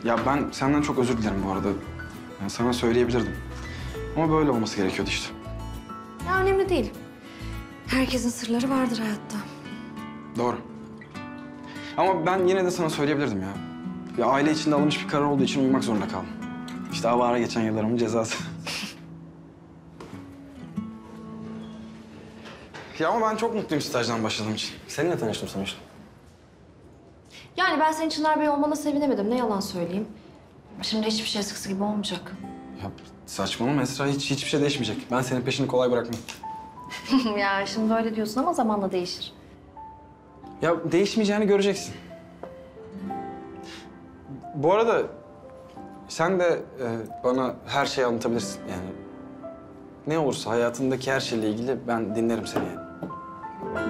Speaker 11: Ya ben senden çok özür dilerim bu arada. Yani sana söyleyebilirdim. Ama böyle olması gerekiyordu işte.
Speaker 29: Ya önemli değil. Herkesin sırları vardır hayatta.
Speaker 11: Doğru. Ama ben yine de sana söyleyebilirdim ya. Ya aile içinde alınmış bir karar olduğu için uyumak zorunda kaldım. İşte avara geçen yıllarımın cezası. ya ama ben çok mutluyum stajdan başladığım için. Seninle tanıştım sonuçta.
Speaker 29: Yani ben senin Çınar Bey olmana sevinemedim. Ne yalan söyleyeyim. Şimdi hiçbir şey eskisi gibi olmayacak.
Speaker 11: Ya Saçmalama Esra hiç hiçbir şey değişmeyecek. Ben senin peşini kolay bırakmam.
Speaker 3: ya şimdi öyle diyorsun ama zamanla değişir.
Speaker 11: Ya değişmeyeceğini göreceksin. Bu arada sen de e, bana her şeyi anlatabilirsin yani. Ne olursa hayatındaki her şeyle ilgili ben dinlerim seni yani.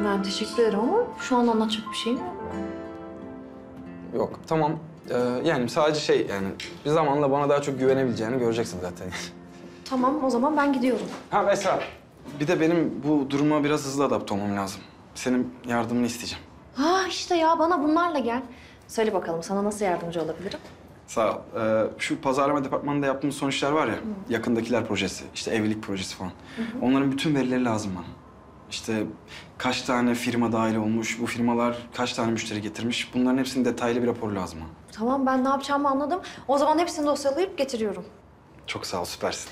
Speaker 3: Ben teşekkür ederim ama şu an anlatacak bir şeyim yok.
Speaker 11: Yok tamam Ee, yani sadece şey yani bir zamanla bana daha çok güvenebileceğini göreceksin zaten.
Speaker 3: Tamam o zaman ben gidiyorum.
Speaker 11: ha Esra bir de benim bu duruma biraz hızlı adapte olmam lazım. Senin yardımını isteyeceğim.
Speaker 3: Ha işte ya bana bunlarla gel. Söyle bakalım sana nasıl yardımcı olabilirim?
Speaker 11: Sağ ol. Ee, şu pazarlama departmanında yaptığımız sonuçlar var ya, yakındakiler projesi, işte evlilik projesi falan. Onların bütün verileri lazım bana. İşte kaç tane firma dahil olmuş, bu firmalar kaç tane müşteri getirmiş, bunların hepsinin detaylı bir raporu lazım bana.
Speaker 3: Tamam ben ne yapacağımı anladım. O zaman hepsini dosyalayıp getiriyorum.
Speaker 11: Çok sağ ol, süpersin.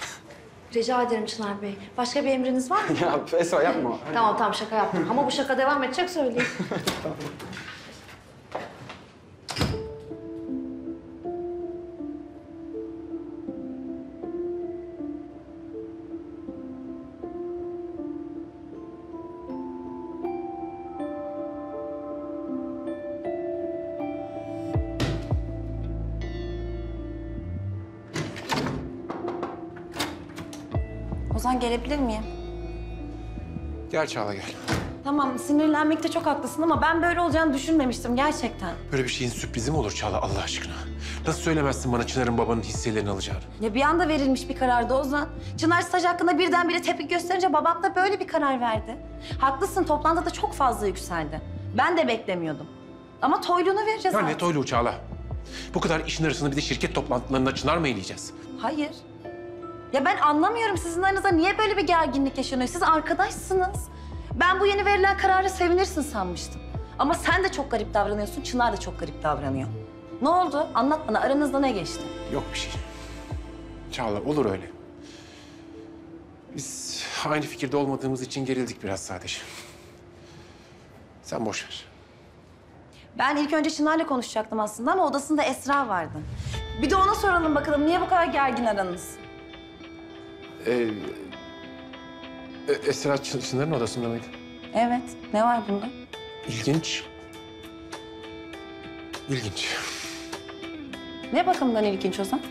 Speaker 3: Rica ederim Çınar Bey. Başka bir emriniz var mı?
Speaker 11: ya Esra yapma.
Speaker 3: tamam tamam şaka yaptım. Ama bu şaka devam edecek söyleyeyim.
Speaker 15: Ozan gelebilir miyim?
Speaker 2: Gel Çağla gel.
Speaker 15: Tamam sinirlenmekte çok haklısın ama ben böyle olacağını düşünmemiştim gerçekten.
Speaker 2: Böyle bir şeyin sürprizi mi olur Çağla Allah aşkına? Nasıl söylemezsin bana Çınar'ın babanın hisselerini alacağını?
Speaker 15: Ya bir anda verilmiş bir karardı Ozan. Çınar staj hakkında birdenbire tepki gösterince babam da böyle bir karar verdi. Haklısın toplantıda çok fazla yükseldi. Ben de beklemiyordum. Ama toyluğunu vereceğiz
Speaker 2: Ya ne
Speaker 15: artık.
Speaker 2: toyluğu Çağla? Bu kadar işin arasını bir de şirket toplantılarında Çınar mı eleyeceğiz?
Speaker 15: Hayır. Ya ben anlamıyorum sizin aranızda niye böyle bir gerginlik yaşanıyor? Siz arkadaşsınız. Ben bu yeni verilen kararı sevinirsin sanmıştım. Ama sen de çok garip davranıyorsun, Çınar da çok garip davranıyor. Ne oldu? Anlat bana aranızda ne geçti?
Speaker 2: Yok bir şey. Çağla olur öyle. Biz aynı fikirde olmadığımız için gerildik biraz sadece. Sen boş ver.
Speaker 15: Ben ilk önce Çınar'la konuşacaktım aslında ama odasında Esra vardı. Bir de ona soralım bakalım niye bu kadar gergin aranız?
Speaker 2: Ee, E- Esra Çın- Çınar'ın odasında mıydı?
Speaker 15: Evet, ne var bunda?
Speaker 2: İlginç. İlginç.
Speaker 15: Ne bakımdan ilginç Ozan?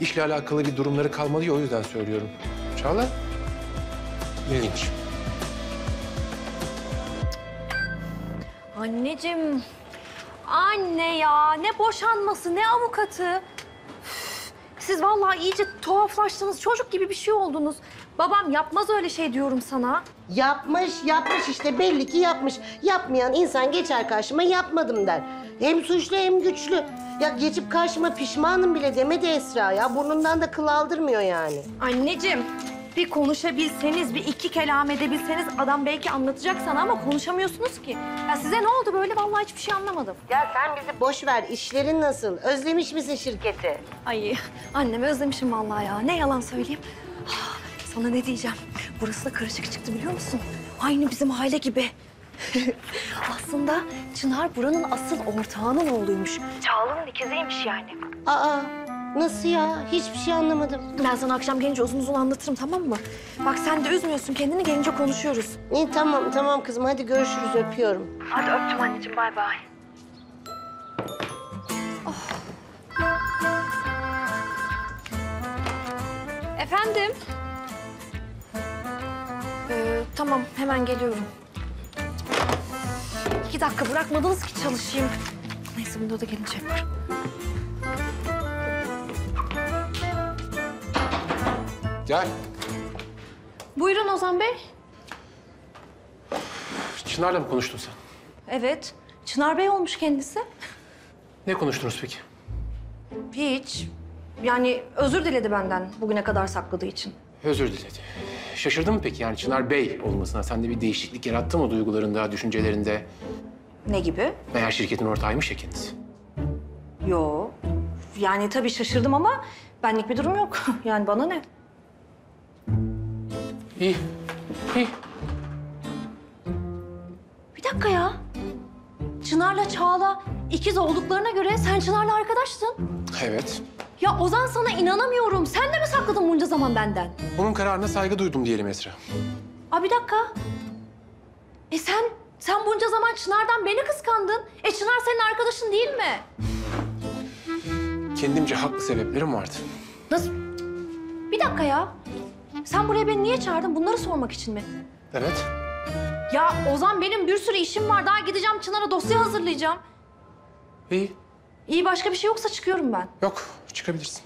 Speaker 2: İşle alakalı bir durumları kalmadı ya o yüzden söylüyorum. Çağla. İlginç.
Speaker 3: Anneciğim. Anne ya ne boşanması ne avukatı. Siz vallahi iyice tuhaflaştınız. Çocuk gibi bir şey oldunuz. Babam yapmaz öyle şey diyorum sana.
Speaker 5: Yapmış, yapmış işte belli ki yapmış. Yapmayan insan geçer karşıma yapmadım der. Hem suçlu hem güçlü. Ya geçip karşıma pişmanım bile demedi Esra ya. Burnundan da kıl aldırmıyor yani.
Speaker 3: Anneciğim bir konuşabilseniz, bir iki kelam edebilseniz adam belki anlatacak sana ama konuşamıyorsunuz ki. Ya size ne oldu böyle? Vallahi hiçbir şey anlamadım.
Speaker 5: Ya sen bizi boş ver. İşlerin nasıl? Özlemiş misin şirketi?
Speaker 3: Ay annemi özlemişim vallahi ya. Ne yalan söyleyeyim. Ah, Sana ne diyeceğim? Burası da karışık çıktı biliyor musun? Aynı bizim aile gibi. Aslında Çınar buranın asıl ortağının oğluymuş. Çağla'nın ikiziymiş yani.
Speaker 5: Aa, nasıl ya? Hiçbir şey anlamadım.
Speaker 3: Ben sana akşam gelince uzun uzun anlatırım tamam mı? Bak sen de üzmüyorsun kendini gelince konuşuyoruz.
Speaker 5: İyi tamam tamam kızım hadi görüşürüz öpüyorum.
Speaker 3: Hadi öptüm anneciğim bay bay. Efendim? Ee, tamam hemen geliyorum. İki dakika bırakmadınız ki çalışayım. Neyse bunda da gelince yaparım.
Speaker 2: Gel.
Speaker 3: Buyurun Ozan Bey.
Speaker 2: Çınar'la mı konuştun sen?
Speaker 3: Evet. Çınar Bey olmuş kendisi.
Speaker 2: Ne konuştunuz peki?
Speaker 3: Hiç. Yani özür diledi benden bugüne kadar sakladığı için.
Speaker 2: Özür diledi. Şaşırdın mı peki yani Çınar Bey olmasına? Sende bir değişiklik yarattı mı duygularında, düşüncelerinde?
Speaker 3: Ne gibi?
Speaker 2: Meğer şirketin ortağıymış ya kendisi.
Speaker 3: Yo. Yani tabii şaşırdım ama benlik bir durum yok. Yani bana ne?
Speaker 2: İyi. İyi.
Speaker 3: Bir dakika ya. Çınar'la Çağla ikiz olduklarına göre sen Çınar'la arkadaştın.
Speaker 2: Evet.
Speaker 3: Ya Ozan sana inanamıyorum. Sen de mi sakladın bunca zaman benden?
Speaker 2: Onun kararına saygı duydum diyelim Esra.
Speaker 3: Aa bir dakika. E sen, sen bunca zaman Çınar'dan beni kıskandın. E Çınar senin arkadaşın değil mi?
Speaker 2: Kendimce haklı sebeplerim vardı.
Speaker 3: Nasıl? Bir dakika ya. Sen buraya beni niye çağırdın? Bunları sormak için mi?
Speaker 2: Evet.
Speaker 3: Ya Ozan benim bir sürü işim var. Daha gideceğim Çınar'a dosya hazırlayacağım.
Speaker 2: İyi.
Speaker 3: İyi başka bir şey yoksa çıkıyorum ben.
Speaker 2: Yok. Çıkabilirsin.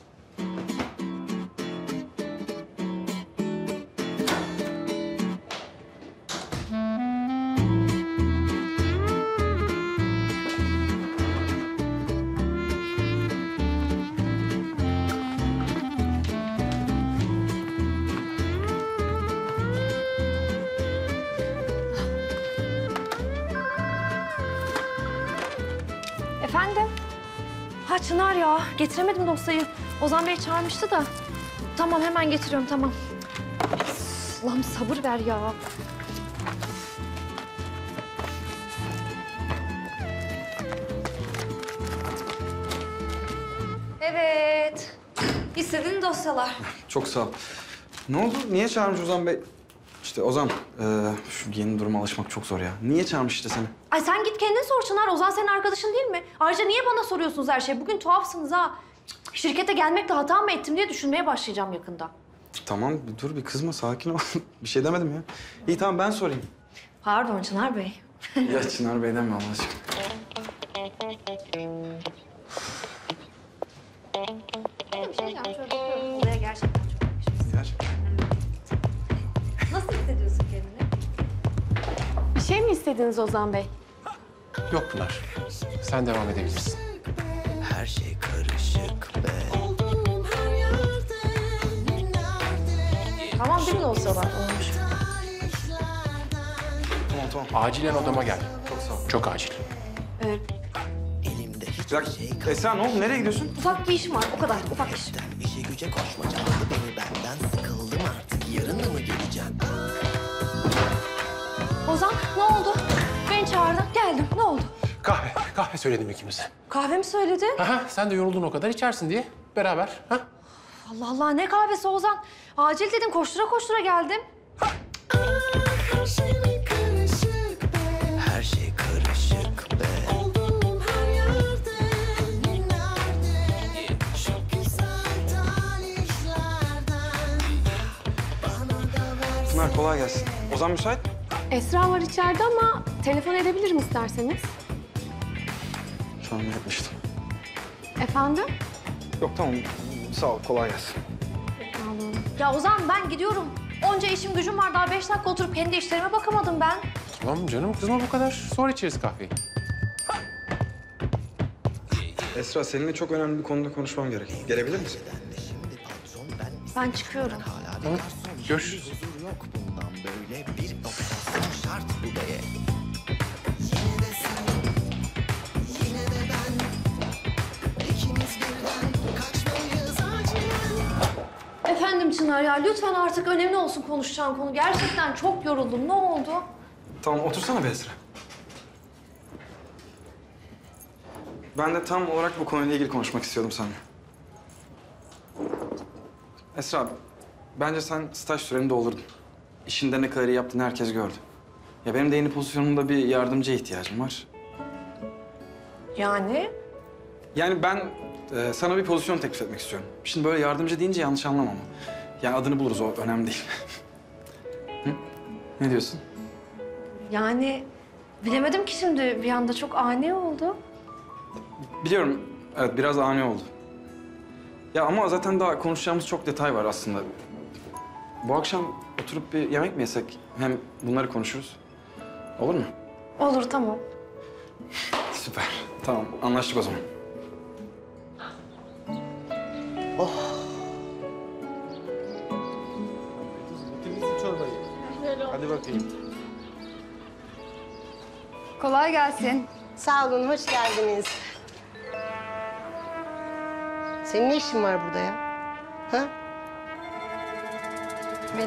Speaker 3: Getiremedim dosyayı. Ozan Bey çağırmıştı da. Tamam hemen getiriyorum tamam. Allah'ım sabır ver ya. Evet. İstediğin dosyalar.
Speaker 11: Çok sağ ol. Ne oldu? Niye çağırmış Ozan Bey? İşte Ozan, e, şu yeni duruma alışmak çok zor ya. Niye çağırmış işte seni?
Speaker 3: Ay sen git kendin sor Çınar. Ozan senin arkadaşın değil mi? Ayrıca niye bana soruyorsunuz her şeyi? Bugün tuhafsınız ha. Cık, Şirkete gelmekle hata mı ettim diye düşünmeye başlayacağım yakında.
Speaker 11: Tamam, bir dur bir kızma, sakin ol. bir şey demedim ya. İyi tamam ben sorayım.
Speaker 3: Pardon Çınar Bey.
Speaker 11: ya Çınar Bey deme Allah aşkına.
Speaker 3: Bir şey.
Speaker 29: İstediniz Ozan Bey?
Speaker 2: Yok Pınar. Sen devam edebilirsin.
Speaker 32: Her şey karışık be.
Speaker 3: Tamam bir dosya var. Olmuş.
Speaker 11: Tamam tamam.
Speaker 2: Acilen odama gel.
Speaker 11: Çok sağ ol.
Speaker 2: Çok acil.
Speaker 3: Ee,
Speaker 11: Bir dakika. Esra ne oldu? Nereye gidiyorsun?
Speaker 3: ufak bir işim var. O kadar. Ufak iş.
Speaker 32: İşe güce koşmaca aldı beni benden sıkıldım artık. Yarın da mı geleceğim?
Speaker 3: Ozan ne oldu? Beni çağırdın. Geldim. Ne oldu?
Speaker 2: Kahve. Kahve söyledim ikimize.
Speaker 3: Kahve mi söyledi?
Speaker 2: Aha, sen de yoruldun o kadar içersin diye. Beraber. Ha?
Speaker 3: Allah Allah ne kahvesi Ozan? Acil dedim koştura koştura geldim.
Speaker 32: Her şey karışık be.
Speaker 11: Pınar kolay gelsin. Ozan müsait?
Speaker 29: Esra var içeride ama telefon edebilirim isterseniz.
Speaker 11: Şu an yapmıştım.
Speaker 29: Efendim?
Speaker 11: Yok tamam. Sağ ol, kolay gelsin.
Speaker 3: Ya Ozan ben gidiyorum. Onca işim gücüm var. Daha beş dakika oturup kendi işlerime bakamadım ben.
Speaker 2: Tamam canım kızma bu kadar. Sonra içeriz kahveyi.
Speaker 11: Esra seninle çok önemli bir konuda konuşmam gerek. Gelebilir misin?
Speaker 3: Ben çıkıyorum.
Speaker 2: Tamam. Görüşürüz.
Speaker 32: Yok bundan böyle bir
Speaker 3: Efendim Çınar ya lütfen artık önemli olsun konuşacağım konu. Gerçekten çok yoruldum. Ne oldu?
Speaker 11: Tamam otursana be Esra. Ben de tam olarak bu konuyla ilgili konuşmak istiyordum seninle. Esra, bence sen staj süreni doldurdun. İşinde ne kadar iyi yaptığını herkes gördü. Ya benim de yeni pozisyonumda bir yardımcıya ihtiyacım var.
Speaker 3: Yani?
Speaker 11: Yani ben e, sana bir pozisyon teklif etmek istiyorum. Şimdi böyle yardımcı deyince yanlış anlama ama. Yani adını buluruz o önemli değil. Hı? Ne diyorsun?
Speaker 3: Yani bilemedim ki şimdi. Bir anda çok ani oldu.
Speaker 11: Biliyorum. Evet biraz ani oldu. Ya ama zaten daha konuşacağımız çok detay var aslında. Bu akşam oturup bir yemek mi yesek? Hem bunları konuşuruz. Olur mu?
Speaker 3: Olur tamam.
Speaker 11: Süper. Tamam anlaştık o zaman.
Speaker 2: Hadi bakayım.
Speaker 30: Kolay gelsin.
Speaker 5: Sağ olun, hoş geldiniz. Senin ne işin var burada ya? Ha?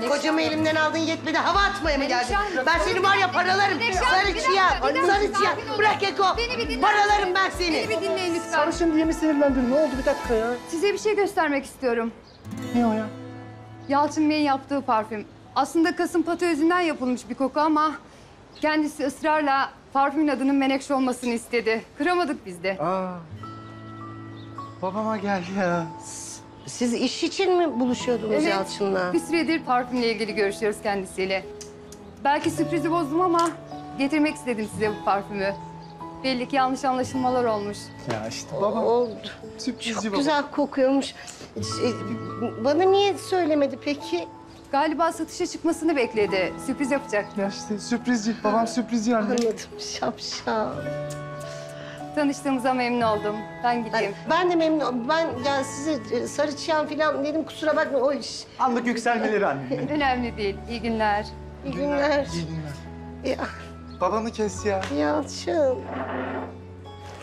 Speaker 5: Kocamı elimden aldın yetmedi. Hava atmaya mı geldin?
Speaker 3: Menekşe
Speaker 5: Ben seni var ya paralarım.
Speaker 3: Menekşe
Speaker 5: Sarı
Speaker 3: dakika, bir dakika,
Speaker 5: Sarı
Speaker 3: sakin olun.
Speaker 5: Bırak Eko.
Speaker 3: Beni bir dinler
Speaker 5: Paralarım ben seni.
Speaker 3: Beni bir dinleyin lütfen.
Speaker 7: Sarışın diye mi sinirlendin? Ne oldu bir dakika ya?
Speaker 30: Size bir şey göstermek istiyorum.
Speaker 7: Ne o ya?
Speaker 30: Yalçın Bey'in yaptığı parfüm. Aslında kasım patı özünden yapılmış bir koku ama... ...kendisi ısrarla parfümün adının Menekşe olmasını istedi. Kıramadık biz de.
Speaker 7: Aa. Babama gel ya.
Speaker 5: Siz iş için mi buluşuyordunuz Yalçın'la?
Speaker 30: Bir süredir parfümle ilgili görüşüyoruz kendisiyle. Belki sürprizi bozdum ama getirmek istedim size bu parfümü. Belli ki yanlış anlaşılmalar olmuş.
Speaker 7: Ya işte babam.
Speaker 5: Oldu.
Speaker 7: Sürprizci
Speaker 5: Çok
Speaker 7: baba.
Speaker 5: güzel kokuyormuş. Şey, Bana niye söylemedi peki?
Speaker 30: Galiba satışa çıkmasını bekledi. Sürpriz yapacaktı.
Speaker 7: İşte sürprizci. Babam sürprizci anne.
Speaker 5: Anladım. Şapşal.
Speaker 30: Tanıştığımıza memnun oldum. Ben gideyim.
Speaker 5: Ben de memnun oldum. Ben ya size e, sarı çiyan falan dedim kusura bakma o iş.
Speaker 7: Anlık yükselmeleri anne.
Speaker 30: Önemli değil. İyi günler.
Speaker 5: İyi günler.
Speaker 7: İyi günler.
Speaker 5: Ya,
Speaker 7: Babamı kes ya.
Speaker 5: Yalçın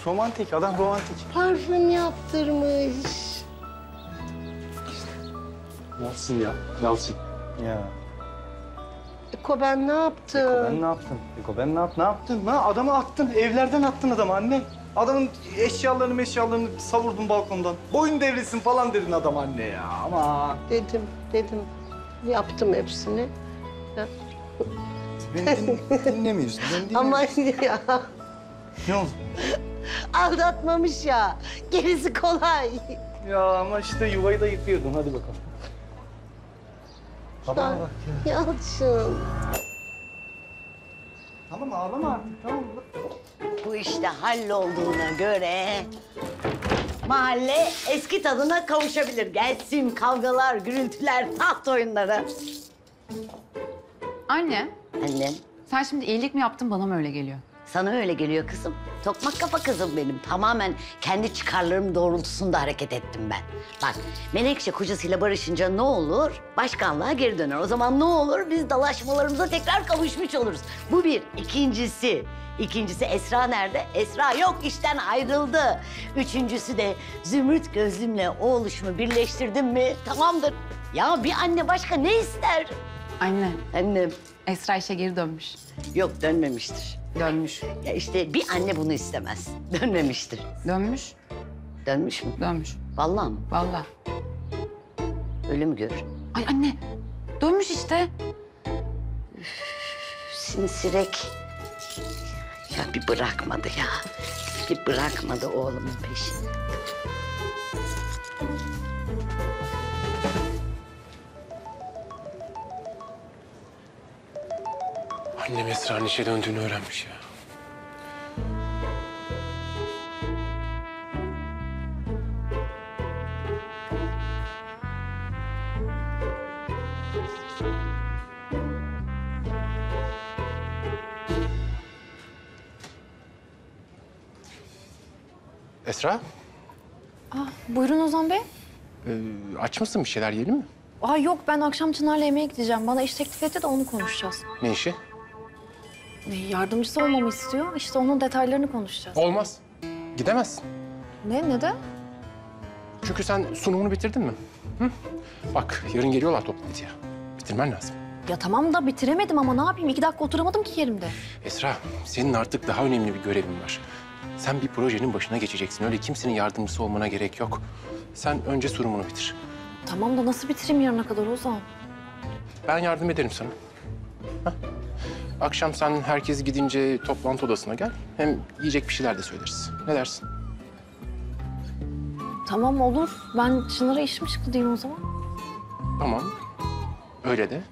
Speaker 7: Romantik, adam romantik.
Speaker 5: parfüm yaptırmış.
Speaker 7: Yalçın ya, Yalçın. Ya.
Speaker 5: Eko ben ne yaptım?
Speaker 7: Ben ne yaptım? Eko ben ne yaptım? Ne yaptın? Ha, adamı attın, evlerden attın adamı anne. Adamın eşyalarını eşyalarını savurdun balkondan. Boyun devrilsin falan dedin adam anne ya. Ama
Speaker 5: Dedim, dedim. Yaptım hepsini. Ya.
Speaker 7: beni din, dinlemiyorsun. Dinlemiyorsun.
Speaker 5: Ama ya
Speaker 7: Ne oldu?
Speaker 5: aldatmamış ya. Gerisi kolay.
Speaker 7: Ya ama işte yuvayı da yıkıyordun. Hadi bakalım. Babama bak ya.
Speaker 5: Yalçın.
Speaker 7: Tamam ağlama artık tamam?
Speaker 6: Bu işte hallolduğuna göre mahalle eski tadına kavuşabilir. Gelsin kavgalar, gürültüler, taht oyunları.
Speaker 24: Anne,
Speaker 6: Annem,
Speaker 24: sen şimdi iyilik mi yaptın bana mı öyle geliyor?
Speaker 6: Sana öyle geliyor kızım. Tokmak kafa kızım benim. Tamamen kendi çıkarlarım doğrultusunda hareket ettim ben. Bak, Menekşe kocasıyla barışınca ne olur? Başkanlığa geri döner. O zaman ne olur? Biz dalaşmalarımıza tekrar kavuşmuş oluruz. Bu bir. İkincisi, İkincisi Esra nerede? Esra yok işten ayrıldı. Üçüncüsü de Zümrüt gözlümle o oluşumu birleştirdim mi tamamdır. Ya bir anne başka ne ister?
Speaker 24: Anne,
Speaker 6: Annem.
Speaker 24: Esra işe geri dönmüş.
Speaker 6: Yok dönmemiştir.
Speaker 24: Dönmüş.
Speaker 6: Ya işte bir anne bunu istemez. Dönmemiştir.
Speaker 24: Dönmüş.
Speaker 6: Dönmüş mü?
Speaker 24: Dönmüş.
Speaker 6: Vallahi mı?
Speaker 24: Vallahi.
Speaker 6: Öyle mi gör?
Speaker 24: Ay anne, dönmüş işte.
Speaker 6: Sinsirek. Ya bir bırakmadı ya. Bir bırakmadı oğlumun peşini.
Speaker 2: Annem Esra'nın işe döndüğünü öğrenmiş ya. Esra,
Speaker 14: Ah, buyurun Ozan Bey.
Speaker 2: e, aç mısın bir şeyler yiyelim mi?
Speaker 14: Aa yok ben akşam Çınar'la yemeğe gideceğim. Bana iş teklif etti de onu konuşacağız.
Speaker 2: Ne işi?
Speaker 14: Yardımcısı olmamı istiyor. İşte onun detaylarını konuşacağız.
Speaker 2: Olmaz. Gidemezsin.
Speaker 14: Ne? Neden?
Speaker 2: Çünkü sen sunumunu bitirdin mi? Hı? Bak yarın geliyorlar toplantıya. Bitirmen lazım.
Speaker 14: Ya tamam da bitiremedim ama ne yapayım? İki dakika oturamadım ki yerimde.
Speaker 2: Esra, senin artık daha önemli bir görevin var. Sen bir projenin başına geçeceksin. Öyle kimsenin yardımcısı olmana gerek yok. Sen önce sunumunu bitir.
Speaker 14: Tamam da nasıl bitireyim yarına kadar Ozan?
Speaker 2: Ben yardım ederim sana. Hah. Akşam sen herkes gidince toplantı odasına gel. Hem yiyecek bir şeyler de söyleriz. Ne dersin?
Speaker 14: Tamam olur. Ben Çınar'a işim çıktı diyeyim o zaman.
Speaker 2: Tamam. Öyle de.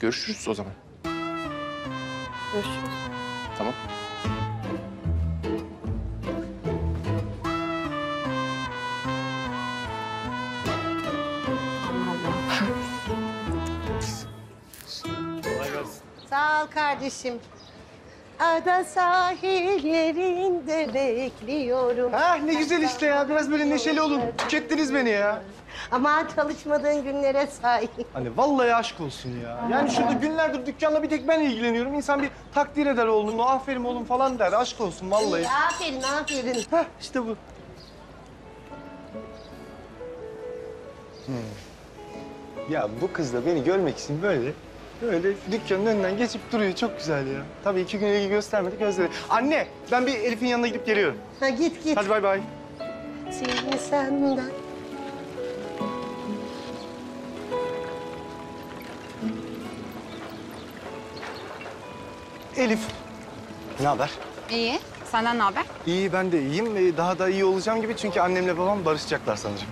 Speaker 2: Görüşürüz o zaman.
Speaker 14: Görüşürüz.
Speaker 2: Tamam.
Speaker 5: Sağ ol kardeşim. Ada sahillerinde bekliyorum.
Speaker 7: Ha ne güzel işte ya. Biraz böyle neşeli olun. Tükettiniz beni ya.
Speaker 5: Ama çalışmadığın günlere say.
Speaker 7: Hani vallahi aşk olsun ya. Yani şurada günlerdir dükkanla bir tek ben ilgileniyorum. İnsan bir takdir eder oğlunu, aferin oğlum falan der. Aşk olsun vallahi.
Speaker 5: İyi, aferin, aferin.
Speaker 7: Heh, işte bu. Ya bu kız da beni görmek için böyle böyle dükkanın önünden geçip duruyor. Çok güzel ya. Tabii iki gün ilgi göstermedi gözleri. Anne ben bir Elif'in yanına gidip geliyorum.
Speaker 5: Ha git git.
Speaker 7: Hadi bay bay.
Speaker 5: Seni senden.
Speaker 7: Elif. Ne haber?
Speaker 24: İyi. Senden ne haber?
Speaker 7: İyi ben de iyiyim. Ee, Daha da iyi olacağım gibi çünkü annemle babam barışacaklar sanırım.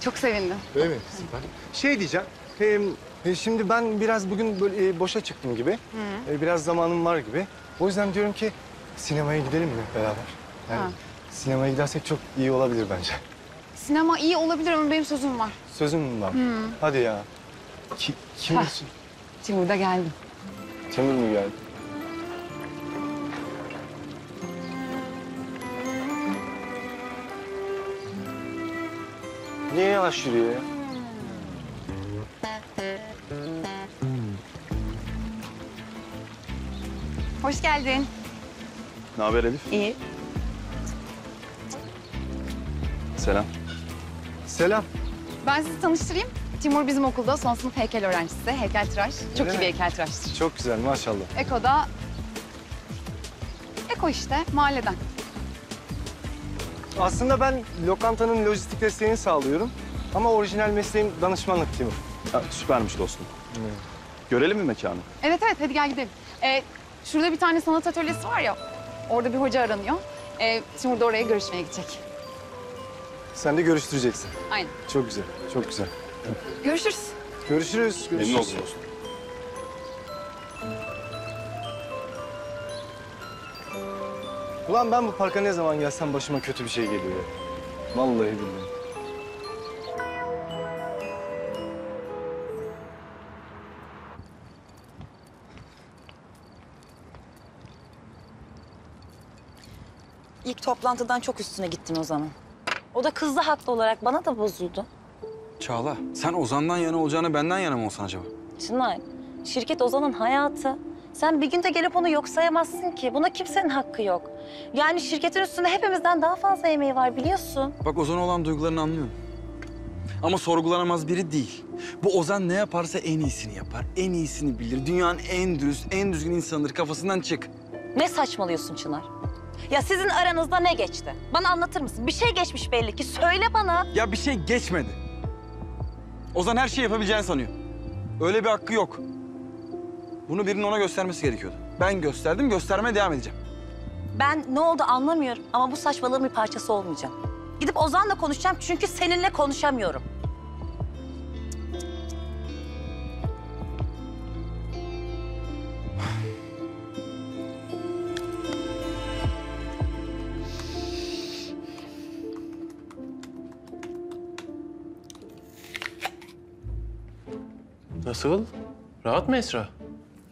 Speaker 24: Çok sevindim.
Speaker 7: Öyle mi? Süper. Şey diyeceğim. E, şimdi ben biraz bugün böyle e, boşa çıktım gibi.
Speaker 24: Hı.
Speaker 7: E, biraz zamanım var gibi. O yüzden diyorum ki sinemaya gidelim mi beraber? Yani
Speaker 24: Ha.
Speaker 7: sinemaya gidersek çok iyi olabilir bence.
Speaker 24: Sinema iyi olabilir ama benim sözüm var.
Speaker 7: Sözüm mü var? Hadi ya. Ki, kim?
Speaker 24: Hah. Timur da geldi.
Speaker 7: Timur mu geldi? Niye yavaş yürüyor ya?
Speaker 24: Hoş geldin.
Speaker 7: Ne haber Elif?
Speaker 24: İyi.
Speaker 7: Selam. Selam.
Speaker 24: Ben sizi tanıştırayım. Timur bizim okulda son sınıf heykel öğrencisi. Heykeltıraş. Çok iyi
Speaker 7: mi?
Speaker 24: bir heykeltıraştır.
Speaker 7: Çok güzel maşallah.
Speaker 24: Eko da... Eko işte mahalleden.
Speaker 7: Aslında ben lokantanın lojistik desteğini sağlıyorum. Ama orijinal mesleğim danışmanlık Timur.
Speaker 33: Ha, süpermiş dostum. Görelim mi mekanı?
Speaker 24: Evet evet hadi gel gidelim. Ee, şurada bir tane sanat atölyesi var ya. Orada bir hoca aranıyor. Ee, Timur da oraya görüşmeye gidecek.
Speaker 7: Sen de görüştüreceksin.
Speaker 24: Aynen.
Speaker 7: Çok güzel, çok güzel.
Speaker 24: Görüşürüz.
Speaker 7: Görüşürüz. görüşürüz.
Speaker 33: Memnun oldum dostum.
Speaker 7: Ulan ben bu parka ne zaman gelsem başıma kötü bir şey geliyor ya. Vallahi billahi.
Speaker 15: İlk toplantıdan çok üstüne gittin Ozan'ın. O da kızdı haklı olarak bana da bozuldu.
Speaker 11: Çağla, sen Ozan'dan yana olacağını benden yana mı olsan acaba?
Speaker 15: Çınar, şirket Ozan'ın hayatı. Sen bir günde gelip onu yok sayamazsın ki. Buna kimsenin hakkı yok. Yani şirketin üstünde hepimizden daha fazla emeği var biliyorsun.
Speaker 11: Bak Ozan'a olan duygularını anlıyorum. Ama sorgulanamaz biri değil. Bu Ozan ne yaparsa en iyisini yapar, en iyisini bilir. Dünyanın en dürüst, en düzgün insanıdır. Kafasından çık.
Speaker 15: Ne saçmalıyorsun Çınar? Ya sizin aranızda ne geçti? Bana anlatır mısın? Bir şey geçmiş belli ki. Söyle bana.
Speaker 11: Ya bir şey geçmedi. Ozan her şeyi yapabileceğini sanıyor. Öyle bir hakkı yok. Bunu birinin ona göstermesi gerekiyordu. Ben gösterdim, göstermeye devam edeceğim.
Speaker 15: Ben ne oldu anlamıyorum ama bu saçmalığın bir parçası olmayacağım. Gidip Ozan'la konuşacağım çünkü seninle konuşamıyorum.
Speaker 2: Nasıl? Rahat mı Esra?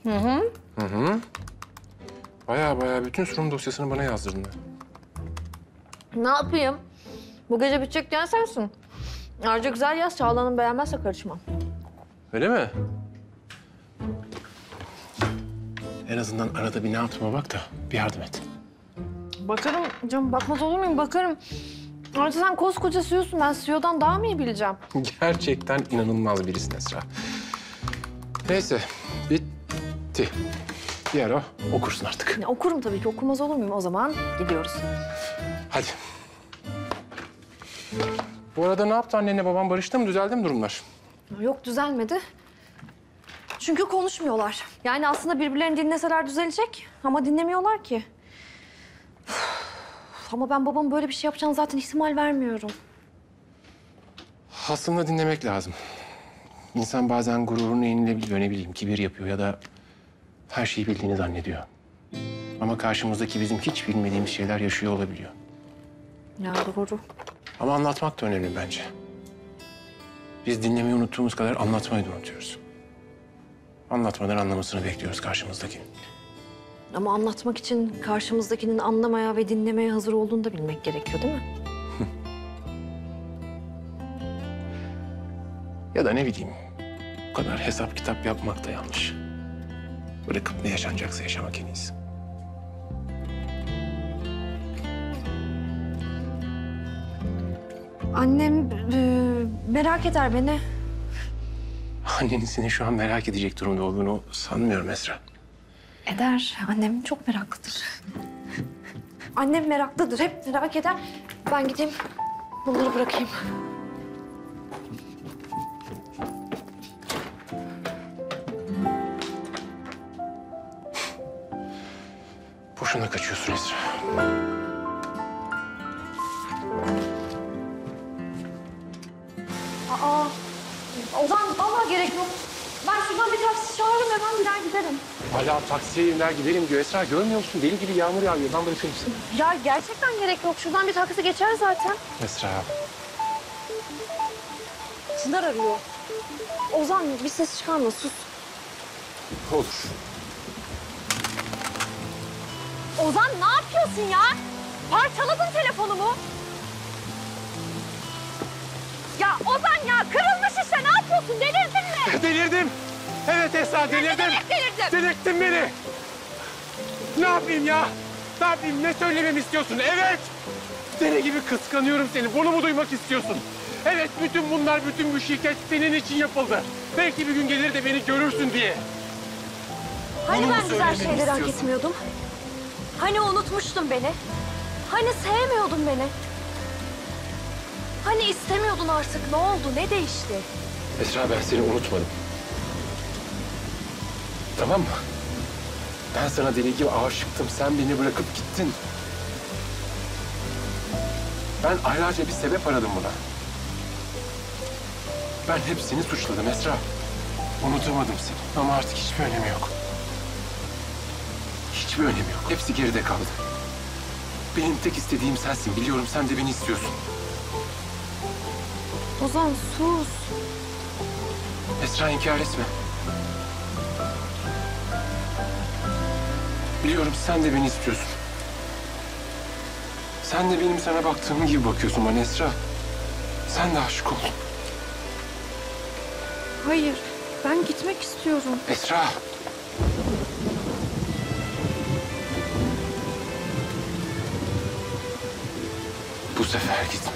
Speaker 3: Hı hı.
Speaker 2: Hı hı. Baya baya bütün sunum dosyasını bana yazdırdın. ha.
Speaker 3: Ne yapayım? Bu gece bitecek diyen sensin. Ayrıca güzel yaz. Çağla'nın beğenmezse karışmam.
Speaker 2: Öyle mi? En azından arada bir ne yaptığıma bak da bir yardım et.
Speaker 3: Bakarım canım. Bakmaz olur muyum? Bakarım. Ayrıca sen koskoca CEO'sun. Ben CEO'dan daha mı iyi bileceğim?
Speaker 2: Gerçekten inanılmaz birisin Esra. Neyse, bitti. Bir ara okursun artık.
Speaker 3: Ya, okurum tabii ki. Okumaz olur muyum? O zaman gidiyoruz.
Speaker 2: Hadi. Bu arada ne yaptı annenle babam barıştı mı? Düzeldi mi durumlar?
Speaker 3: Yok düzelmedi. Çünkü konuşmuyorlar. Yani aslında birbirlerini dinleseler düzelecek ama dinlemiyorlar ki. Üf, Ama ben babam böyle bir şey yapacağını zaten ihtimal vermiyorum.
Speaker 2: Aslında dinlemek lazım. İnsan bazen gururunu yenilebiliyor, ne bileyim kibir yapıyor ya da her şeyi bildiğini zannediyor. Ama karşımızdaki bizim hiç bilmediğimiz şeyler yaşıyor olabiliyor.
Speaker 3: Ya doğru.
Speaker 2: Ama anlatmak da önemli bence. Biz dinlemeyi unuttuğumuz kadar anlatmayı da unutuyoruz. Anlatmadan anlamasını bekliyoruz karşımızdakinin.
Speaker 3: Ama anlatmak için karşımızdakinin anlamaya ve dinlemeye hazır olduğunu da bilmek gerekiyor değil mi?
Speaker 2: Ya da ne bileyim, kadar hesap kitap yapmak da yanlış. Bırakıp ne yaşanacaksa yaşamak en iyisi.
Speaker 3: Annem e, merak eder beni.
Speaker 34: Annenin seni şu an merak edecek durumda olduğunu sanmıyorum Esra.
Speaker 3: Eder. Annem çok meraklıdır. Annem meraklıdır. Hep merak eder. Ben gideyim. Bunları bırakayım.
Speaker 34: Boşuna kaçıyorsun Esra.
Speaker 3: Aa, Ozan vallahi gerek yok. Ben şuradan bir taksi çağırırım hemen gider giderim.
Speaker 34: Hala taksiye iner gidelim diyor. Esra görmüyor musun? Deli gibi yağmur yağıyor. Ben bırakır mısın?
Speaker 3: Ya gerçekten gerek yok. Şuradan bir taksi geçer zaten.
Speaker 34: Esra.
Speaker 3: Çınar arıyor. Ozan bir ses çıkarma sus.
Speaker 34: Olur.
Speaker 3: Ozan ne yapıyorsun ya? Parçaladın telefonumu. Ya Ozan ya kırılmış işte ne yapıyorsun delirdin mi?
Speaker 34: Delirdim. Evet Esra delirdim.
Speaker 3: Demek delirdin?
Speaker 34: Delirttin beni. Ne yapayım ya? Ne yapayım? Ne söylememi istiyorsun? Evet. Deli gibi kıskanıyorum seni. Bunu mu duymak istiyorsun? Evet bütün bunlar, bütün bu şirket senin için yapıldı. Belki bir gün gelir de beni görürsün diye.
Speaker 3: Hani
Speaker 34: Bunu mu
Speaker 3: ben güzel
Speaker 34: söylememi
Speaker 3: şeyleri hak
Speaker 34: istiyorsun?
Speaker 3: etmiyordum? Hani unutmuştun beni? Hani sevmiyordun beni? Hani istemiyordun artık? Ne oldu? Ne değişti?
Speaker 34: Esra ben seni unutmadım. Tamam mı? Ben sana deli gibi aşıktım. Sen beni bırakıp gittin. Ben aylarca bir sebep aradım buna. Ben hep seni suçladım Esra. Unutamadım seni ama artık hiçbir önemi yok. Hiçbir önemi yok. Hepsi geride kaldı. Benim tek istediğim sensin. Biliyorum sen de beni istiyorsun.
Speaker 3: Ozan sus.
Speaker 34: Esra inkar etme. Biliyorum sen de beni istiyorsun. Sen de benim sana baktığım gibi bakıyorsun bana Esra. Sen de aşık oldun.
Speaker 3: Hayır. Ben gitmek istiyorum.
Speaker 34: Esra. Sefer gitme.